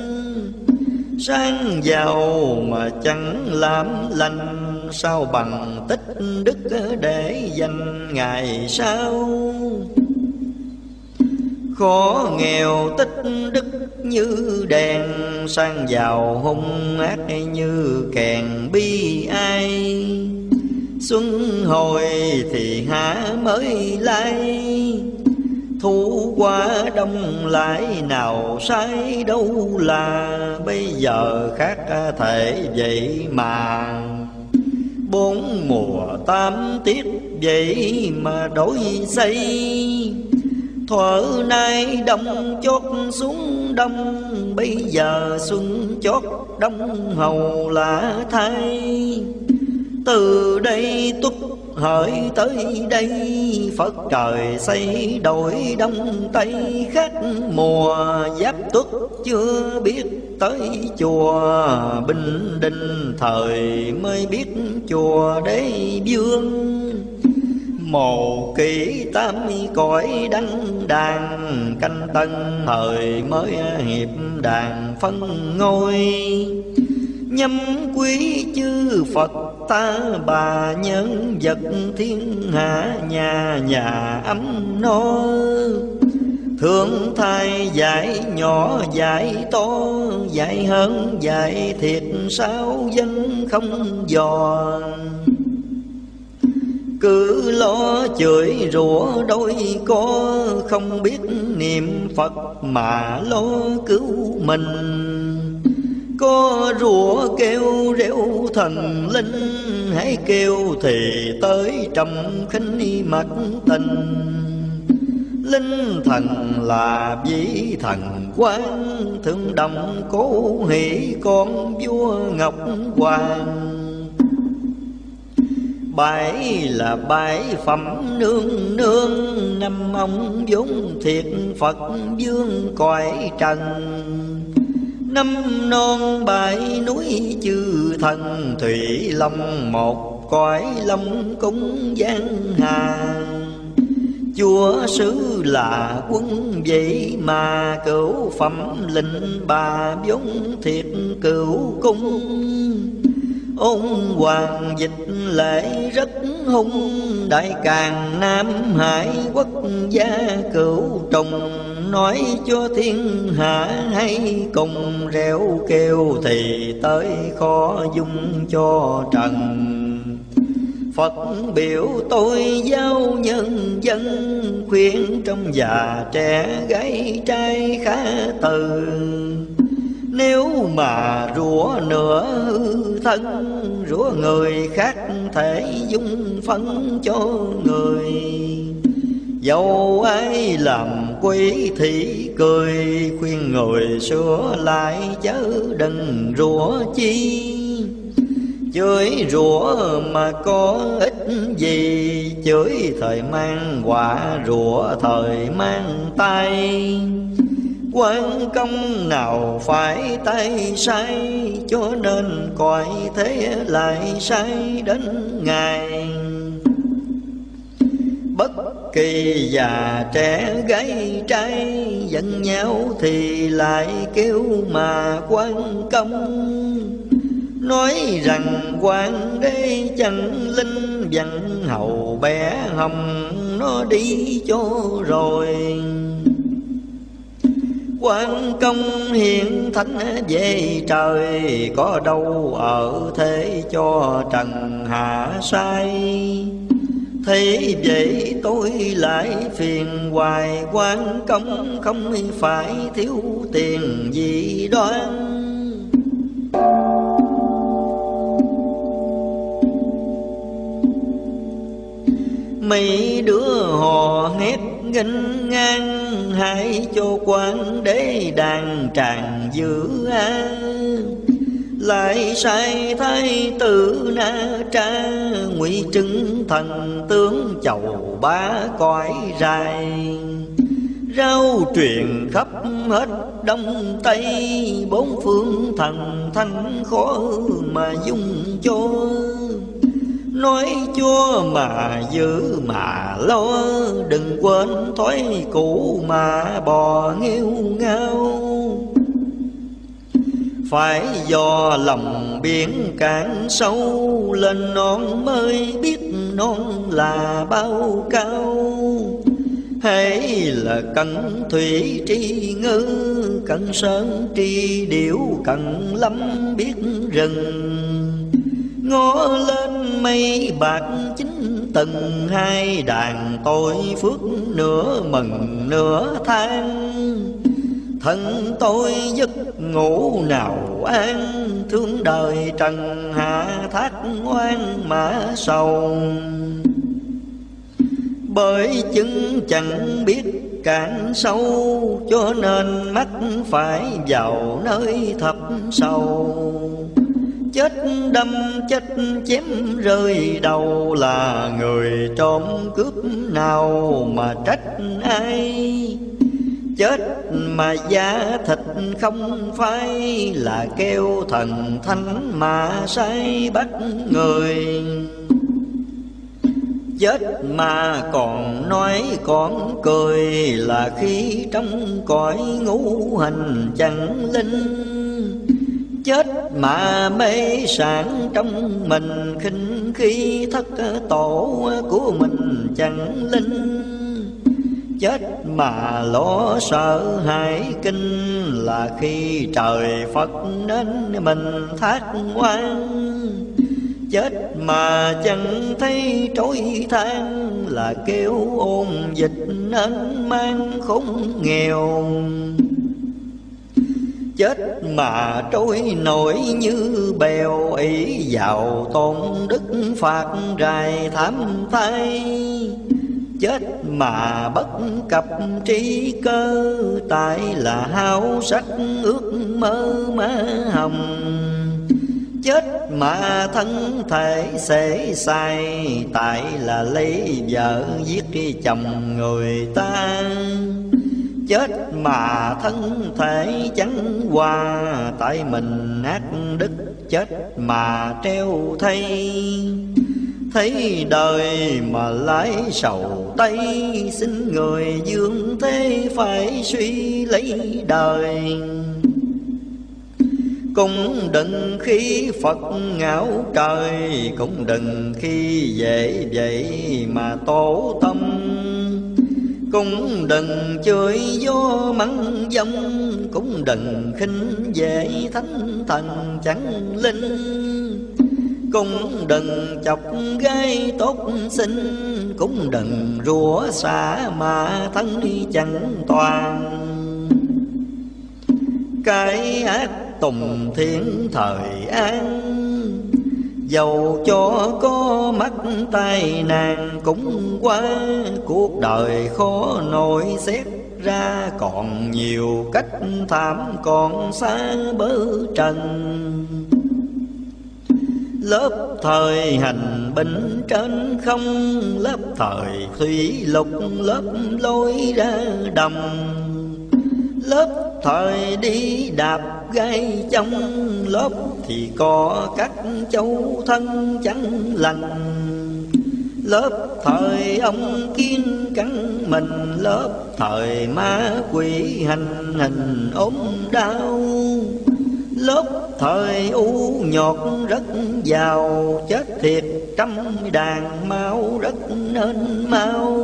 A: Sang giàu mà chẳng làm lành, sao bằng tích đức để dành ngày sau khó nghèo tích đức như đèn, sang giàu hung ác như kèn bi ai. Xuân hồi thì há mới lai, thu qua đông lại nào sai đâu là bây giờ khác thể vậy mà. Bốn mùa tám tiết vậy mà đổi xây thuở nay đông chót xuống đông, bây giờ xuân chót đông hầu là thay. Từ đây túc hỡi tới đây, Phật trời xây đổi đông tây khác. Mùa Giáp tuất chưa biết tới chùa, Bình Định thời mới biết chùa đế vương. Mồ kỷ tam cõi đăng đàn, Canh tân thời mới hiệp đàn phân ngôi. Nhâm quý chư Phật ta bà nhân vật thiên hạ nhà nhà ấm no. Thương thai dạy nhỏ dạy to Dạy hơn dạy thiệt sao dân không giòn cứ lo chửi rủa đôi có không biết niệm Phật mà lo cứu mình. Có rủa kêu rêu thần linh, hãy kêu thì tới trầm khinh mặt tình. Linh thần là vị thần quan thượng đồng cố hỷ con vua ngọc hoàng bảy là bảy phẩm nương nương, Năm ông dũng thiệt Phật dương cõi trần. Năm non bãi núi chư thần, Thủy Long một cõi long cúng giang hà Chúa sứ là quân vậy mà cửu phẩm linh bà vốn thiệt cửu cung ôn hoàng dịch lễ rất hung, đại càng nam hải quốc gia cửu trùng. Nói cho thiên hạ hay cùng, reo kêu thì tới khó dung cho trần. Phật biểu tôi giao nhân dân, khuyên trong già trẻ gái trai khá từ nếu mà rủa nửa thân, rủa người khác thể dung phân cho người. Dẫu ai làm quý thì cười, Khuyên người sửa lại chớ đừng rủa chi. Chửi rủa mà có ích gì, Chửi thời mang quả, rủa thời mang tay quan công nào phải tay sai, cho nên cõi thế lại sai đến ngày bất kỳ già trẻ gái trai giận nhau thì lại kêu mà quan công. Nói rằng quan đế chẳng linh văn hầu bé hồng nó đi cho rồi quan công hiện thánh về trời, có đâu ở thế cho trần hạ sai. Thế vậy tôi lại phiền hoài quan công Không phải thiếu tiền gì đoan. Mấy đứa họ hét nghênh ngang, Hãy cho quan đế đàn tràng giữ an lại sai thái tử na tra, ngụy trưng thần tướng chầu ba cõi dài rau truyền khắp hết đông tây, bốn phương thần thanh khó mà dung cho nói chúa mà giữ mà lo, đừng quên thói cũ mà bò nghêu ngao. Phải do lòng biển cạn sâu, lên non mới biết non là bao cao. Hay là cần thủy tri ngư cần sơn tri điểu cần lâm biết rừng ngó lên mây bạc chính từng hai đàn tôi phước nửa mừng nửa than. Thân tôi giấc ngủ nào an, thương đời trần hạ thác ngoan mã sầu. Bởi chứng chẳng biết cạn sâu, cho nên mắt phải vào nơi thập sâu chết đâm, chết chém, rơi đầu là người trộm cướp nào mà trách ai? Chết mà da thịt không phai là kêu thần thánh mà sai bắt người. Chết mà còn nói còn cười là khi trong cõi ngũ hành chẳng linh chết. Mà mê sản trong mình, khinh khi thất tổ của mình chẳng linh. Chết mà lo sợ hãi kinh là khi trời Phật đến mình thác ngoan chết mà chẳng thấy trối than là kêu ôn dịch nên mang khốn nghèo chết mà trôi nổi như bèo. Ý vào tôn đức phạt rài thảm thay chết mà bất cập trí cơ. Tại là hao sách ước mơ má hồng chết mà thân thể sẽ sai. Tại là lấy vợ giết chồng người ta chết mà thân thể chẳng qua, tại mình ác đức chết mà treo thay. Thấy đời mà lái sầu tây Xin người dương thế phải suy lấy đời. Cũng đừng khi Phật ngạo trời, Cũng đừng khi dễ vậy mà tổ tâm. Cũng đừng chơi vô mắng dông Cũng đừng khinh dễ thánh thần chẳng linh. Cũng đừng chọc gai tốt sinh, cũng đừng rủa xả mà thân chẳng toàn. Cái ác tùng thiên thời an Dầu cho có mắt tai nàng cũng qua Cuộc đời khó nổi xét ra. Còn nhiều cách thảm còn xa bớ trần. Lớp thời hành binh trên không, Lớp thời thủy lục, lớp lối ra đầm Lớp thời đi đạp gai trong Lớp thì có các châu thân chẳng lành. Lớp thời ông kiên cắn mình, Lớp thời ma quỷ hành hình ốm đau. Lớp thời u nhọt rất giàu, Chết thiệt trăm đàn máu rất nên mau.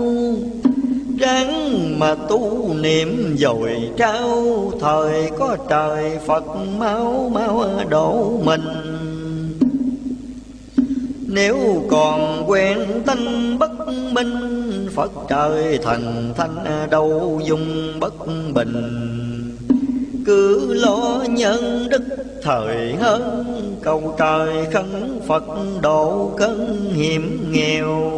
A: Ráng mà tu niệm dồi trao. Thời có trời Phật mau mau độ mình. Nếu còn quen tánh bất minh, Phật trời thần thanh đâu dung bất bình. Cứ lo nhân đức thời hơn Cầu trời khấn Phật độ cân hiểm nghèo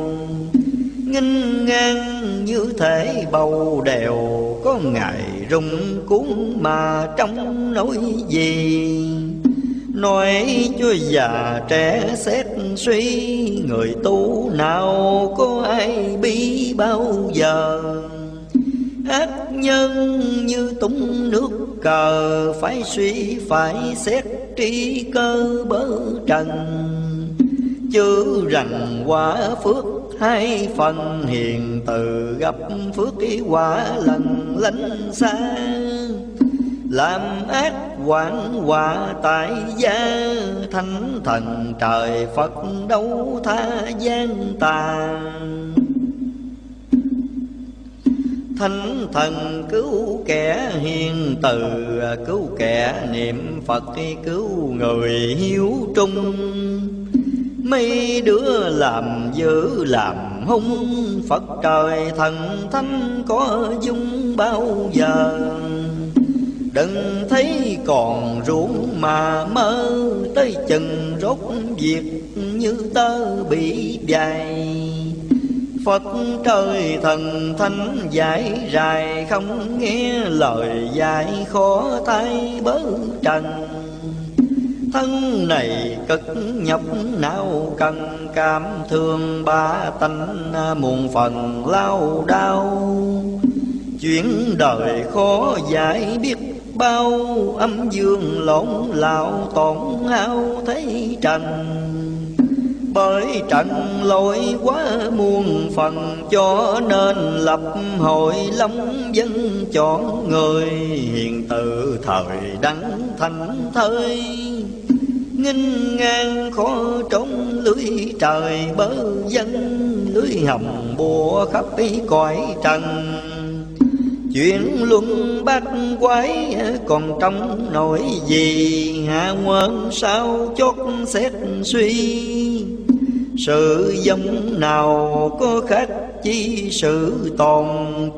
A: nghinh ngang như thể bầu đèo Có ngày rung cuốn mà trong nỗi gì? Nói cho già trẻ xét suy, Người tu nào có ai bi bao giờ? Ác nhân như tung nước cờ, Phải suy, phải xét tri cơ bớ trần. Chứ rằng quả phước, hai phần hiền từ gặp phước quả lần lánh xa. Làm ác hoạn quả tại gia, thánh thần trời phật đâu tha gian tà. Thánh thần cứu kẻ hiền từ, cứu kẻ niệm phật, cứu người hiếu trung mấy đứa làm dữ, làm hung, phật trời thần thánh có dung bao giờ? Đừng thấy còn ruộng mà mơ Tới chừng rốt việc như tơ bị dài. Phật trời thần thánh giải rài Không nghe lời dạy khó tay bớ trần. Thân này cực nhọc não cần cảm thương ba tánh à, muôn phần lao đau Chuyện đời khó giải biết bao, âm dương lộn lạo tổn hao thấy trần. Bởi trận lỗi quá muôn phần, cho nên lập hội long dân chọn người hiền từ thời đắng thành thơi nghinh ngang khó trốn, lưới trời bớ dân, lưới hầm bùa khắp cõi trần. Chuyện luân bát quái còn trong nỗi gì, Hạ quân sao chốt xét suy. Sự giống nào có khác chi sự tồn,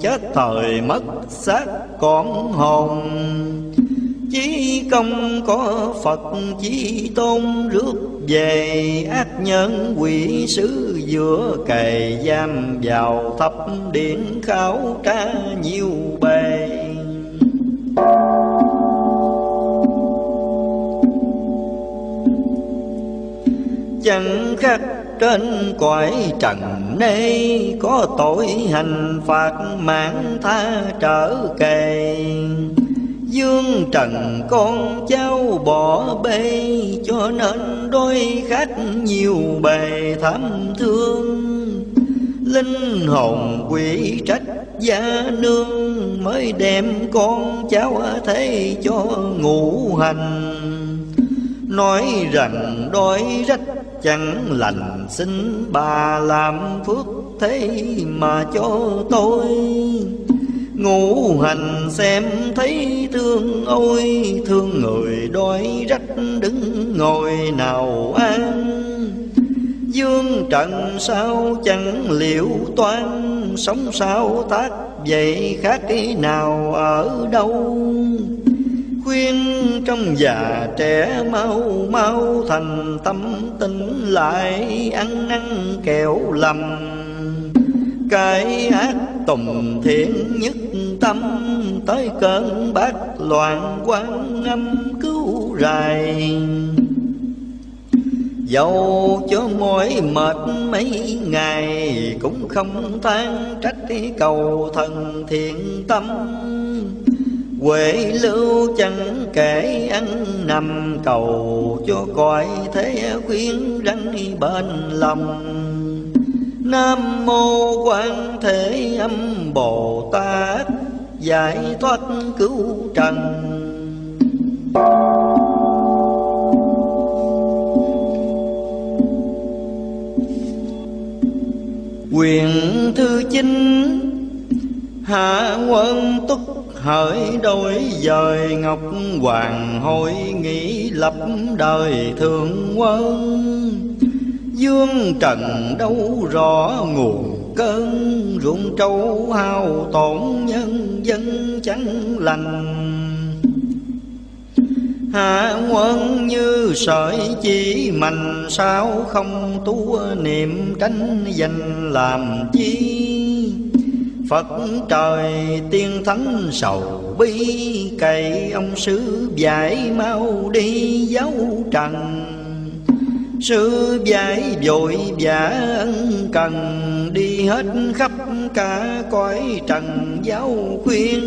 A: Chết thời mất xác còn hồn. Chí công có Phật, chí tôn rước về ác nhân, quỷ sứ giữa cày giam vào thập điện khảo tra nhiều bề. Chẳng khác trên cõi trần nay có tội hành phạt mạng tha trở kề. Dương trần con cháu bỏ bê, Cho nên đôi khách nhiều bề thảm thương. Linh hồn quỷ trách gia nương, Mới đem con cháu thế cho ngủ hành. Nói rằng đôi rách, chẳng lành Xin bà làm phước thế mà cho tôi. Ngũ hành xem thấy thương ôi, Thương người đói rách đứng ngồi nào an. Dương trần sao chẳng liệu toan, Sống sao tác vậy khác cái nào ở đâu? Khuyên trong già trẻ mau mau thành tâm tinh lại, Ăn năn kẹo lầm cái ác tùng thiện nhất tâm, tới cơn bát loạn quan âm cứu rài. Dẫu cho mỏi mệt mấy ngày, Cũng không than trách cầu thần thiện tâm. Huệ lưu chẳng kể ăn nằm cầu, Cho cõi thế khuyên răng bên lòng. Nam mô Quan Thế Âm Bồ Tát giải thoát cứu trần. Quyền thư chín hạ quân túc, hỡi đôi dời ngọc hoàng hội, nghị lập đời thượng quân. Dương trần đâu rõ nguồn cơn, ruộng trâu hao tổn nhân dân chẳng lành. Hạ quân như sợi chỉ mạnh, sao không tu niệm tránh danh làm chi? Phật trời tiên thánh sầu bi, cậy ông sứ giải mau đi giáo trần. Sư giải vội vã cần Đi hết khắp cả cõi trần giáo khuyên.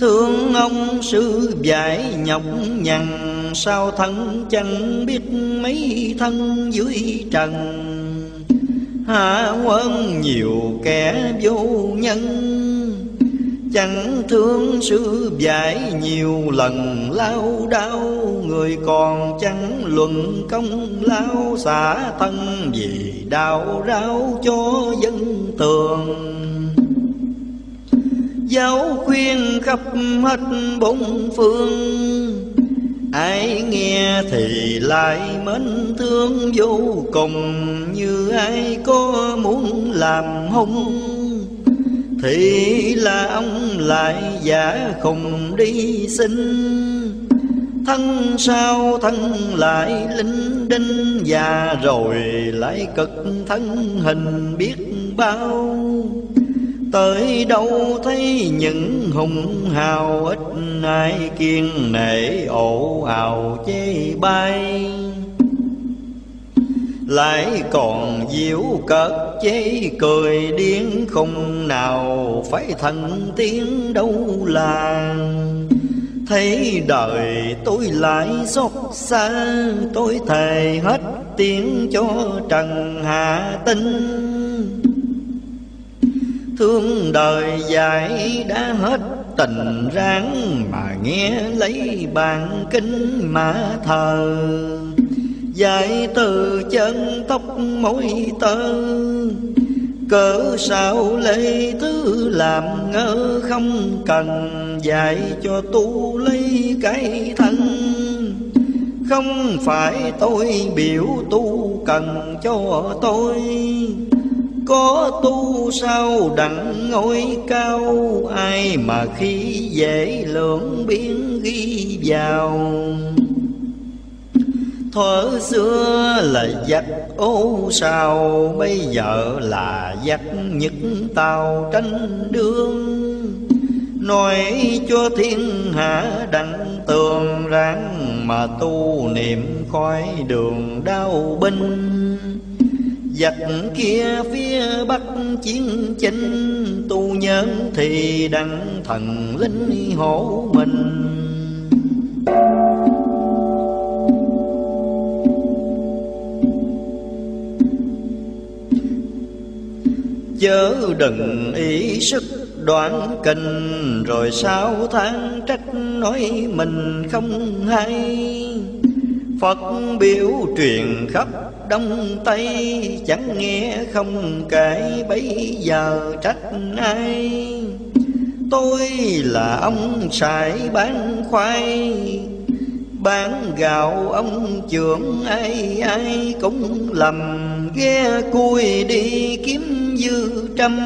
A: Thương ông sư giải nhọc nhằn, Sao thân chẳng biết mấy thân dưới trần? Hạ quân nhiều kẻ vô nhân Chẳng thương sư giải nhiều lần lao đau Người còn chẳng luận công lao, xả thân Vì đạo rao cho dân tường. Giáo khuyên khắp hết bốn phương, Ai nghe thì lại mến thương vô cùng. Như ai có muốn làm hung thì là ông lại giả khùng đi xin. Thân sao thân lại linh đinh Và rồi lại cực thân hình biết bao. Tới đâu thấy những hùng hào, ít ai kiên nể ổ ào chê bay lại còn diễu cợt chế cười điên không nào phải thần tiếng đâu là thấy đời tôi lại xót xa, tôi thề hết tiếng cho trần hạ tinh. Thương đời dài đã hết tình ráng, mà nghe lấy bàn kinh mà thờ dạy từ chân tóc mũi tơ, cỡ sao lấy thứ làm ngơ không cần dạy cho tu lấy cái thân. Không phải tôi biểu tu cần cho tôi, có tu sao đặng ngôi cao, ai mà khi dễ lượng biến ghi vào. Thuở xưa là giặc ô sao, Bây giờ là giặc nhất tàu tranh đương Nói cho thiên hạ đặng tường ráng Mà tu niệm khói đường đau binh. Giặc kia phía bắc chiến chinh, Tu nhân thì đặng thần linh hộ mình. Chớ đừng ý sức đoạn kinh, Rồi sao tháng trách nói mình không hay. Phật biểu truyền khắp Đông Tây, Chẳng nghe không kể bây giờ trách ai. Tôi là ông xài bán khoai Bán gạo, ông trưởng ai ai cũng lầm. Ghe cui đi kiếm dư trăm,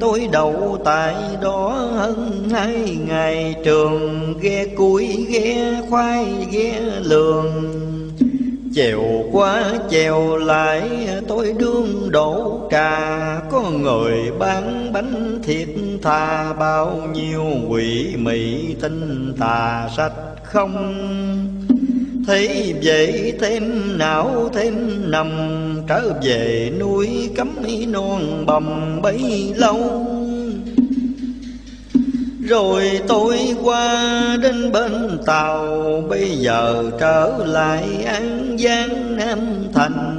A: Tôi đậu tại đó hơn hai ngày. Trường Ghe cui, ghe khoai, ghe lường. Chèo qua chèo lại, tôi đương đổ trà Có người bán bánh thiệt thà, Bao nhiêu quỷ mị tinh tà, sạch không? Thấy vậy thêm não thêm nằm, Trở về nuôi cấm non bầm bấy lâu. Rồi tôi qua đến bên tàu, Bây giờ trở lại An Giang Nam Thành.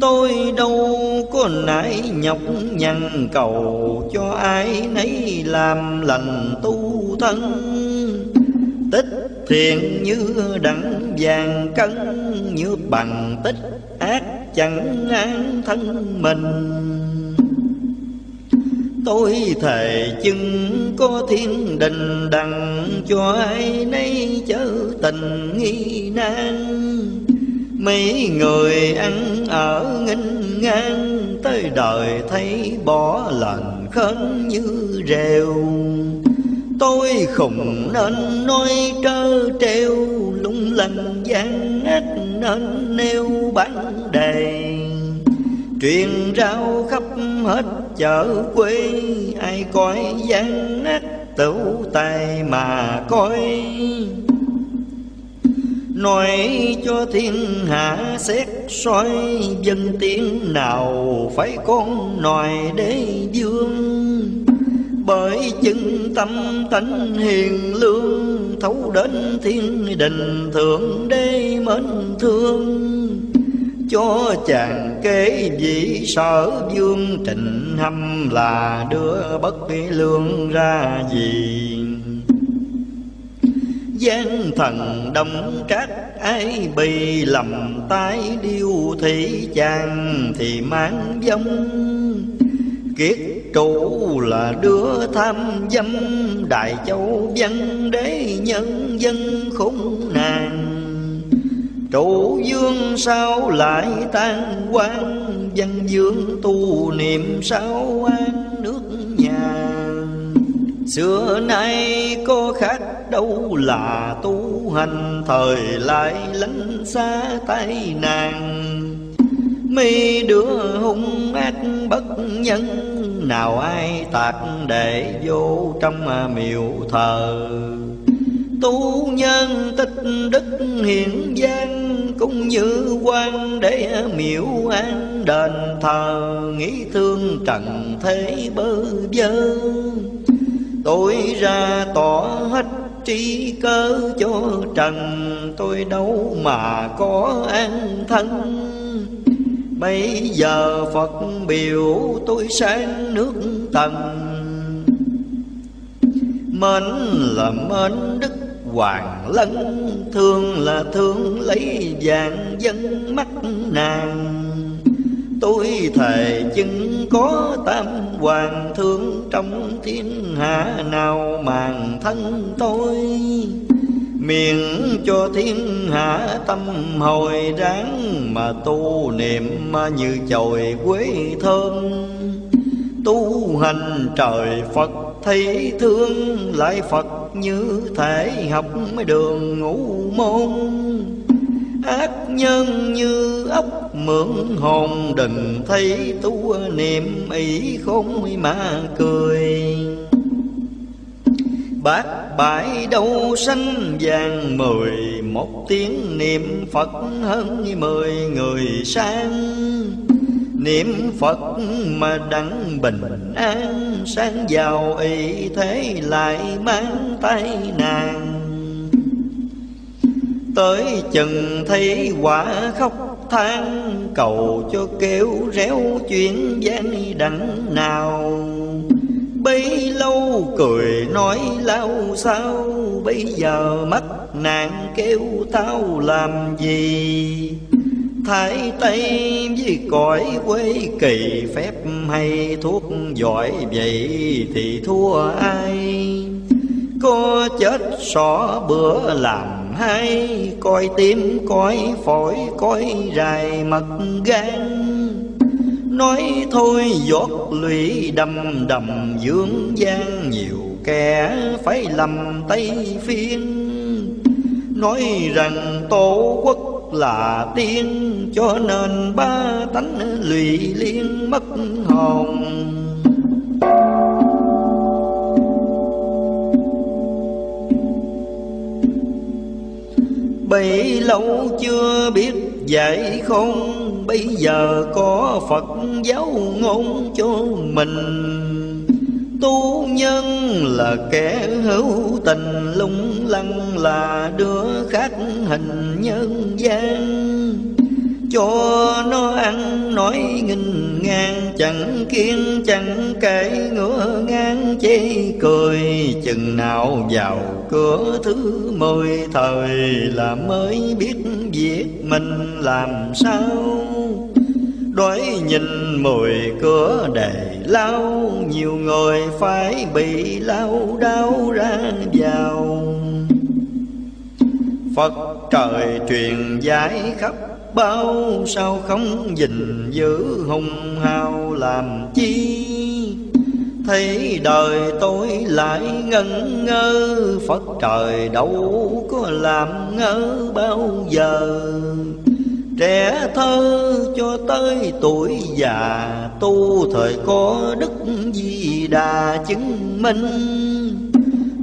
A: Tôi đâu có nãy nhọc nhằn cầu Cho ai nấy làm lành tu thân. Tích thiện như đặng vàng cân, Như bằng tích ác chẳng an thân mình. Tôi thề chừng có thiên đình đằng Cho ai nấy chớ tình nghi nan. Mấy người ăn ở nghinh ngang, Tới đời thấy bỏ lệnh khấn như rèo Tôi khùng nên nói trơ treo Lung lần gian ác nên nêu bản đề Truyền rao khắp hết chợ quê, Ai coi gian ác tửu tài mà coi. Nói cho thiên hạ xét soi, Dân tiếng nào phải con nòi đế dương bởi chân tâm tánh hiền lương, Thấu đến thiên đình thượng đế mến thương. Cho chàng kế vị sở dương trịnh hâm là đưa bất lương ra gì. Gian thần đông trách ai bị lầm tái điêu thị chàng thì mang giống kiết trụ là đứa tham dâm. Đại châu văn đế nhân dân khủng nàng trụ dương sao lại tan quan văn dương tu niệm sao an nước nhà. Xưa nay có khác đâu là tu hành, Thời lại lánh xa tay nàng Mi đứa hung ác bất nhân, Nào ai tạc để vô trong à, miệu thờ. Tu nhân tích đức hiển gian Cũng như quan để à, miễu an đền thờ, Nghĩ thương trần thế bơ vơ. Tôi ra tỏ hết trí cơ cho trần, Tôi đâu mà có an thân. Bây giờ Phật biểu tôi sang nước tần. Mến là mến đức hoàng lân, Thương là thương lấy vàng dân mắt nàng. Tôi thề chứng có tam hoàng thương Trong thiên hạ nào màng thân tôi. Miệng cho thiên hạ tâm hồi ráng, Mà tu niệm như chồi quế thơm. Tu hành trời Phật thấy thương, Lại Phật như thể học mấy đường ngũ môn. Ác nhân như ốc mượn hồn đừng thấy tu niệm, ý không mà cười bát bãi đâu xanh vàng mười, một tiếng niệm phật hơn mười người sang. Niệm phật mà đặng bình an, sáng giàu ý thế lại mang tay nàng Tới chừng thấy quả khóc than, Cầu cho kêu réo chuyện gian đặng nào. Bấy lâu, cười nói lao sao? Bây giờ mắt nạn kêu tao làm gì? Thái Tây với cõi quê kỳ phép hay thuốc giỏi vậy thì thua ai? Có chết xỏ bữa làm hay, coi tim coi phổi coi rài mật gan nói thôi giọt lụy đầm đầm dưỡng gian nhiều kẻ phải lầm tay phiên. Nói rằng tổ quốc là tiên, cho nên ba tánh lụy liên mất hồn. Bấy lâu chưa biết dạy không Bây giờ có Phật giáo ngôn cho mình. Tu nhân là kẻ hữu tình, lung lăng Là đứa khác hình nhân gian cho nó ăn nói nghìn ngang chẳng kiên, chẳng kể ngửa ngang chê cười. Chừng nào vào cửa thứ mười, thời là mới biết việc mình làm sao. Đói nhìn mùi cửa đầy lao, Nhiều người phải bị lao đau ra vào. Phật trời truyền giải khắp bao Sao không gìn giữ hùng hào làm chi? Thấy đời tôi lại ngẩn ngơ, Phật trời đâu có làm ngơ bao giờ? Trẻ thơ cho tới tuổi già, Tu thời có đức di đà chứng minh.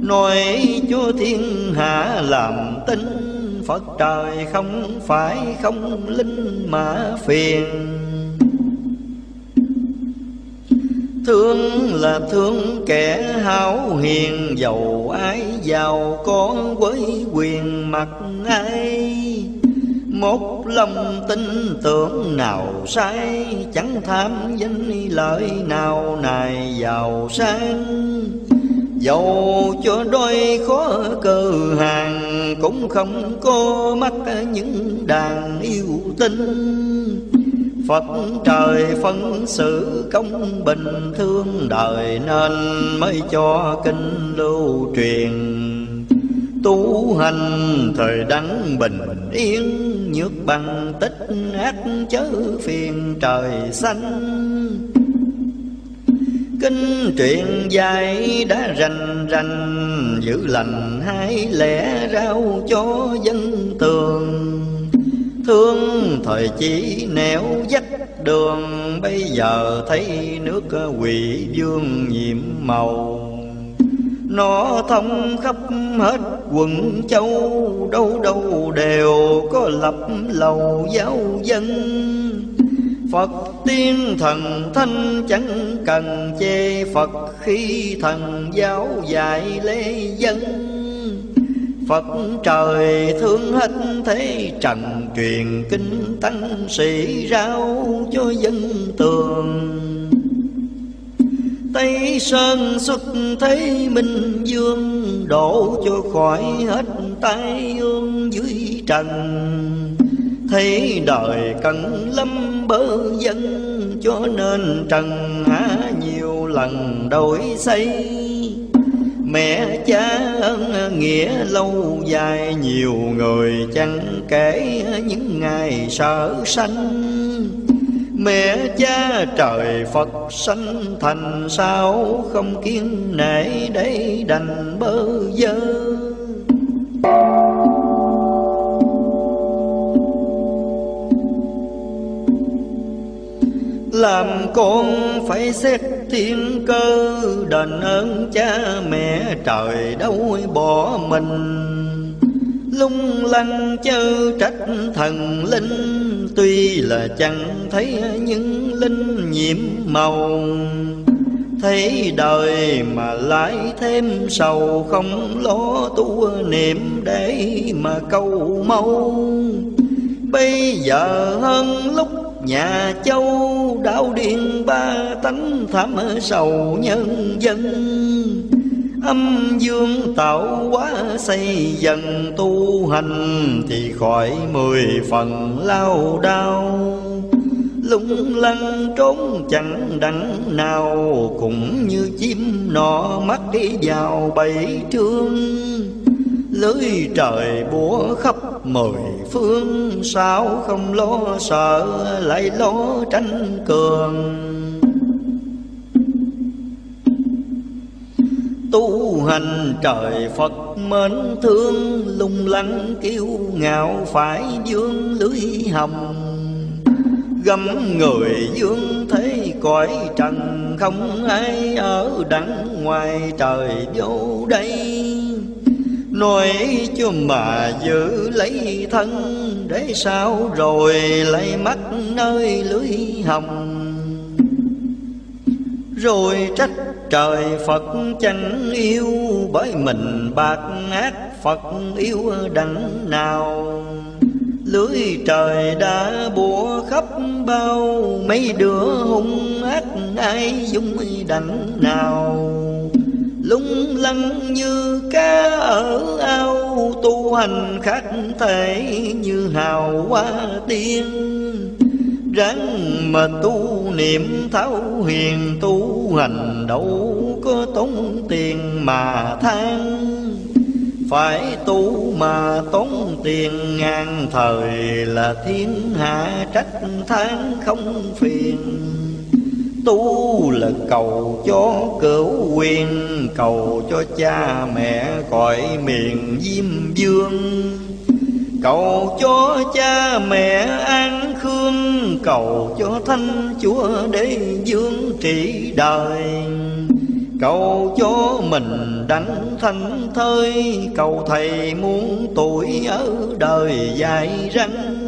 A: Nói cho thiên hạ làm tin Phật trời không phải không linh mà phiền. Thương là thương kẻ hảo hiền, Giàu ai giàu có với quyền mặt ai. Một lòng tin tưởng nào sai, Chẳng tham danh lợi nào này giàu sang. Dầu cho đôi khó cơ hàng, Cũng không có mắt những đàn yêu tinh. Phật trời phân xử công bình, thương đời Nên mới cho kinh lưu truyền. Tu hành thời đắng bình yên, Nhược bằng tích ác chớ phiền trời xanh. Kinh truyện dài đã rành rành, Giữ lành hai lẽ rau cho dân tường. Thương thời chỉ nẻo dắt đường, Bây giờ thấy nước quỷ dương nhiệm màu. Nó thông khắp hết quận châu, Đâu đâu đều có lập lầu giáo dân. Phật tiên thần thanh chẳng cần chê. Phật khi thần giáo dạy lễ dân. Phật trời thương hết thế trần Truyền kinh tăng sĩ rao cho dân tường. Tây Sơn xuất thế minh dương, Đổ cho khỏi hết tai ương dưới trần. Thấy đời cần lâm bơ dân, Cho nên trần hạ nhiều lần đổi xây. Mẹ cha ân nghĩa lâu dài, Nhiều người chẳng kể những ngày sở sanh. Mẹ cha trời Phật sanh thành sao Không kiên nể để đành bơ vơ. Làm con phải xét thiên cơ, Đền ơn cha mẹ, trời đâu bỏ mình. Lung lăng chớ trách thần linh, Tuy là chẳng thấy những linh nhiễm màu. Thấy đời mà lại thêm sầu, Không lo tu niệm để mà cầu mau Bây giờ hơn lúc nhà châu đạo điện ba tánh thảm sầu nhân dân. Âm dương tạo hóa xây dần tu hành Thì khỏi mười phần lao đao. Lung lăng trốn chẳng đặng nào, Cũng như chim nọ mắt đi vào bảy trương. Lưới trời búa khắp mười phương, Sao không lo sợ, lại lo tranh cường. Tu hành trời Phật mến thương, lung lăng kiêu ngạo phải dương lưới hầm. Gấm người dương thế cõi trần, không ai ở đằng ngoài trời vô đây nói cho mà giữ lấy thân để sao rồi lấy mắt nơi lưới hồng? Rồi trách trời Phật chẳng yêu, Bởi mình bạc ác Phật yêu đặng nào? Lưới trời đã bùa khắp bao, Mấy đứa hung ác ai dung đặng nào? Lung lăng như cá ở ao, Tu hành khác thể như hào hoa tiên. Ráng mà tu niệm tháo hiền tu hành đâu có tốn tiền mà than. Phải tu mà tốn tiền ngàn thời Là thiên hạ trách than không phiền. Tu là cầu cho cửu quyền Cầu cho cha mẹ cõi miền diêm vương. Cầu cho cha mẹ an khương, Cầu cho thanh chúa đế dương trị đời. Cầu cho mình đánh thanh thơi, Cầu thầy muốn tuổi ở đời dài răng.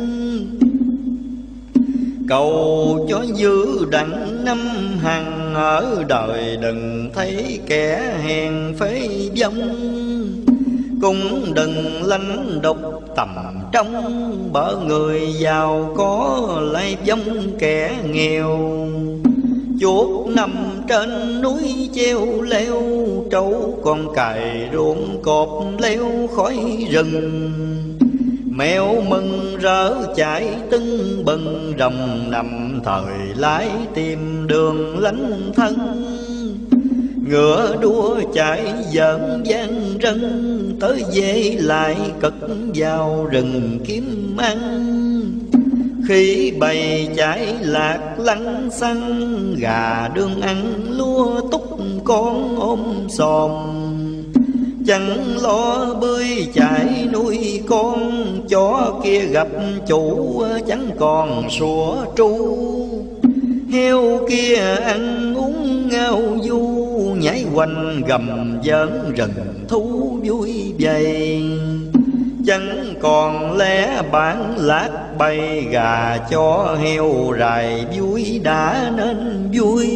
A: Cầu cho dư đặng năm hàng Ở đời đừng thấy kẻ hèn phế vong cũng đừng lanh độc tầm trong Bỡ người giàu có lại giống kẻ nghèo. Chuột nằm trên núi treo leo, Trâu con cày ruộng cột leo khói rừng. Mèo mừng rỡ chạy tưng bừng, rồng nằm thời lái tìm đường lánh thân. Ngựa đua chạy giỡn gian rân, Tới về lại cất vào rừng kiếm ăn. Khi bầy chạy lạc lăng xăng, Gà đương ăn lúa túc con ôm xòm Chẳng lo bơi chạy nuôi con, Chó kia gặp chủ chẳng còn sủa tru. Heo kia ăn uống ngao du, Nhảy quanh gầm giỡn rừng thú vui vầy. Chẳng còn lẽ bản lát bay Gà cho heo rài, vui đã nên vui.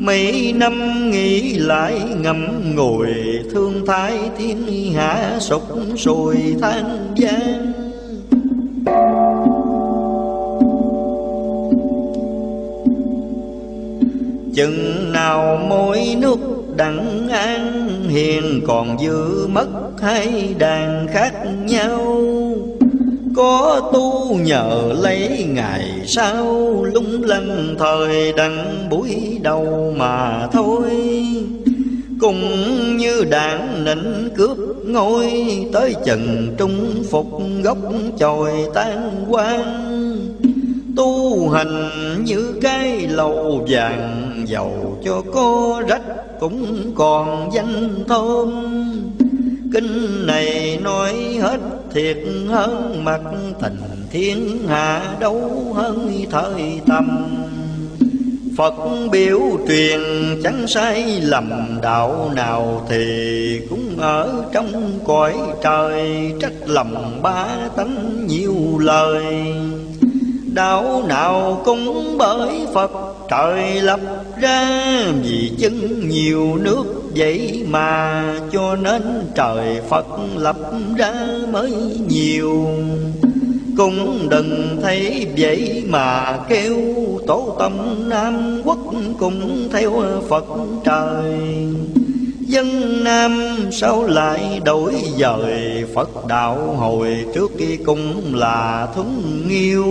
A: Mấy năm nghĩ lại ngậm ngồi Thương thái thiên hạ sụp sùi than gian Chừng nào mỗi nước đặng an, hiền Còn dư mất hai đàn khác nhau. Có tu nhờ lấy ngày sau, Lung lăng thời đặng buổi đầu mà thôi. Cũng như đạn nịnh cướp ngôi, Tới chừng trung phục gốc chồi tan quang Tu hành như cái lầu vàng, Giàu cho có rách cũng còn danh thơm. Kinh này nói hết thiệt hơn mặt thành thiên hạ đấu hơn thời tâm Phật biểu truyền chẳng sai lầm, đạo nào Thì cũng ở trong cõi trời, Trách lầm ba tánh nhiều lời. Đạo nào cũng bởi Phật, trời lập ra Vì chân nhiều nước vậy mà Cho nên trời Phật lập ra mới nhiều. Cũng đừng thấy vậy mà kêu tổ tâm Nam quốc cũng theo Phật trời. Dân Nam sao lại đổi dời Phật đạo hồi trước kia cũng là thuấn nghiêu?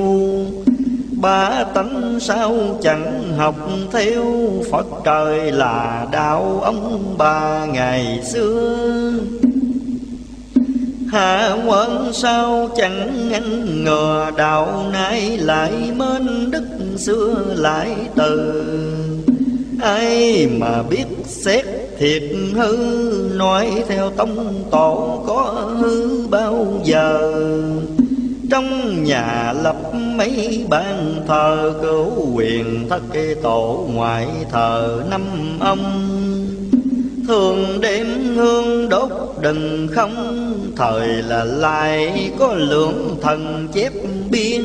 A: Ba tánh sao chẳng học theo Phật trời là đạo ông bà ngày xưa. Hạ quân sao chẳng ngăn ngừa, đạo nay lại mến đức xưa lại từ. Ai mà biết xét thiệt hư, Nói theo tông tổ có hư bao giờ? Trong nhà lập mấy bàn thờ cửu quyền thất kỳ tổ ngoại thờ năm ông. Thường đêm hương đốt đừng không, Thời là lại có lượng thần chép biên.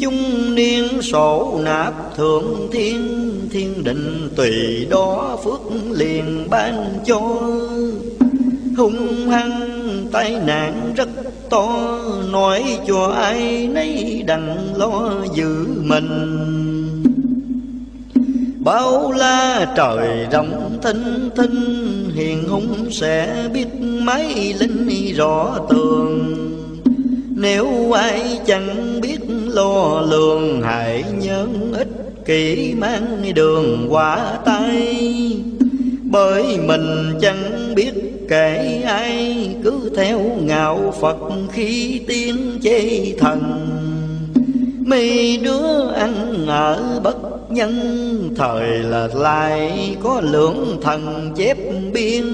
A: Chung niên sổ nạp thượng thiên Thiên định tùy đó phước liền ban cho. Hung hăng tai nạn rất to. Nói cho ai nấy đành lo giữ mình. Bao la trời rộng thinh thinh, Hiền hung sẽ biết mấy linh rõ tường. Nếu ai chẳng biết lo lường, hãy nhân ích kỷ mang đường quả tay bởi mình chẳng biết kể ai, cứ theo ngạo phật khi tiếng chê thần. Mấy đứa ăn ở bất nhân, thời là lại có lượng thần chép biên.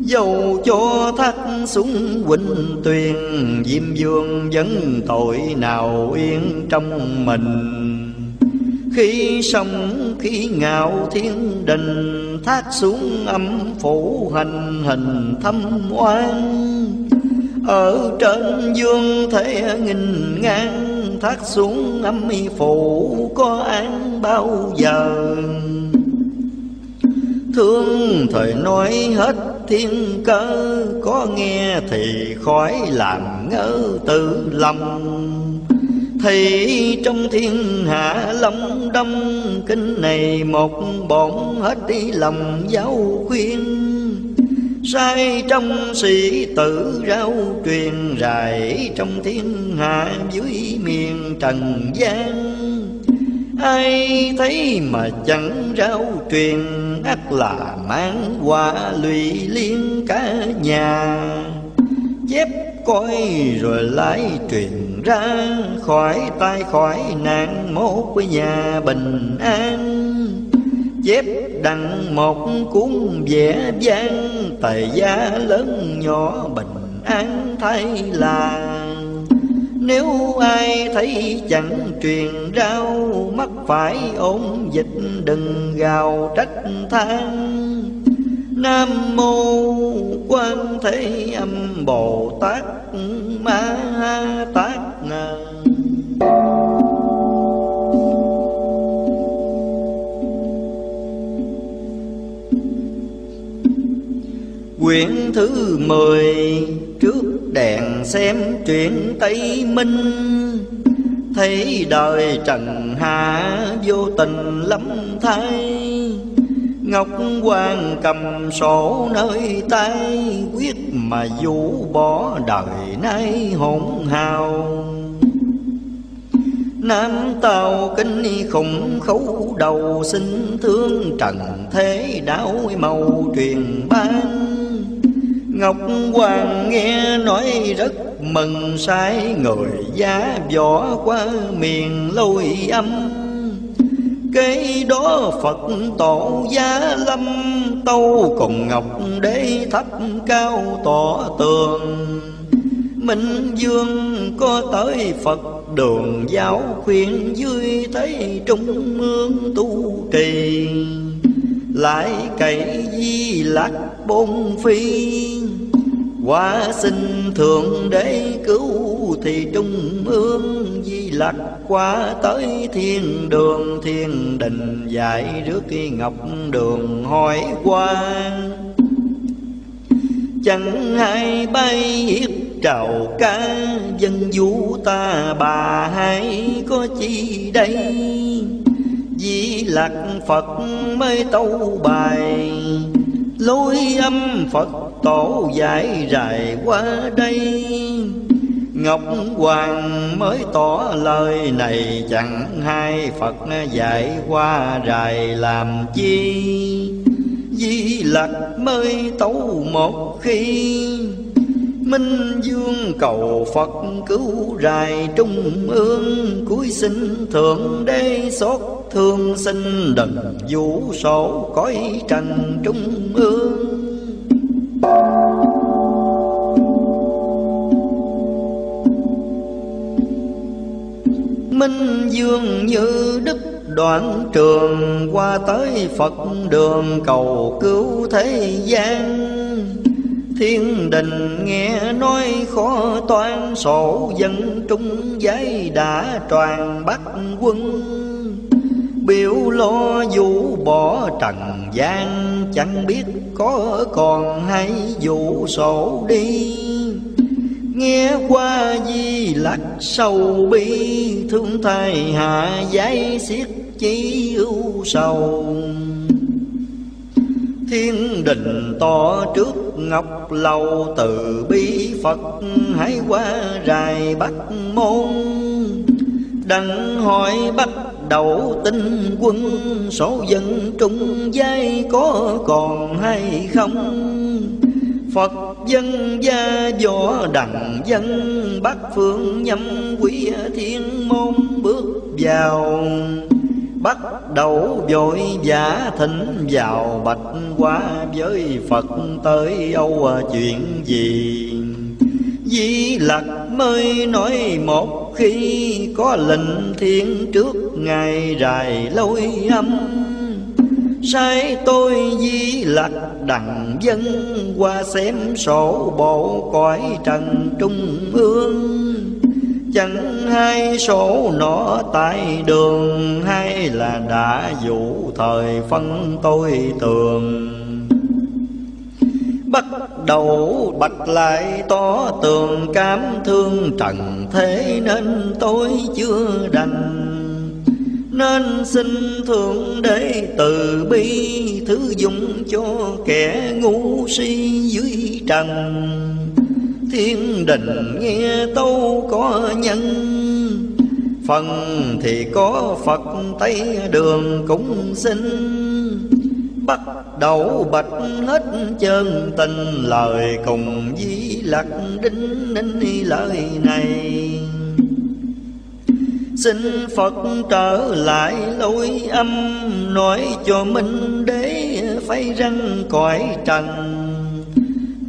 A: Dầu cho thắt xuống huynh tuyền, Diêm dương vẫn tội nào yên trong mình. Khi sông, khi ngạo thiên đình, Thác xuống âm phủ hành hình thâm oan. Ở trên dương thế nghìn ngang, Thác xuống âm phủ có án bao giờ? Thương thời nói hết thiên cơ, Có nghe thì khỏi làm ngỡ tự lòng thì trong thiên hạ long đông Kinh này một bổn hết đi lòng giáo khuyên. Sai trong sĩ tử rao truyền, rải Trong thiên hạ dưới miền trần gian. Ai thấy mà chẳng rao truyền ắt là mang quả lụy liên cả nhà dép coi rồi lại truyền ra Khỏi tai khỏi nạn một với nhà bình an. Chép đặng một cuốn vẽ vang Tài gia lớn nhỏ bình an thay là nếu ai thấy chẳng truyền rau Mắc phải ổn dịch đừng gào trách than. Nam mô quan thế âm Bồ Tát Ma Tát Na Quyển thứ mười trước đèn xem chuyện Tây Minh. Thấy đời trần hạ vô tình lắm thay Ngọc Hoàng cầm sổ nơi tay, Quyết mà vũ bỏ đời nay hỗn hào. Nam tàu kinh khủng khấu đầu xin thương trần thế đảo màu truyền ban. Ngọc Hoàng nghe nói rất mừng, sai người giá võ qua miền lôi âm cây đó Phật tổ giá lâm Tâu cùng Ngọc đế thấp cao tỏ tường. Minh Dương có tới Phật đường giáo khuyên dưới thấy trung ương tu trì. Lại cậy di lạc bôn phi. Quá sinh thượng đế cứu thì trung ương Di lạc qua tới thiên đường thiên đình Dạy rước ngọc đường hỏi quan. Chẳng hai bay hiếp trào ca Dân du ta bà hãy có chi đây? Di lạc Phật mới tâu bài Lối âm Phật tổ dài dài qua đây. Ngọc Hoàng mới tỏ lời này, Chẳng hai Phật dạy qua rài làm chi? Di lặc mới tấu một khi. Minh Dương cầu Phật cứu rài trung ương, Cuối sinh thượng đế xót thương sinh Đừng vũ sổ cõi trần trung ương. Minh Dương như đức đoạn trường Qua tới Phật đường cầu cứu thế gian. Thiên đình nghe nói khó toan, Sổ dân trung giấy đã tròn bắt quân. Biểu lo vũ bỏ trần gian, Chẳng biết có còn hay vụ sổ đi. Nghe qua di lặc sầu bi, Thương thai hạ giấy xiết chi ưu sầu. Thiên đình to trước ngọc lầu, từ bi Phật hãy qua rài bắt môn. Đặng hỏi bắt đầu tinh quân Số dân trung giai có còn hay không? Phật dân gia võ đặng dân Bắc phương nhâm quý thiên môn bước vào. Bắt đầu vội giả thỉnh vào bạch qua với Phật tới Âu chuyện gì Di lặc mới nói một khi có lệnh thiên trước ngày rài lôi âm. Sai tôi di lặc đặng dân qua xem sổ bộ cõi trần trung ương. Chẳng hai số nọ tại đường hay là đã dụ thời phân tôi tường bắt đầu bạch lại tỏ tường cảm thương trần thế nên tôi chưa đành. Nên xin thượng đế từ bi thứ dụng cho kẻ ngu si dưới trần. Thiên đình nghe tâu có nhân, phần thì có phật tây đường cũng xin bắt đầu bạch hết chân tình. Lời cùng di lặc đính ninh lời này. Xin phật trở lại lối âm, nói cho minh đế phải răng cõi trần.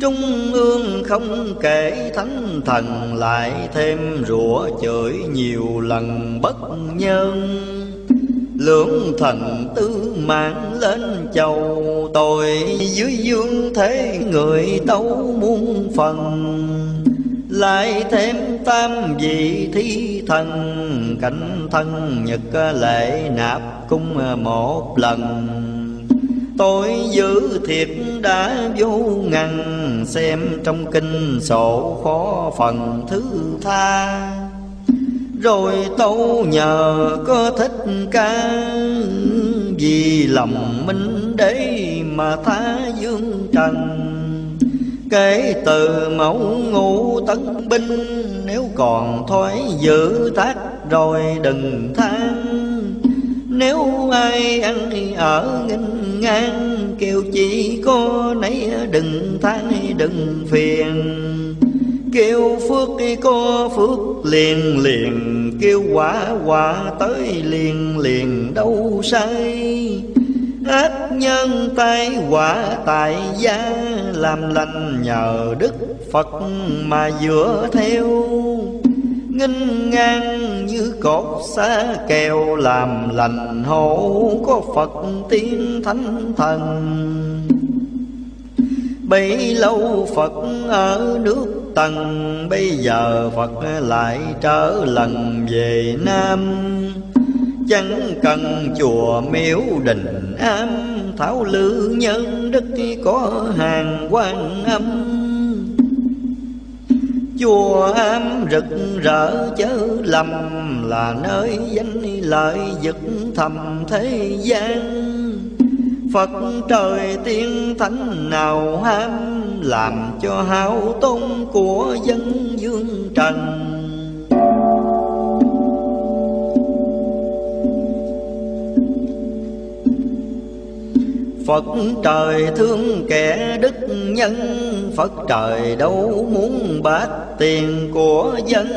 A: Trung ương không kể thánh thần, lại thêm rủa chửi nhiều lần bất nhân. Lưỡng thần tư mạng lên chầu, Tội dưới dương thế người tấu muôn phần. Lại thêm tam vị thi thần, Cảnh thân nhật lễ nạp cung một lần. Tôi giữ thiệt đã vô ngăn Xem trong kinh sổ khó phần thứ tha. Rồi tâu nhờ có thích ca, Vì lòng minh để mà tha dương trần. Kể từ mẫu ngũ tấn binh, Nếu còn thói giữ tác rồi đừng than. Nếu ai ăn ở nghinh ngang, Kêu chỉ có nấy đừng than, đừng phiền. Kêu phước có phước, liền liền Kêu quả quả tới liền liền đâu sai. Ác nhân tai quả tại gia, Làm lành nhờ Đức Phật mà dựa theo. Nghinh ngang như cột xa kèo, làm lành hộ có phật tiên thánh thần. Bấy lâu phật ở nước tân. Bây giờ phật lại trở lần về nam. Chẳng cần chùa miếu đình am thảo lư nhân đức có hàng quan âm. Chùa am rực rỡ chớ lầm Là nơi danh lợi dựng thầm thế gian. Phật trời tiên thánh nào ham Làm cho hao tôn của dân dương trần? Phật trời thương kẻ đức nhân, Phật trời đâu muốn bát tiền của dân?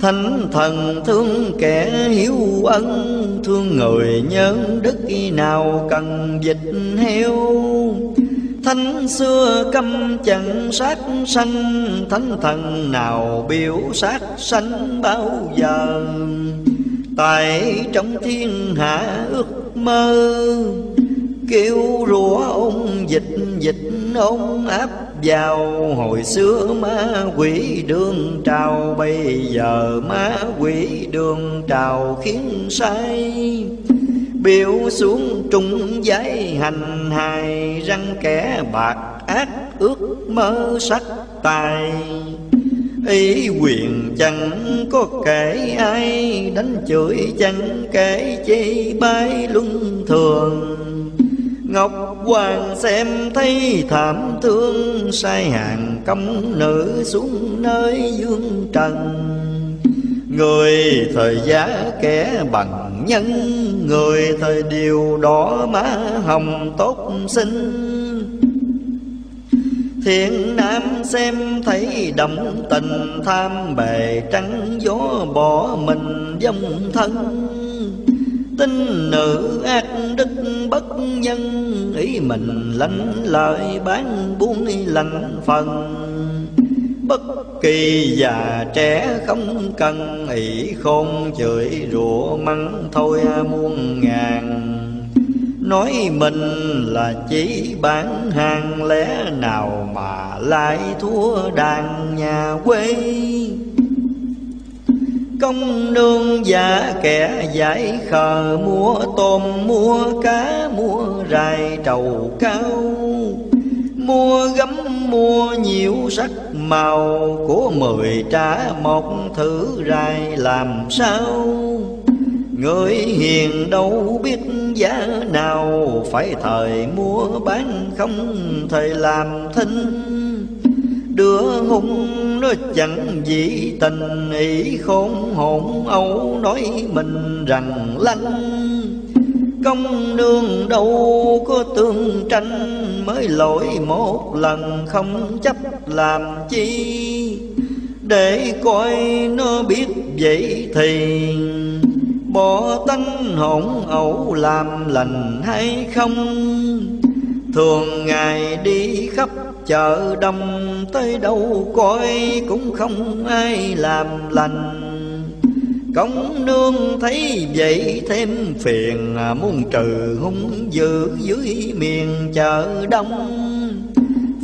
A: Thánh thần thương kẻ hiếu ân, Thương người nhân đức khi nào cần dịch heo. Thánh xưa căm chẳng sát sanh, Thánh thần nào biểu sát sanh bao giờ? Tại trong thiên hạ ước mơ, Kêu rủa ông dịch dịch ông áp giao Hồi xưa ma quỷ đường trào, Bây giờ ma quỷ đường trào khiến sai Biểu xuống trung giấy hành hài, Răng kẻ bạc ác ước mơ sắc tài. Ý quyền chẳng có kể ai, đánh chửi chẳng kể chi bái luân thường. Ngọc Hoàng xem thấy thảm thương, Sai hàng công nữ xuống nơi dương trần. Người thời giá kẻ bằng nhân, Người thời điều đỏ má hồng tốt sinh Thiện nam xem thấy động tình, tham bề trắng gió bỏ mình dông thân. Tinh nữ ác đức bất nhân. Ý mình lánh lợi bán buôn lành phần. Bất kỳ già trẻ không cần ỷ khôn chửi rủa mắng thôi à, muôn ngàn. Nói mình là chỉ bán hàng lẽ nào mà lại thua đàn nhà quê. Công nương giả kẻ giải khờ Mua tôm mua cá mua rài trầu cao. Mua gấm mua nhiều sắc màu Của mười trả một thứ rài làm sao? Người hiền đâu biết giá nào, Phải thời mua bán không, thời làm thinh. Đưa hung, nó chẳng gì tình ý khôn hồn âu Nói mình rằng lanh Công nương đâu có tương tranh, Mới lỗi một lần không chấp làm chi. Để coi nó biết vậy thì Bỏ tánh hỗn ẩu làm lành hay không. Thường ngày đi khắp chợ đông, Tới đâu coi cũng không ai làm lành. Công nương thấy vậy thêm phiền, Muốn trừ hung dữ dưới miền chợ đông.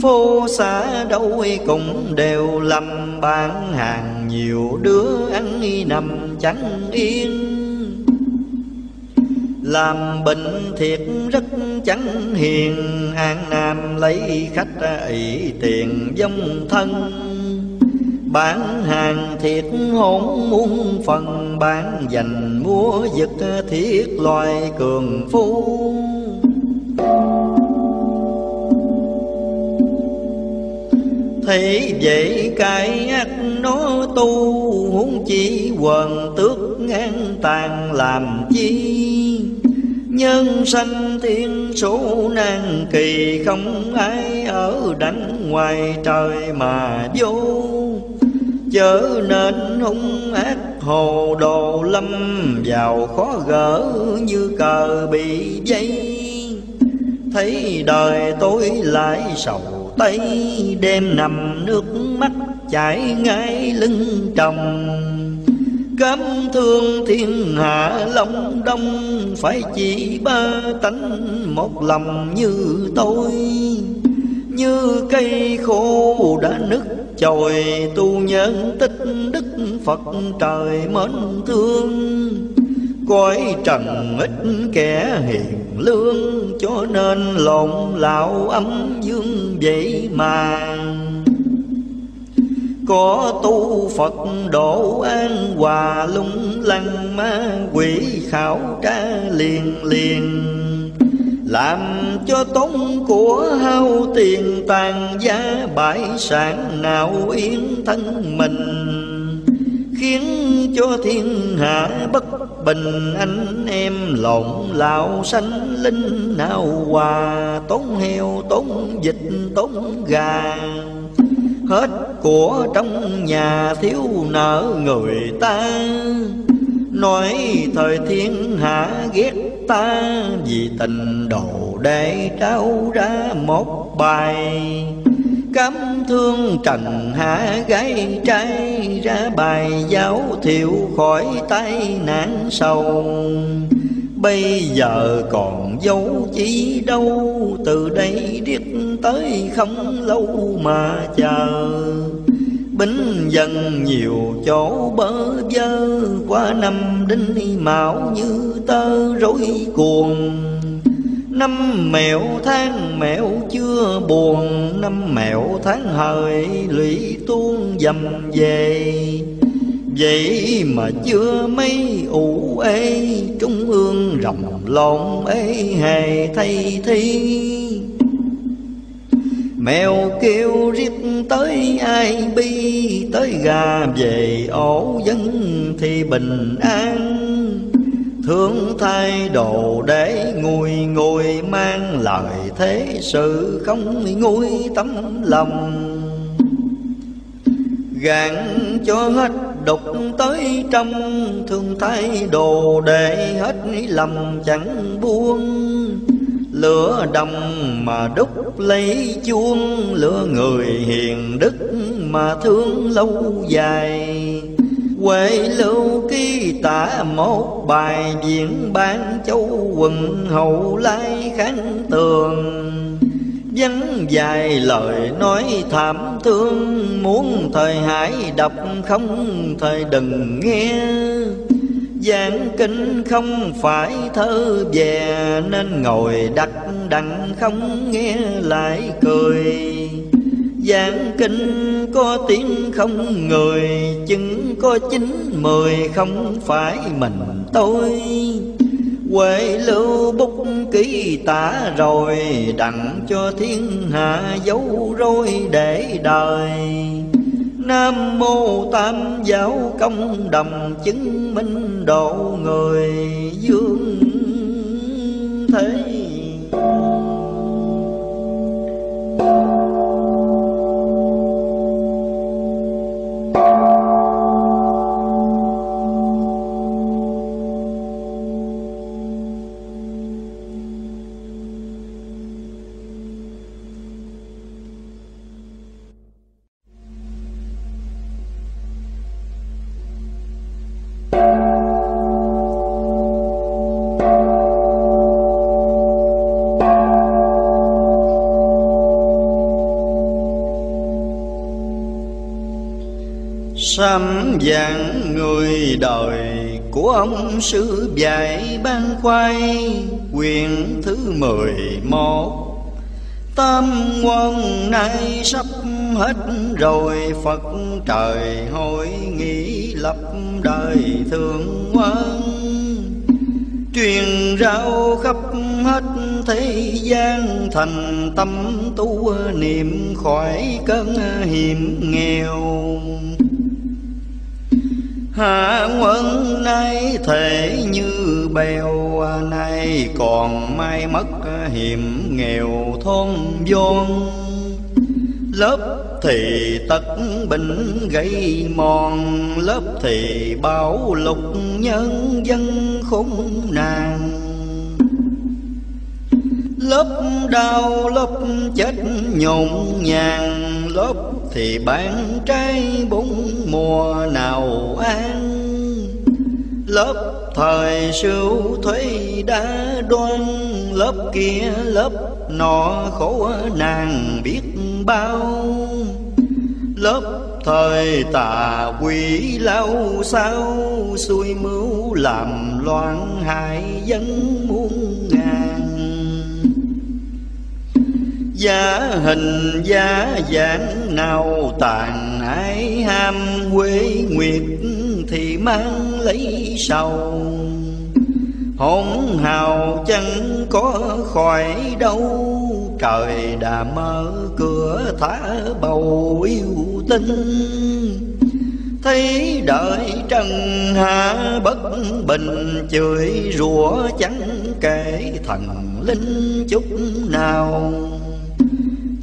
A: Phố xã đâu cũng đều lầm, bán hàng Nhiều đứa ăn nằm chẳng yên làm bệnh thiệt rất chẳng hiền, an nam lấy khách ỷ tiền dông thân. Bán hàng thiệt hỗn muôn phần, bán dành mua vật thiết loài cường phu. Thấy vậy cái ác nó tu, Huống chi quần tước ngang tàn làm chi? Nhân sanh thiên số nan kỳ, Không ai ở đánh ngoài trời mà vô. Chớ nên hung ác hồ đồ lâm Vào khó gỡ như cờ bị dây. Thấy đời tôi lại sầu tay Đêm nằm nước mắt chảy ngay lưng chồng. Cám thương thiên hạ long đông Phải chỉ ba tánh một lòng như tôi. Như cây khô đã nứt chồi, Tu nhân tích đức Phật trời mến thương. Cõi trần ít kẻ hiền lương, Cho nên lộn lão âm dương vậy mà có tu Phật độ an hòa lung lăng ma, quỷ khảo tra liền liền. Làm cho tốn của hao tiền tàn giá bãi sản nào yên thân mình khiến cho thiên hạ bất bình. Anh em lộn lạo sanh linh nào hòa, tốn heo, tốn vịt, tốn gà. Hết của trong nhà thiếu nợ người ta. Nói thời thiên hạ ghét ta, vì tình đồ để trao ra một bài cám thương trần hạ gái trai ra bài giáo thiệu khỏi tay nạn sầu. Bây giờ còn dấu chỉ đâu, Từ đây điết tới không lâu mà chờ. Bính dần nhiều chỗ bơ vơ Qua năm đinh mạo như tơ rối cuồng. Năm mẹo tháng mẹo chưa buồn, Năm mẹo tháng hời lũy tuôn dầm về. Vậy mà chưa mấy ủ ê, Trung ương rồng lộn ê hề thay thi. Mèo kêu riết tới ai bi, Tới gà về ổ dân thì bình an. Thương thay đồ để ngồi ngồi mang lời thế sự không nguôi tấm lòng. Gạn cho hết đục tới trong Thương thay đồ để hết lầm chẳng buông. Lửa đồng mà đúc lấy chuông, Lửa người hiền đức mà thương lâu dài. Quê lưu ký tả một bài diễn ban châu quần hậu lai kháng tường. Vắng dài lời nói thảm thương, Muốn thời hãy đọc không, thời đừng nghe. Giảng kinh không phải thơ về, Nên ngồi đặt đặng không nghe lại cười. Giảng kinh có tiếng không người, Chứng có chín mười không phải mình tôi. Huệ lưu bút ký tả rồi, Đặng cho thiên hạ dấu rối để đời. Nam mô tam giáo công đồng chứng minh độ người, dương Sám dạng người đời của ông sư dạy ban khoai, Quyền thứ mười một. Tam quân nay sắp hết rồi, Phật trời hội nghĩ lập đời thường quan. Truyền rao khắp hết thế gian, Thành tâm tu niệm khỏi cơn hiểm nghèo. Hạ quân nay thể như bèo Nay còn mai mất hiểm nghèo thôn vôn. Lớp thì tất bệnh gây mòn, Lớp thì bảo lục nhân dân khốn nạn. Lớp đau, lớp chết nhộn nhàng, Lớp thì bán trái bụng mùa nào an. Lớp thời sưu thuế đã đoan, lớp kia lớp nọ khổ nàng biết bao. Lớp thời tà quỷ lao sao xuôi mưu làm loạn hại dân muôn ngàn. Giá hình, giá dạng nào tàn ái ham quê nguyệt thì mang lấy sầu. Hỗn hào chẳng có khỏi đâu, Trời đã mở cửa thả bầu yêu tinh. Thấy đợi trần hạ bất bình, Chửi rủa chẳng kể thần linh chút nào.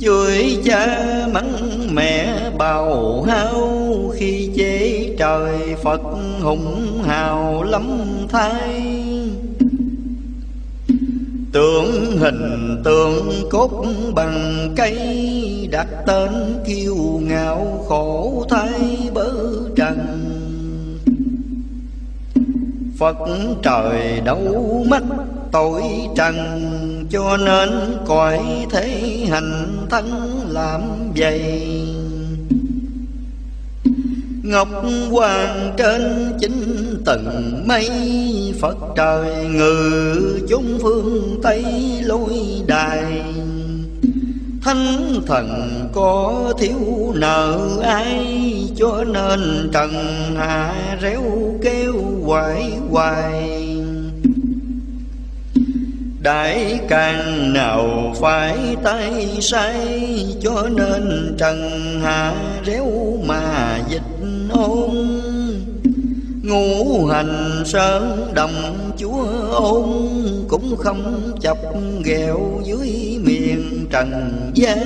A: Chửi cha mắng mẹ bào hao, Khi chế trời Phật hùng hào lắm thay. Tượng hình tượng cốt bằng cây, Đặt tên kiêu ngạo khổ thay bớ trần. Phật trời đâu mắt tội trần, cho nên cõi thế hành thân làm vậy. Ngọc hoàng trên chính tầng mây, Phật trời ngự chúng phương Tây lối đài. Thánh thần có thiếu nợ ai, Cho nên trần hạ réo kêu hoài hoài. Đại càng nào phải tay say Cho nên trần hạ réo mà dịch ôn. Ngũ hành sơn đồng chúa ôn, Cũng không chập ghẹo dưới miền trần gian.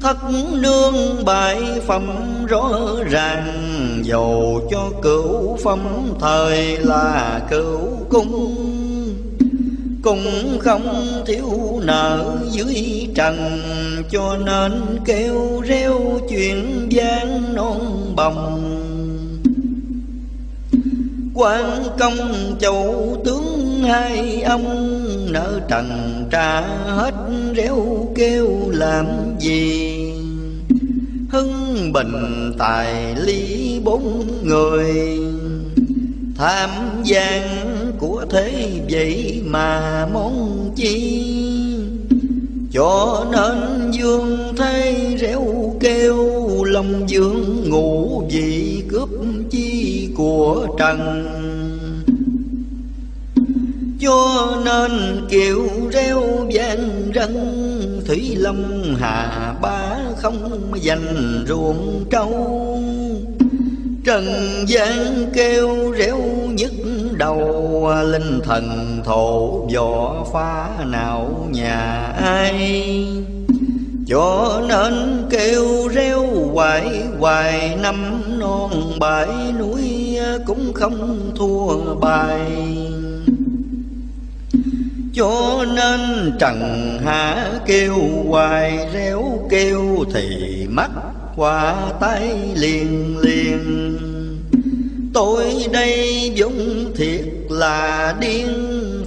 A: Thất nương bại phẩm rõ ràng, Dầu cho cửu phẩm thời là cửu cung cũng không thiếu nợ dưới trần, cho nên kêu reo chuyện gian non bồng. Quan công châu tướng hai ông nợ trần, trả hết reo kêu làm gì? Hưng bình tài lý bốn người tham gian của thế vậy mà mong chi? Cho nên dương thế réo kêu lòng dương ngủ vị cướp chi của trần. Cho nên kiều reo vang rân thủy lâm hà bá không dành ruộng trâu. Trần gian kêu réo nhức đầu, Linh thần thổ võ phá não nhà ai? Cho nên kêu reo hoài hoài Năm non bãi núi cũng không thua bài. Cho nên trần hạ kêu hoài réo kêu thì mắt qua tay liền liền. Tôi đây dũng thiệt là điên,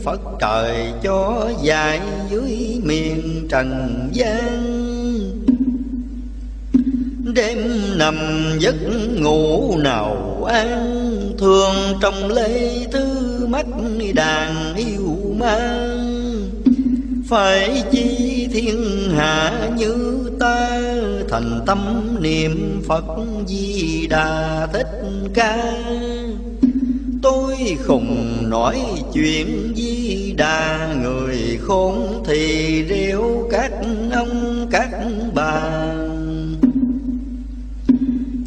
A: phật trời cho dài dưới miền trần gian. Đêm nằm giấc ngủ nào an, thường trong lê thư mắt đàn yêu mang phải chi thiên hạ như ta thành tâm niệm phật di đà thích ca. Tôi khùng nói chuyện di đà, người khôn thì rêu các ông các bà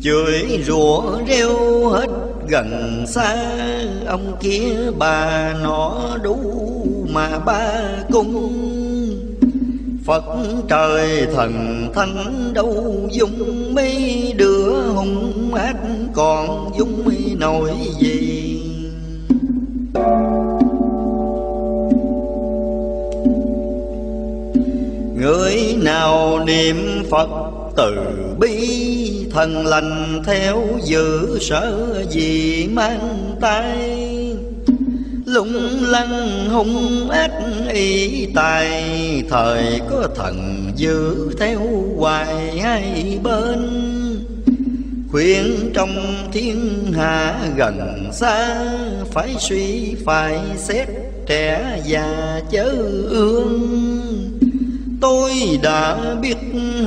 A: chửi rủa reo hết gần xa, ông kia bà nó đủ mà ba cung Phật trời thần thánh đâu dung mấy đứa hung ác còn dung nổi gì. Người nào niệm Phật từ bi Thần lành theo giữ sở gì mang tay. Lung lăng hung ác y tài, thời có thần giữ theo hoài hai bên. Khuyên trong thiên hạ gần xa, phải suy, phải xét trẻ già chớ ương tôi đã biết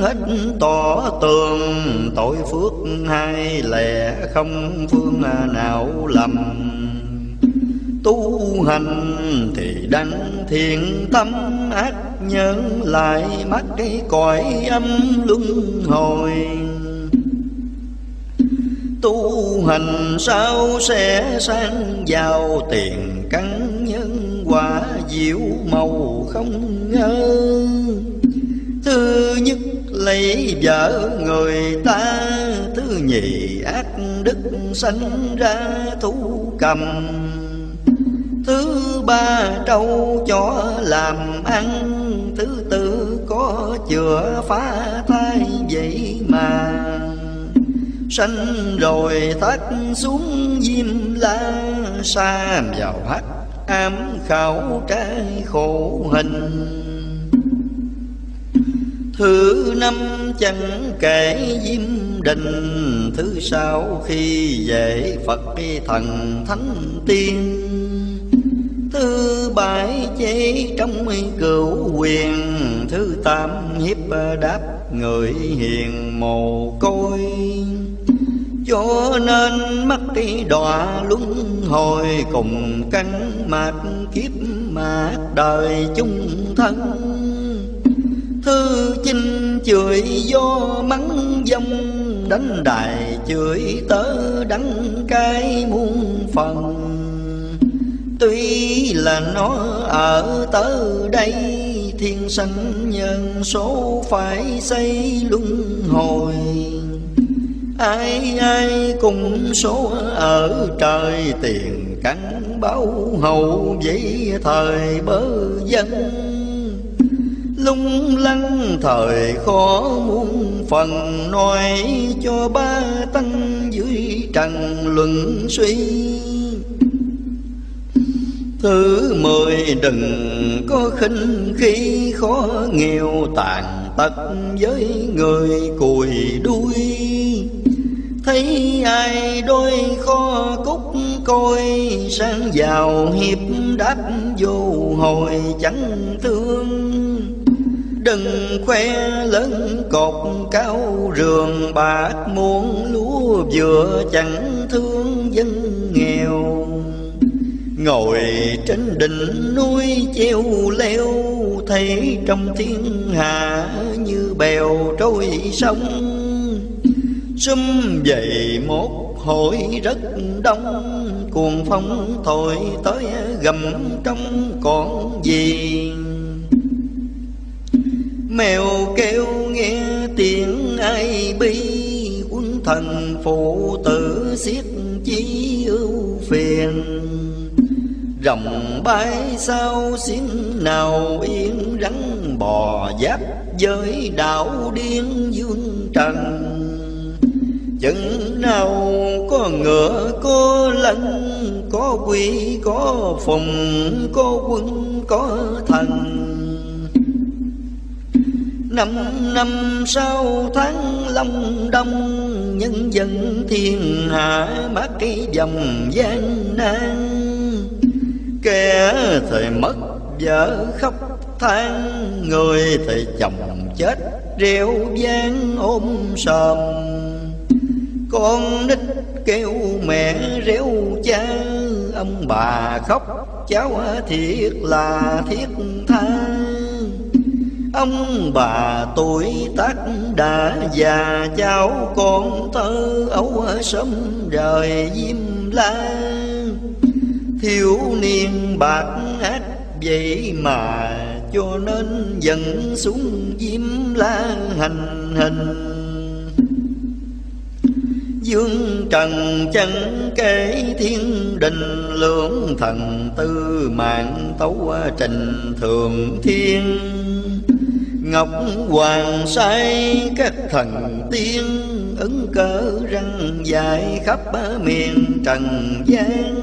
A: hết tỏ tường. Tội phước hai lẻ không phương nào lầm. Tu hành thì đắng thiện tâm, ác nhân lại mắt cái cõi âm luân hồi. Tu hành sao sẽ sang giàu tiền căn quả diệu màu không ngơ. Thứ nhất lấy vợ người ta, thứ nhì ác đức sanh ra thú cầm. Thứ ba trâu cho làm ăn, Thứ tư có chữa phá thai vậy mà. Sanh rồi thắt xuống diêm la, Sa vào hắc ám khảo trái khổ hình. Thứ năm chẳng kể diêm đình, Thứ sáu khi về Phật thần thánh tiên. Thứ bảy chế trong cửu quyền Thứ tám hiếp đáp người hiền mồ côi. Cho nên mắt đi đọa luân hồi Cùng căn mạc kiếp mát đời chung thân. Thư chinh chửi do mắng dông đánh đài chửi tớ đắng cay muôn phần. Tuy là nó ở tớ đây, thiên sanh nhân số phải xây luân hồi ai ai cùng số ở trời tiền cắn báo hậu vậy thời bớ dân. Lung lăng thời khó muôn phần nói cho ba tăng dưới trần luận suy. Thứ mười đừng có khinh khi khó nghèo tàn tật với người cùi đuôi. Thấy ai đôi kho cúc coi sang giàu hiệp đáp vô hồi chẳng thương. Đừng khoe lớn cột cao rường bạc muôn lúa vừa chẳng thương dân nghèo. Ngồi trên đỉnh núi treo leo, Thấy trong thiên hạ như bèo trôi sông. Xum dậy một hội rất đông, Cuồng phong thổi tới gầm trong còn gì Mèo kêu nghe tiếng ai bi, Quân thần phụ tử xiết chi ưu phiền. Rồng bay sao xin nào yên rắn bò giáp Với đạo điên dương trần. Chừng nào có ngựa, có lân, Có quỷ, có phùng, có quân, có thần. Năm năm sau tháng long đông, Nhân dân thiên hạ mát cái dòng gian nan. Kẻ thời mất vợ khóc than, Người thì chồng chết reo gian ôm sòm. Con nít kêu mẹ réo cha. Ông bà khóc, cháu thiệt là thiết tha. Ông bà tuổi tác đã già, Cháu con thơ ấu sớm rời diêm la. Thiếu niên bạc ác vậy mà Cho nên dần xuống diêm la hành hình. Dương trần chân kể thiên đình Lưỡng thần tư mạng tấu trình thường thiên. Ngọc hoàng say các thần tiên Ứng cỡ răng dài khắp miền trần gian.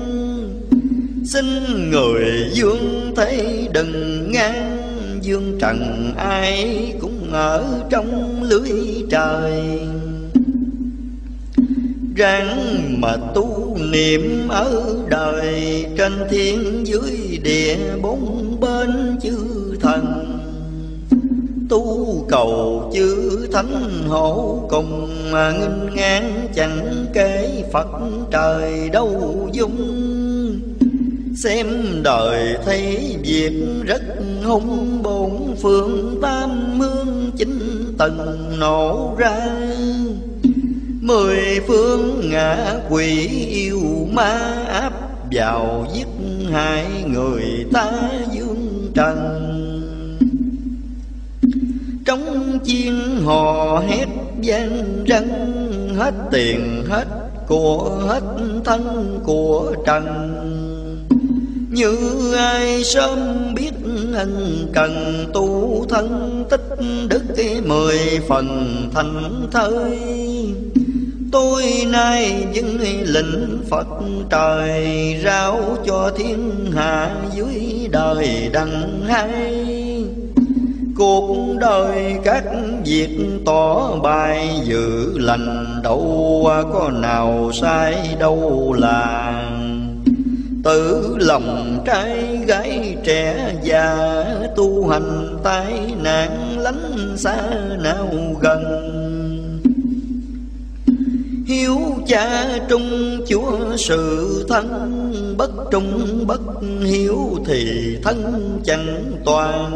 A: Xin người dương thấy đừng ngang, Dương trần ai cũng ở trong lưới trời. Ráng mà tu niệm ở đời. Trên thiên dưới địa bốn bên chư thần, Tu cầu chư thánh hộ cùng Mà nghinh ngang chẳng kể Phật trời đâu dung. Xem đời thấy việc rất hung Bốn phương tam mương chính tầng nổ ra. Mười phương ngã quỷ yêu ma áp vào giết hại người ta dương trần. Trong chiên hò hét gian răng Hết tiền hết của hết thân của trần. Như ai sớm biết ân cần tu thân, tích đức mười phần thành thơi. Tôi nay dâng lĩnh Phật trời Rao cho thiên hạ dưới đời đằng hay. Cuộc đời các việc tỏ bài dự lành Đâu có nào sai đâu là tử lòng trai gái trẻ già Tu hành tai nạn lánh xa nào gần. Hiếu cha trung, chúa sự thân Bất trung, bất hiếu thì thân chẳng toàn.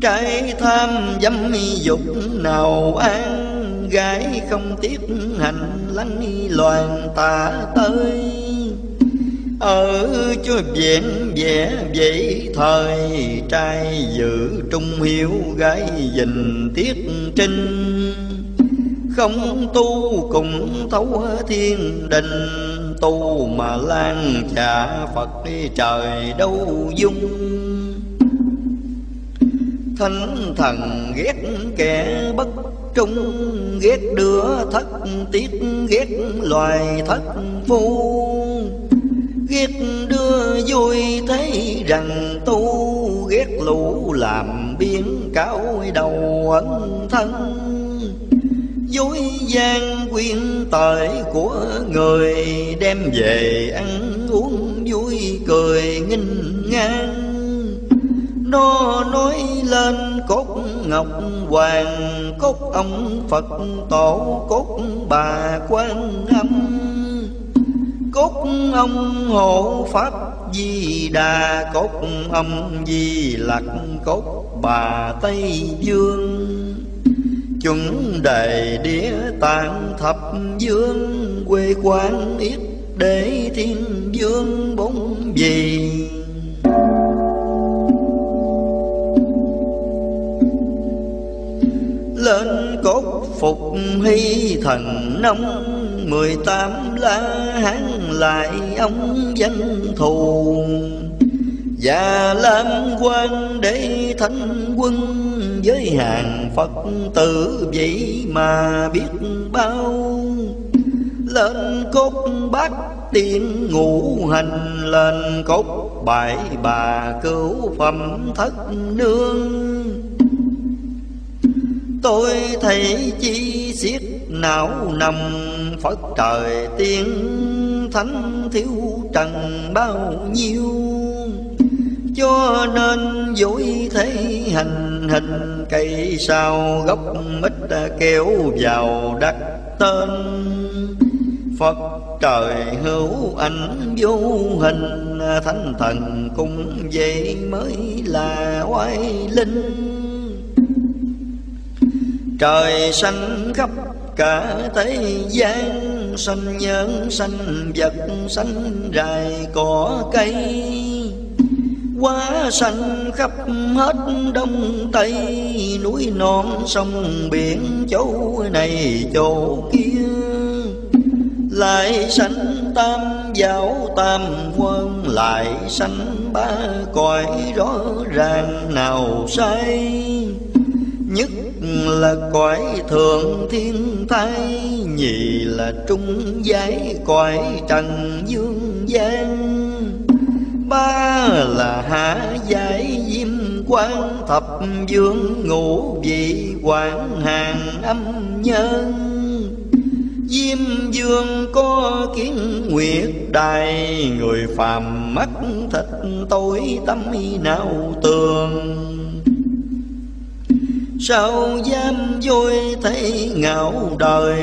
A: Trái tham dâm dục nào an, Gái không tiếc hành lăng loàn tà tới. Ở chúa vẹn vẽ vậy thời, trai giữ trung hiếu gái dình tiết trinh không tu cùng thấu thiên đình, tu mà lan trả phật trời đâu dung. Thánh thần ghét kẻ bất trung, ghét đứa thất tiết, ghét loài thất phu. Ghét đưa vui thấy rằng tu, ghét lũ làm biến cáo đầu ẩn thân dối gian quyên tài của người, đem về ăn uống vui cười nghinh ngang. Nó nói lên cốt ngọc hoàng, cốt ông phật, tổ cốt bà quan âm. Cốt ông hộ pháp di đà, cốt ông di lặc, cốt bà tây dương chuẩn đề đĩa tạng thập dương, quê quán ít để thiên dương bốn gì lên cốt phục hy thần nông, mười tám la hán lại ông danh thù và làm quan để thánh quân với hàng phật tử vậy mà biết bao. Lên cốt bát tiên ngũ hành, lên cốt bảy bà cứu phẩm thất nương. Tôi thấy chi xiết não nằm, phật trời tiên thánh thiếu trần bao nhiêu cho nên dối thế hành, hình cây sao gốc mít kéo vào đất tên. Phật trời hữu ảnh vô hình, Thánh thần cũng vậy mới là oai linh. Trời xanh khắp cả thế gian xanh nhân xanh vật xanh rài cỏ cây. Quá xanh khắp hết đông tây, Núi non sông biển chỗ này chỗ kia. Lại sanh tam giáo tam quân, Lại sanh ba cõi rõ ràng nào sai. Nhất là cõi thượng thiên thai Nhì là trung giới cõi trần dương gian. Ba là hạ giải diêm quan Thập dương ngũ vị quảng hàng âm nhân. Diêm dương có kiến nguyệt đài, Người phàm mắt thịt tối tâm nào tường. Sao dám vui thấy ngạo đời?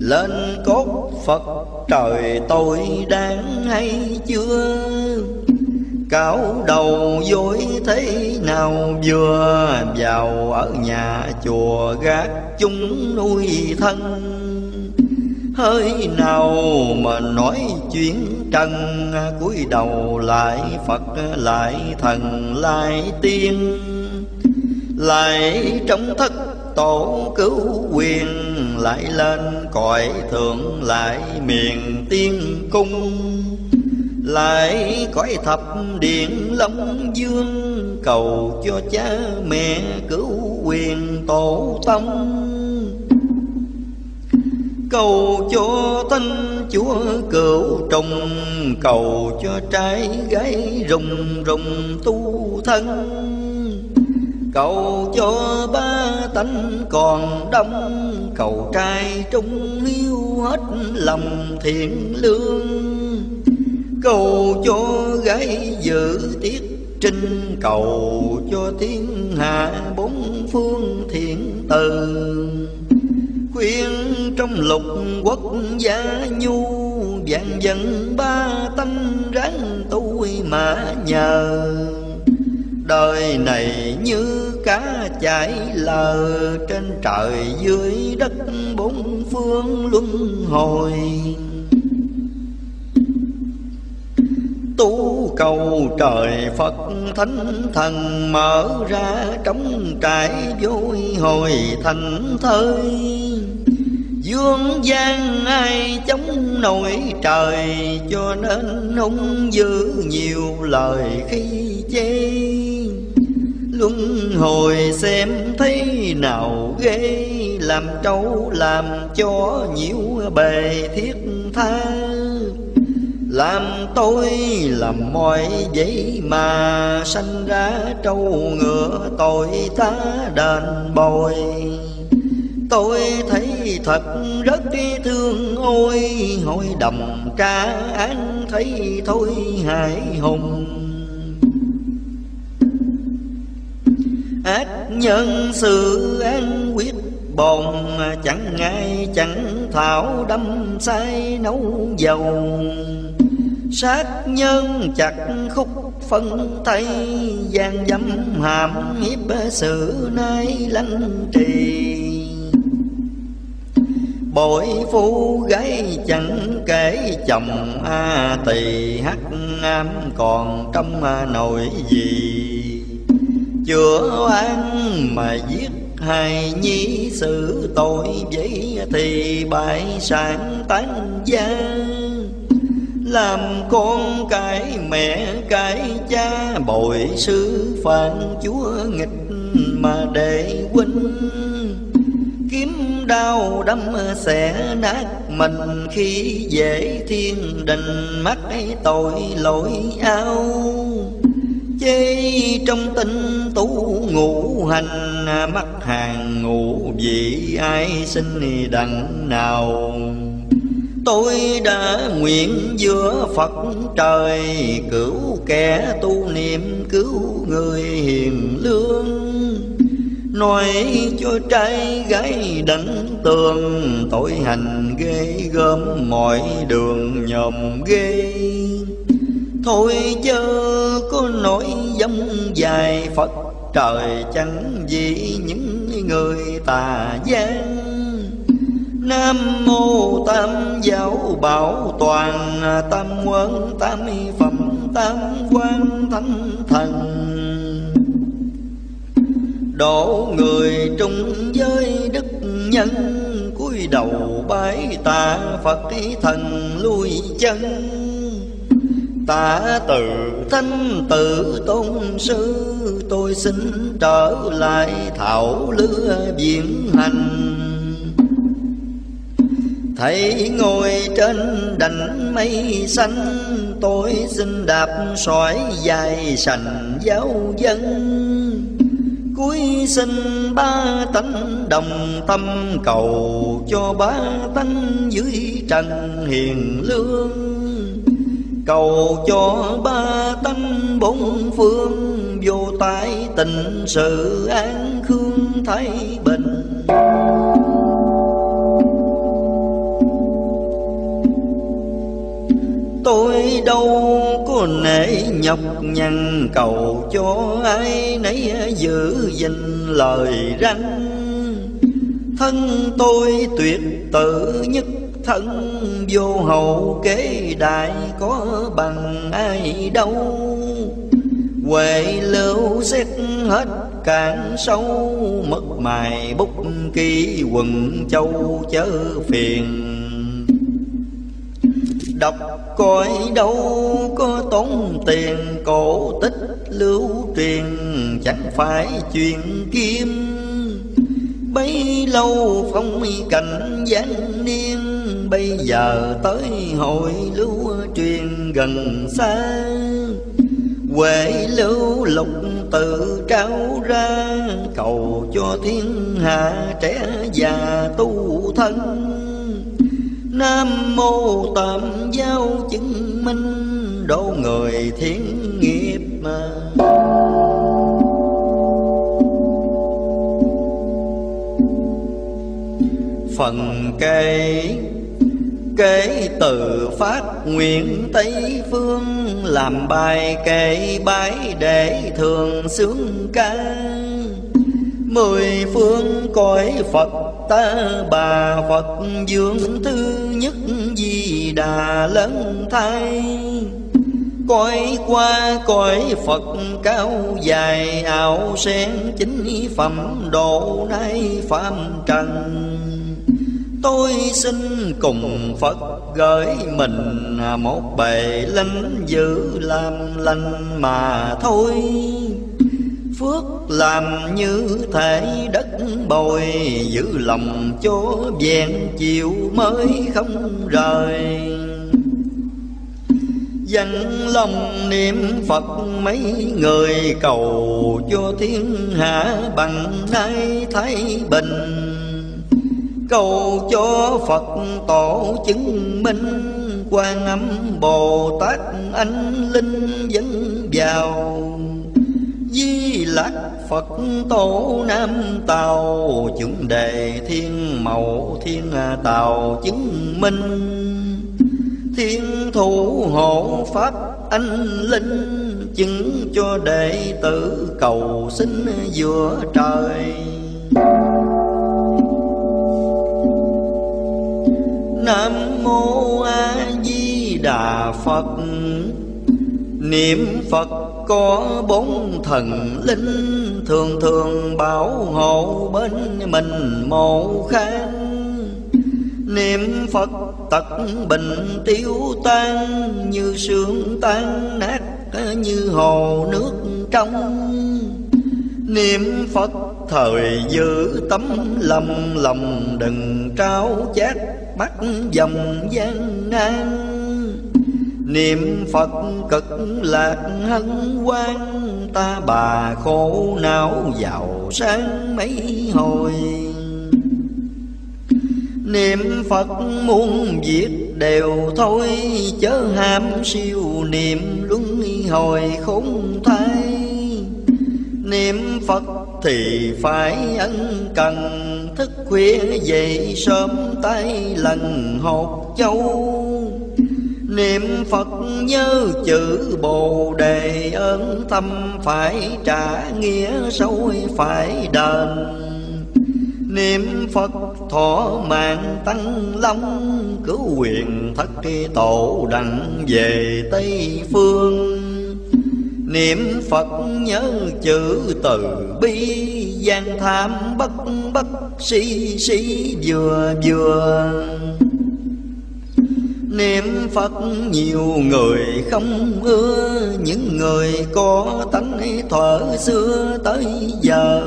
A: Lên cốt Phật, trời tôi đáng hay chưa? Cạo đầu dối thế nào vừa? Vào ở nhà chùa gác chúng nuôi thân. Hơi nào mà nói chuyện trần, cúi đầu lại Phật, lại thần, lại tiên. Lại trong thất tổ cứu quyền lại lên, cõi thượng lại miền tiên cung. Lại cõi thập điện long dương, cầu cho cha mẹ cứu quyền tổ tông. Cầu cho thanh chúa cửu trùng, cầu cho trái gái rùng rùng tu thân. Cầu cho ba tánh còn đông Cầu trai trung hiếu hết lòng thiện lương. Cầu cho gái giữ tiết trinh, Cầu cho thiên hạ bốn phương thiện từ. Khuyên trong lục quốc gia nhu, vạn dân ba tánh ráng tôi mà nhờ đời này như cá chảy lờ trên trời dưới đất bốn phương luân hồi. Tu cầu trời Phật thánh thần mở ra trong trại vui hồi thành thơi. Dương gian ai chống nổi trời Cho nên hung dữ nhiều lời khi chê. Luân hồi xem thấy nào ghê, Làm trâu làm cho nhiễu bề thiết tha. Làm tôi làm mọi vậy mà, sanh ra trâu ngựa tội ta đền bồi. Tôi thấy thật rất thương, ôi hội đồng tra án thấy thôi hại hùng. Ác nhân sự an quyết, bồn chẳng ngay chẳng thảo đâm say nấu dầu. Sát nhân chặt khúc phân tay, gian dâm hàm hiếp sự nay lanh trì. Bội phu gái chẳng kể chồng a tỳ hắc am còn trong nồi gì chữa oan mà giết hài nhi sự tội vậy thì bại sản tán gia. Làm con cái mẹ cái cha, bội sư phản chúa nghịch mà để huynh. Kiếm đau đâm sẽ nát mình khi dễ thiên đình mắt tội lỗi ao chê trong tinh tu ngũ hành, mắt hàng ngũ vị ai sinh đặng nào. Tôi đã nguyện giữa Phật trời Cứu kẻ tu niệm, cứu người hiền lương. Nói cho trai gái đảnh tường, Tội hành ghê gớm mọi đường nhòm ghê. Thôi chớ có nỗi dông dài, Phật trời chẳng vì những người tà gian. Nam mô tam giáo bảo toàn, tam quân tam phẩm, tam quan thánh thần. Độ người trung giới đức nhân, cúi đầu bái tạ Phật thần lui chân ta từ thanh tự tôn sư, Tôi xin trở lại thảo lứa viễn hành. Thấy ngồi trên đành mây xanh, Tôi xin đạp sỏi dài sành giáo dân. Cuối xin ba tánh đồng tâm, cầu Cho ba tánh dưới trần hiền lương. Cầu cho ba tánh bốn phương, Vô tai tình sự an khương thái bình. Tôi đâu có nể nhọc nhằn cầu cho ai nấy giữ gìn lời răng thân tôi tuyệt tự nhất thân vô hậu kế đại có bằng ai đâu. Huệ lưu xét hết cạn sâu, Mất mài bút ký quần châu chớ phiền. Đọc coi đâu có tốn tiền, cổ tích lưu truyền Chẳng phải chuyện kim. Bấy lâu phong cảnh gián niên Bây giờ tới hội lưu truyền gần xa. Huệ lưu lục tự trao ra, Cầu cho thiên hạ trẻ già tu thân. Nam mô tam giáo chứng minh, độ người thiên nghiệp. Mà phần cây Kể từ phát nguyện Tây Phương, Làm bài kệ bái để thường sướng ca. Mười phương cõi Phật ta, bà Phật dưỡng thứ nhất di đà lớn thay. Cõi qua cõi Phật cao dài ảo sen, chính phẩm độ nay phạm trần. Tôi xin cùng Phật gửi mình một bề linh giữ làm lành mà thôi. Phước làm như thể đất bồi, Giữ lòng chỗ vẹn chiều mới không rời. Dân lòng niệm Phật mấy người, cầu cho thiên hạ bằng nay thấy bình. Cầu cho Phật tổ chứng minh. Quan âm Bồ Tát anh linh dẫn vào. Di lạc Phật tổ Nam Tàu chứng đề thiên mẫu thiên tàu chứng minh. Thiên thủ hộ Pháp anh linh Chứng cho đệ tử cầu xin giữa trời. Nam mô A Di Đà Phật. Niệm Phật có bốn thần linh Thường thường bảo hộ bên mình mộ khang. Niệm Phật tật bình tiêu tan, Như sương tan nát, như hồ nước trong. Niệm Phật thời giữ tấm lòng lòng Đừng trao chát bắt dòng gian nan. Niệm Phật cực lạc hân hoan, Ta bà khổ não giàu sáng mấy hồi. Niệm Phật muôn việc đều thôi, Chớ ham siêu niệm luân hồi khốn thai. Niệm Phật thì phải ân cần, Thức khuya dậy sớm tay lần hột châu. Niệm Phật nhớ chữ Bồ Đề ơn tâm phải trả nghĩa sâu phải đền. Niệm Phật thọ mạng tăng long, Cứu quyền thất tổ đặng về Tây Phương. Niệm Phật nhớ chữ từ, bi gian tham bất bất, si si vừa vừa. Niệm Phật nhiều người không ưa, Những người có tánh thuở xưa tới giờ.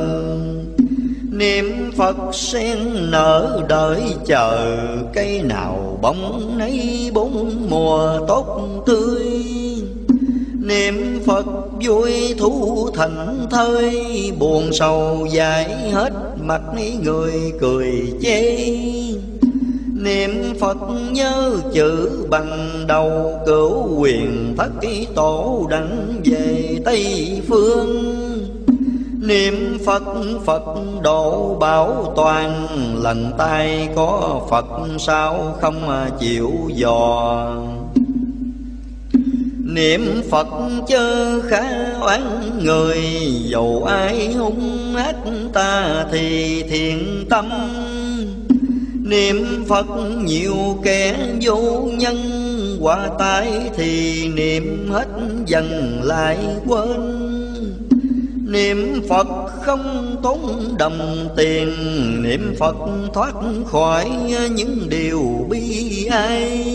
A: Niệm Phật sen nở đợi chờ, Cây nào bóng nấy bốn mùa tốt tươi. Niệm Phật vui thú thành thơi, Buồn sầu giải hết mặt người cười chê. Niệm Phật nhớ chữ bằng đầu, Cửu quyền thất tổ đặng về Tây Phương. Niệm Phật Phật độ bảo toàn, lành tay có Phật sao không chịu dò. Niệm Phật chớ khá oán người, Dầu ai hung ác ta thì thiện tâm. Niệm Phật nhiều kẻ vô nhân, Qua tay thì niệm hết dần lại quên. Niệm Phật không tốn đồng tiền, Niệm Phật thoát khỏi những điều bi ai.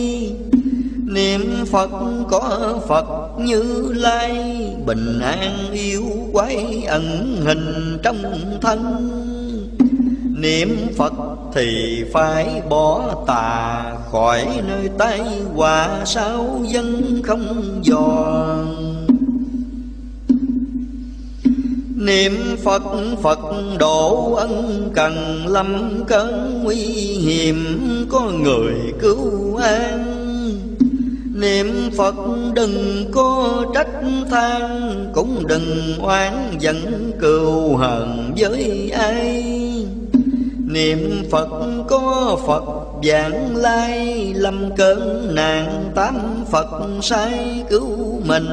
A: Niệm Phật có Phật như lai, Bình an yêu quái ẩn hình trong thân. Niệm Phật thì phải bỏ tà Khỏi nơi tay hòa sao dân không dò Niệm Phật Phật độ ân cần lâm cơn nguy hiểm, Có người cứu an. Niệm Phật đừng có trách than, Cũng đừng oán giận cừu hờn với ai. Niệm Phật có Phật vạn lai, Lâm cơn nạn tám Phật sai cứu mình.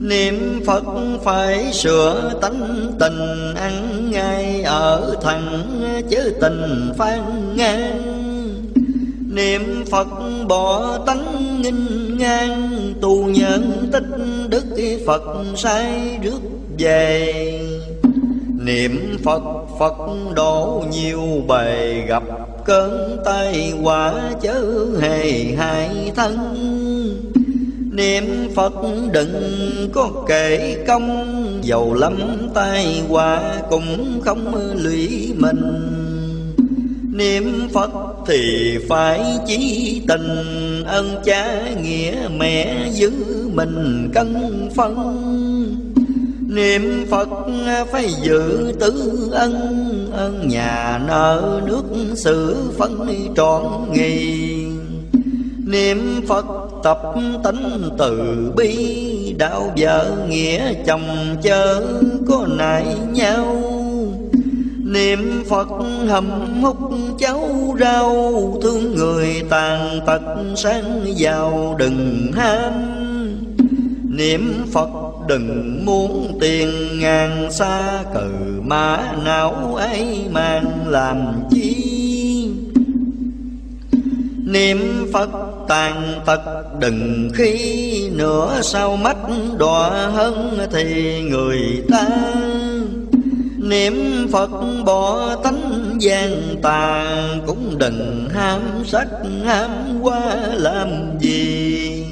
A: Niệm Phật phải sửa tánh tình, Ăn ngay ở thẳng, chứ tình phan ngang. Niệm Phật bỏ tánh nghinh ngang, Tu nhân tích đức Phật sai rước về. Niệm Phật Phật đổ nhiều bề, gặp cơn tay quả chớ hề hại thân. Niệm Phật đừng có kể công, Dầu lắm tai quả cũng không lụy mình. Niệm Phật thì phải chí tình, ân cha nghĩa mẹ giữ mình cân phân. Niệm Phật phải giữ tứ ân ân nhà nợ nước sự phân trọn nghi Niệm Phật tập tánh từ bi, Đạo vợ nghĩa chồng chớ có nại nhau. Niệm Phật hầm hút cháu rau, Thương người tàn tật sáng giàu, đừng ham. Niệm Phật đừng muốn tiền ngàn xa, cừ mã não ấy mang làm chi? Niệm Phật tàn tật đừng khi nữa sau mắt đọa hơn thì người ta Niệm Phật bỏ tánh gian tà Cũng đừng ham sắc ham qua làm gì.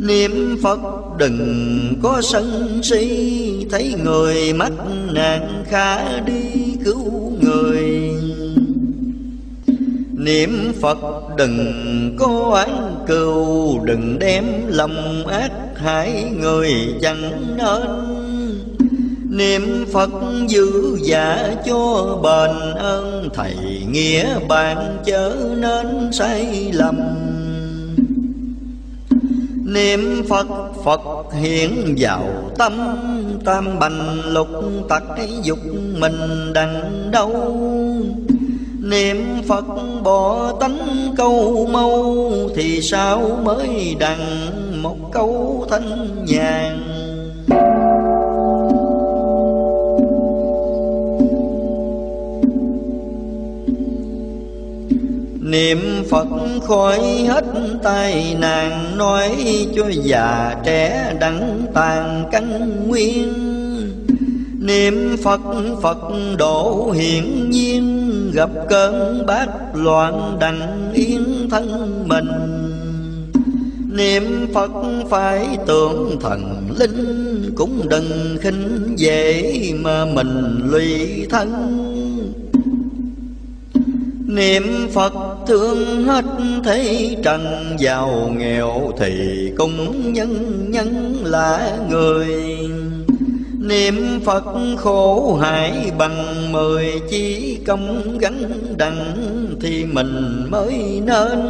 A: Niệm Phật đừng có sân si, Thấy người mắc nạn khả đi cứu người. Niệm Phật đừng có oán cừu, Đừng đem lòng ác hại người chẳng nên. Niệm Phật giữ giả cho bền ơn Thầy nghĩa bạn chớ nên sai lầm. Niệm Phật Phật hiện vào tâm, Tam bành lục tặc dục mình đằng đâu Niệm Phật bỏ tánh câu mâu Thì sao mới đằng một câu thanh nhàn? Niệm Phật khỏi hết tai nạn, Nói cho già trẻ đắng tàn căn nguyên. Niệm Phật Phật độ hiển nhiên, Gặp cơn bát loạn đặng yên thân mình. Niệm Phật phải tưởng thần linh Cũng đừng khinh dễ mà mình lụy thân. Niệm Phật thương hết thế trần giàu nghèo thì cũng nhân nhân là người. Niệm Phật khổ hại bằng mười chi công gánh đặng thì mình mới nên.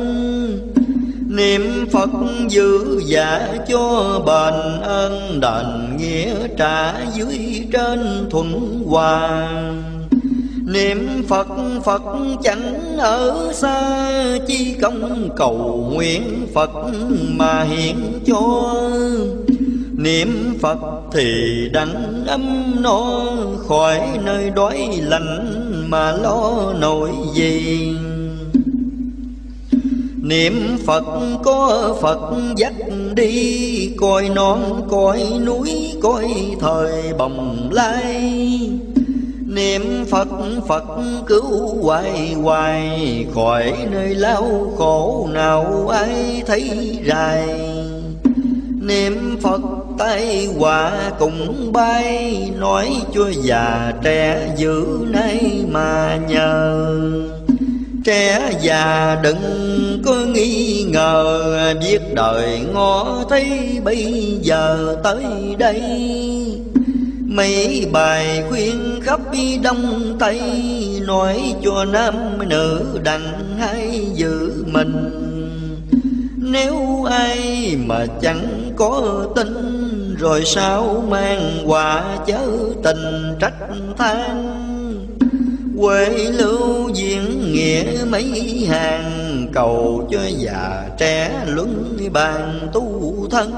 A: Niệm Phật giữ giả cho bền ơn đền nghĩa trả dưới trên thuận hòa. Niệm Phật Phật chẳng ở xa, Chi công cầu nguyện Phật mà hiện cho. Niệm Phật thì đặng ấm no, Khỏi nơi đói lạnh mà lo nổi gì. Niệm Phật có Phật dắt đi Coi non coi núi coi thời bồng lai. Niệm Phật Phật cứu hoài hoài, Khỏi nơi lao khổ nào ai thấy dài Niệm Phật tay hòa cùng bay, Nói cho già trẻ giữ nay mà nhờ. Trẻ già đừng có nghi ngờ, Biết đời ngó thấy bây giờ tới đây. Mấy bài khuyên khắp đông tây, Nói cho nam nữ đặng hay giữ mình. Nếu ai mà chẳng có tin, Rồi sao mang quả chớ tình trách than? Quê lưu diễn nghĩa mấy hàng, Cầu cho già trẻ luân bàn tu thân.